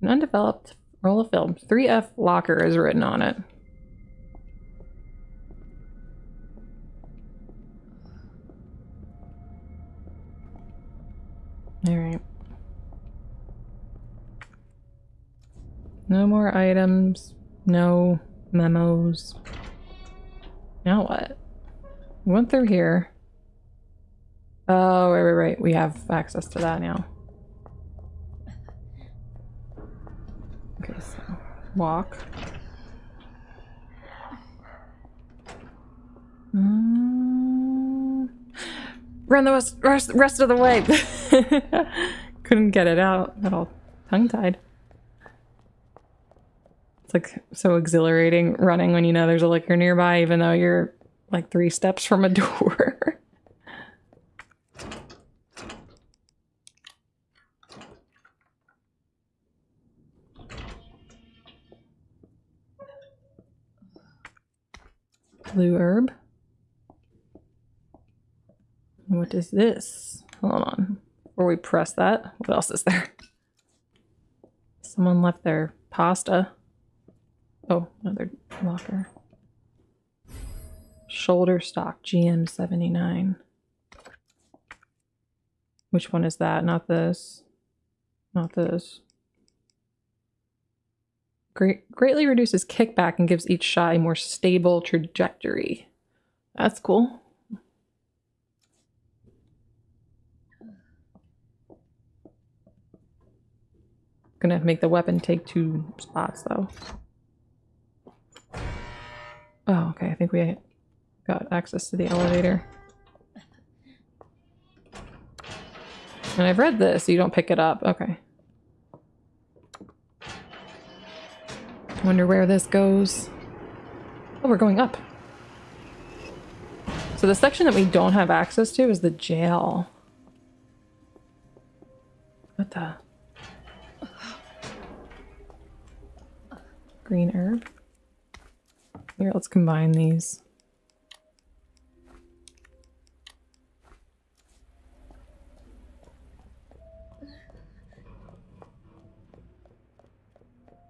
An undeveloped roll of film. 3F locker is written on it. Alright. No more items. No memos. Now what? We went through here. Oh, right, right, right. We have access to that now. Okay, so walk. Mm. Run the rest, rest, rest of the way. [laughs] Couldn't get it out. Got all tongue-tied. It's like so exhilarating running when you know there's a licker nearby, even though you're like three steps from a [laughs] door. Blue herb. What is this? Hold on. Before we press that, what else is there? Someone left their pasta. Oh, another locker. Shoulder stock GM79. Which one is that? Not this. Not this. Great, greatly reduces kickback and gives each shot a more stable trajectory. That's cool. Gonna make the weapon take two spots though. Oh, okay. I think we got access to the elevator. And I've read this, you don't pick it up. Okay. Wonder where this goes. Oh, we're going up. So the section that we don't have access to is the jail. What the? Green herb. Here, let's combine these.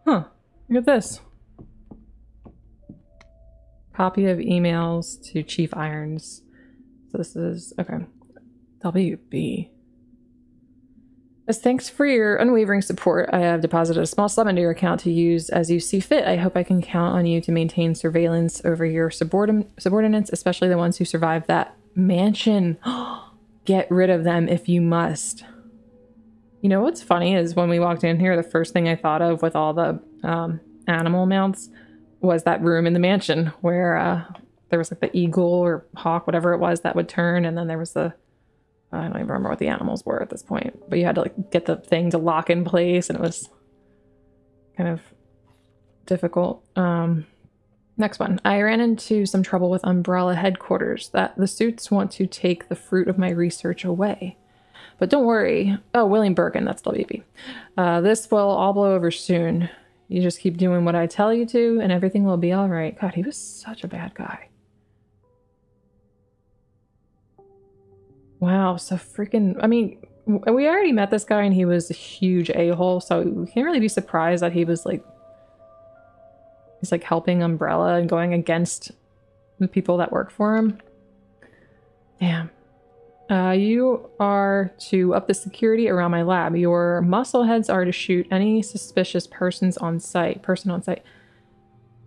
Huh. Look at this. Copy of emails to Chief Irons. So this is, okay. WB. As thanks for your unwavering support, I have deposited a small sum into your account to use as you see fit. I hope I can count on you to maintain surveillance over your subordin subordinates, especially the ones who survived that mansion. [gasps] Get rid of them if you must. You know what's funny is when we walked in here, the first thing I thought of with all the um, animal mounts was that room in the mansion where uh, there was like the eagle or hawk, whatever it was, that would turn, and then there was the I don't even remember what the animals were at this point, but you had to like get the thing to lock in place, and it was kind of difficult. Um, next one. I ran into some trouble with Umbrella headquarters that the suits want to take the fruit of my research away. But don't worry. Oh, William Birkin, that's WB. Uh, this will all blow over soon. You just keep doing what I tell you to, and everything will be all right. God, he was such a bad guy. Wow, so freaking. I mean, we already met this guy, and he was a huge a hole, so we can't really be surprised that he was like. He's like helping Umbrella and going against the people that work for him. Damn. Uh, you are to up the security around my lab. Your muscle heads are to shoot any suspicious persons on site. Person on site.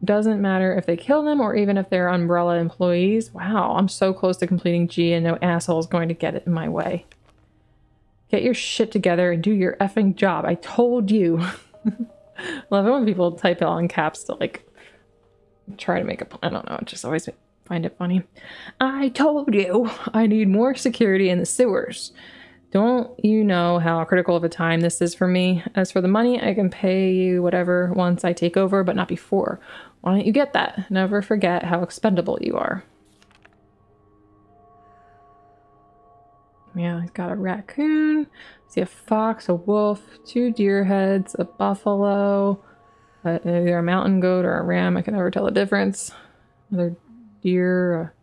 Doesn't matter if they kill them or even if they're Umbrella employees. Wow, I'm so close to completing G and no asshole is going to get it in my way. Get your shit together and do your effing job. I told you. [laughs] Love it when people type it all in caps to like try to make a. I don't know. Just always find it funny. I told you I need more security in the sewers. Don't you know how critical of a time this is for me? As for the money, I can pay you whatever once I take over, but not before. Why don't you get that? Never forget how expendable you are. Yeah, he's got a raccoon. See a fox, a wolf, two deer heads, a buffalo, either a mountain goat or a ram. I can never tell the difference. Another deer.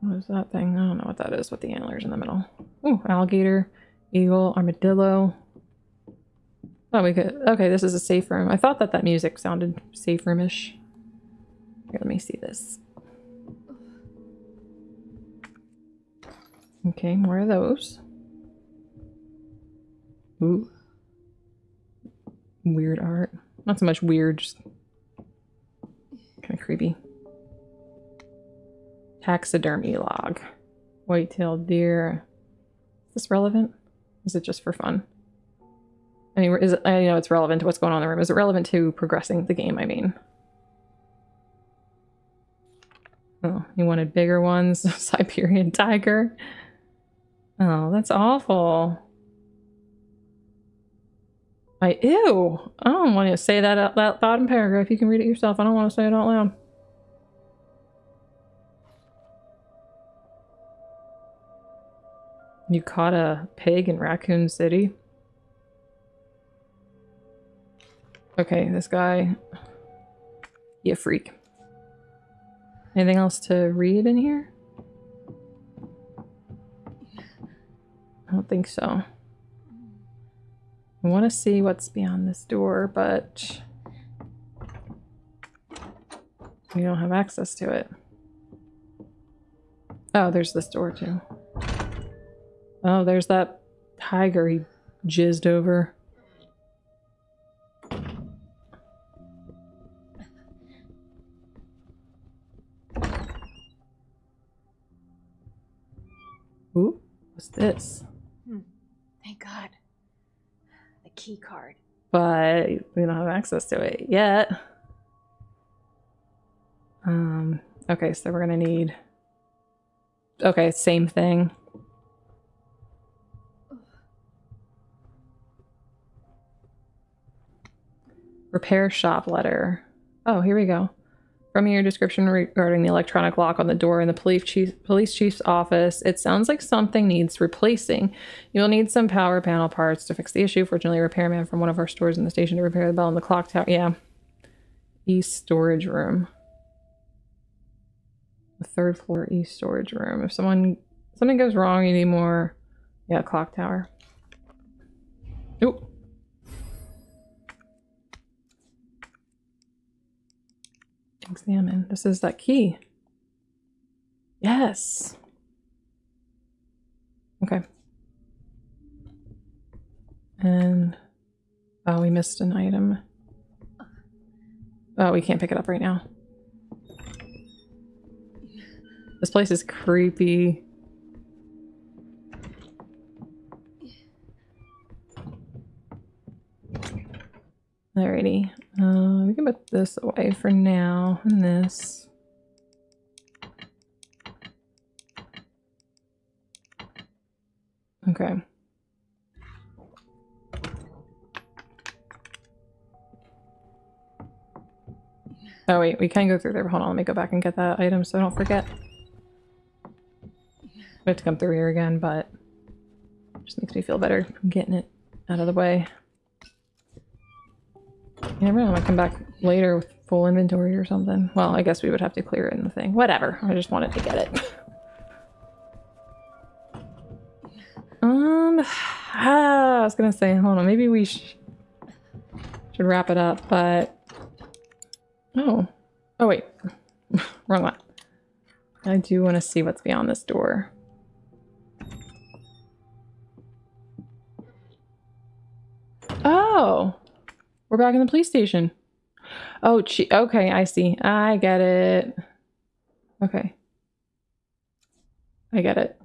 What is that thing? I don't know what that is with the antlers in the middle. Oh, alligator, eagle, armadillo. Oh, we could. Okay, this is a safe room. I thought that that music sounded safe roomish. Here, let me see this. Okay, more of those. Ooh. Weird art. Not so much weird, just kind of creepy. Taxidermy log. White-tailed deer. Is this relevant? Is it just for fun? I mean, is it, I know it's relevant to what's going on in the room. Is it relevant to progressing the game, I mean? Oh, you wanted bigger ones? [laughs] Siberian tiger? Oh, that's awful. I, ew! I don't want to say that out that bottom paragraph. You can read it yourself. I don't want to say it out loud. You caught a pig in Raccoon City? Okay, this guy... A freak. Anything else to read in here? I don't think so. I want to see what's beyond this door, but... We don't have access to it. Oh, there's this door too. Oh, there's that tiger he jizzed over. Ooh, what's this? Hmm. Thank God. The key card. But we don't have access to it yet. Um, okay, so we're gonna need... Okay, same thing. Repair shop letter. Oh, here we go. From your description regarding the electronic lock on the door in the police, chief, police chief's office, it sounds like something needs replacing. You'll need some power panel parts to fix the issue. Fortunately, a repairman from one of our stores in the station to repair the bell in the clock tower. Yeah. East storage room. The third floor east storage room. If someone something goes wrong, you need more. Yeah, clock tower. Examine. This is that key. Yes. Okay. And oh, we missed an item. Oh, we can't pick it up right now. This place is creepy. Alrighty. Uh, we can put this away for now, and this. Okay. Oh wait, we can go through there. Hold on, let me go back and get that item so I don't forget. We have to come through here again, but just makes me feel better getting it out of the way. You never know, I might come back later with full inventory or something. Well, I guess we would have to clear it in the thing. Whatever, I just wanted to get it. [laughs] um, ah, [sighs] I was gonna say, hold on, maybe we sh should wrap it up, but... Oh. Oh, wait. [laughs] Wrong one. I do want to see what's beyond this door. Oh! We're back in the police station. Oh, gee. Okay, I see. I get it. Okay. I get it.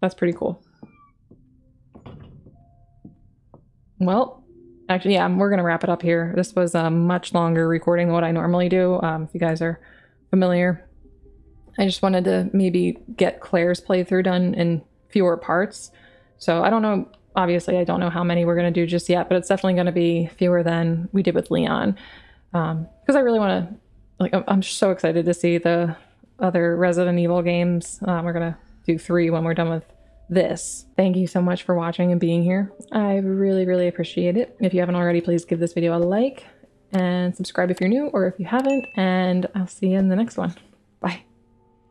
That's pretty cool. Well, actually, yeah, we're going to wrap it up here. This was a much longer recording than what I normally do, um, if you guys are familiar. I just wanted to maybe get Claire's playthrough done in fewer parts. So I don't know, obviously, I don't know how many we're going to do just yet, but it's definitely going to be fewer than we did with Leon. Because um, I really want to, like, I'm so excited to see the other Resident Evil games. Um, we're going to do three when we're done with this. Thank you so much for watching and being here. I really, really appreciate it. If you haven't already, please give this video a like and subscribe if you're new or if you haven't, and I'll see you in the next one. Bye.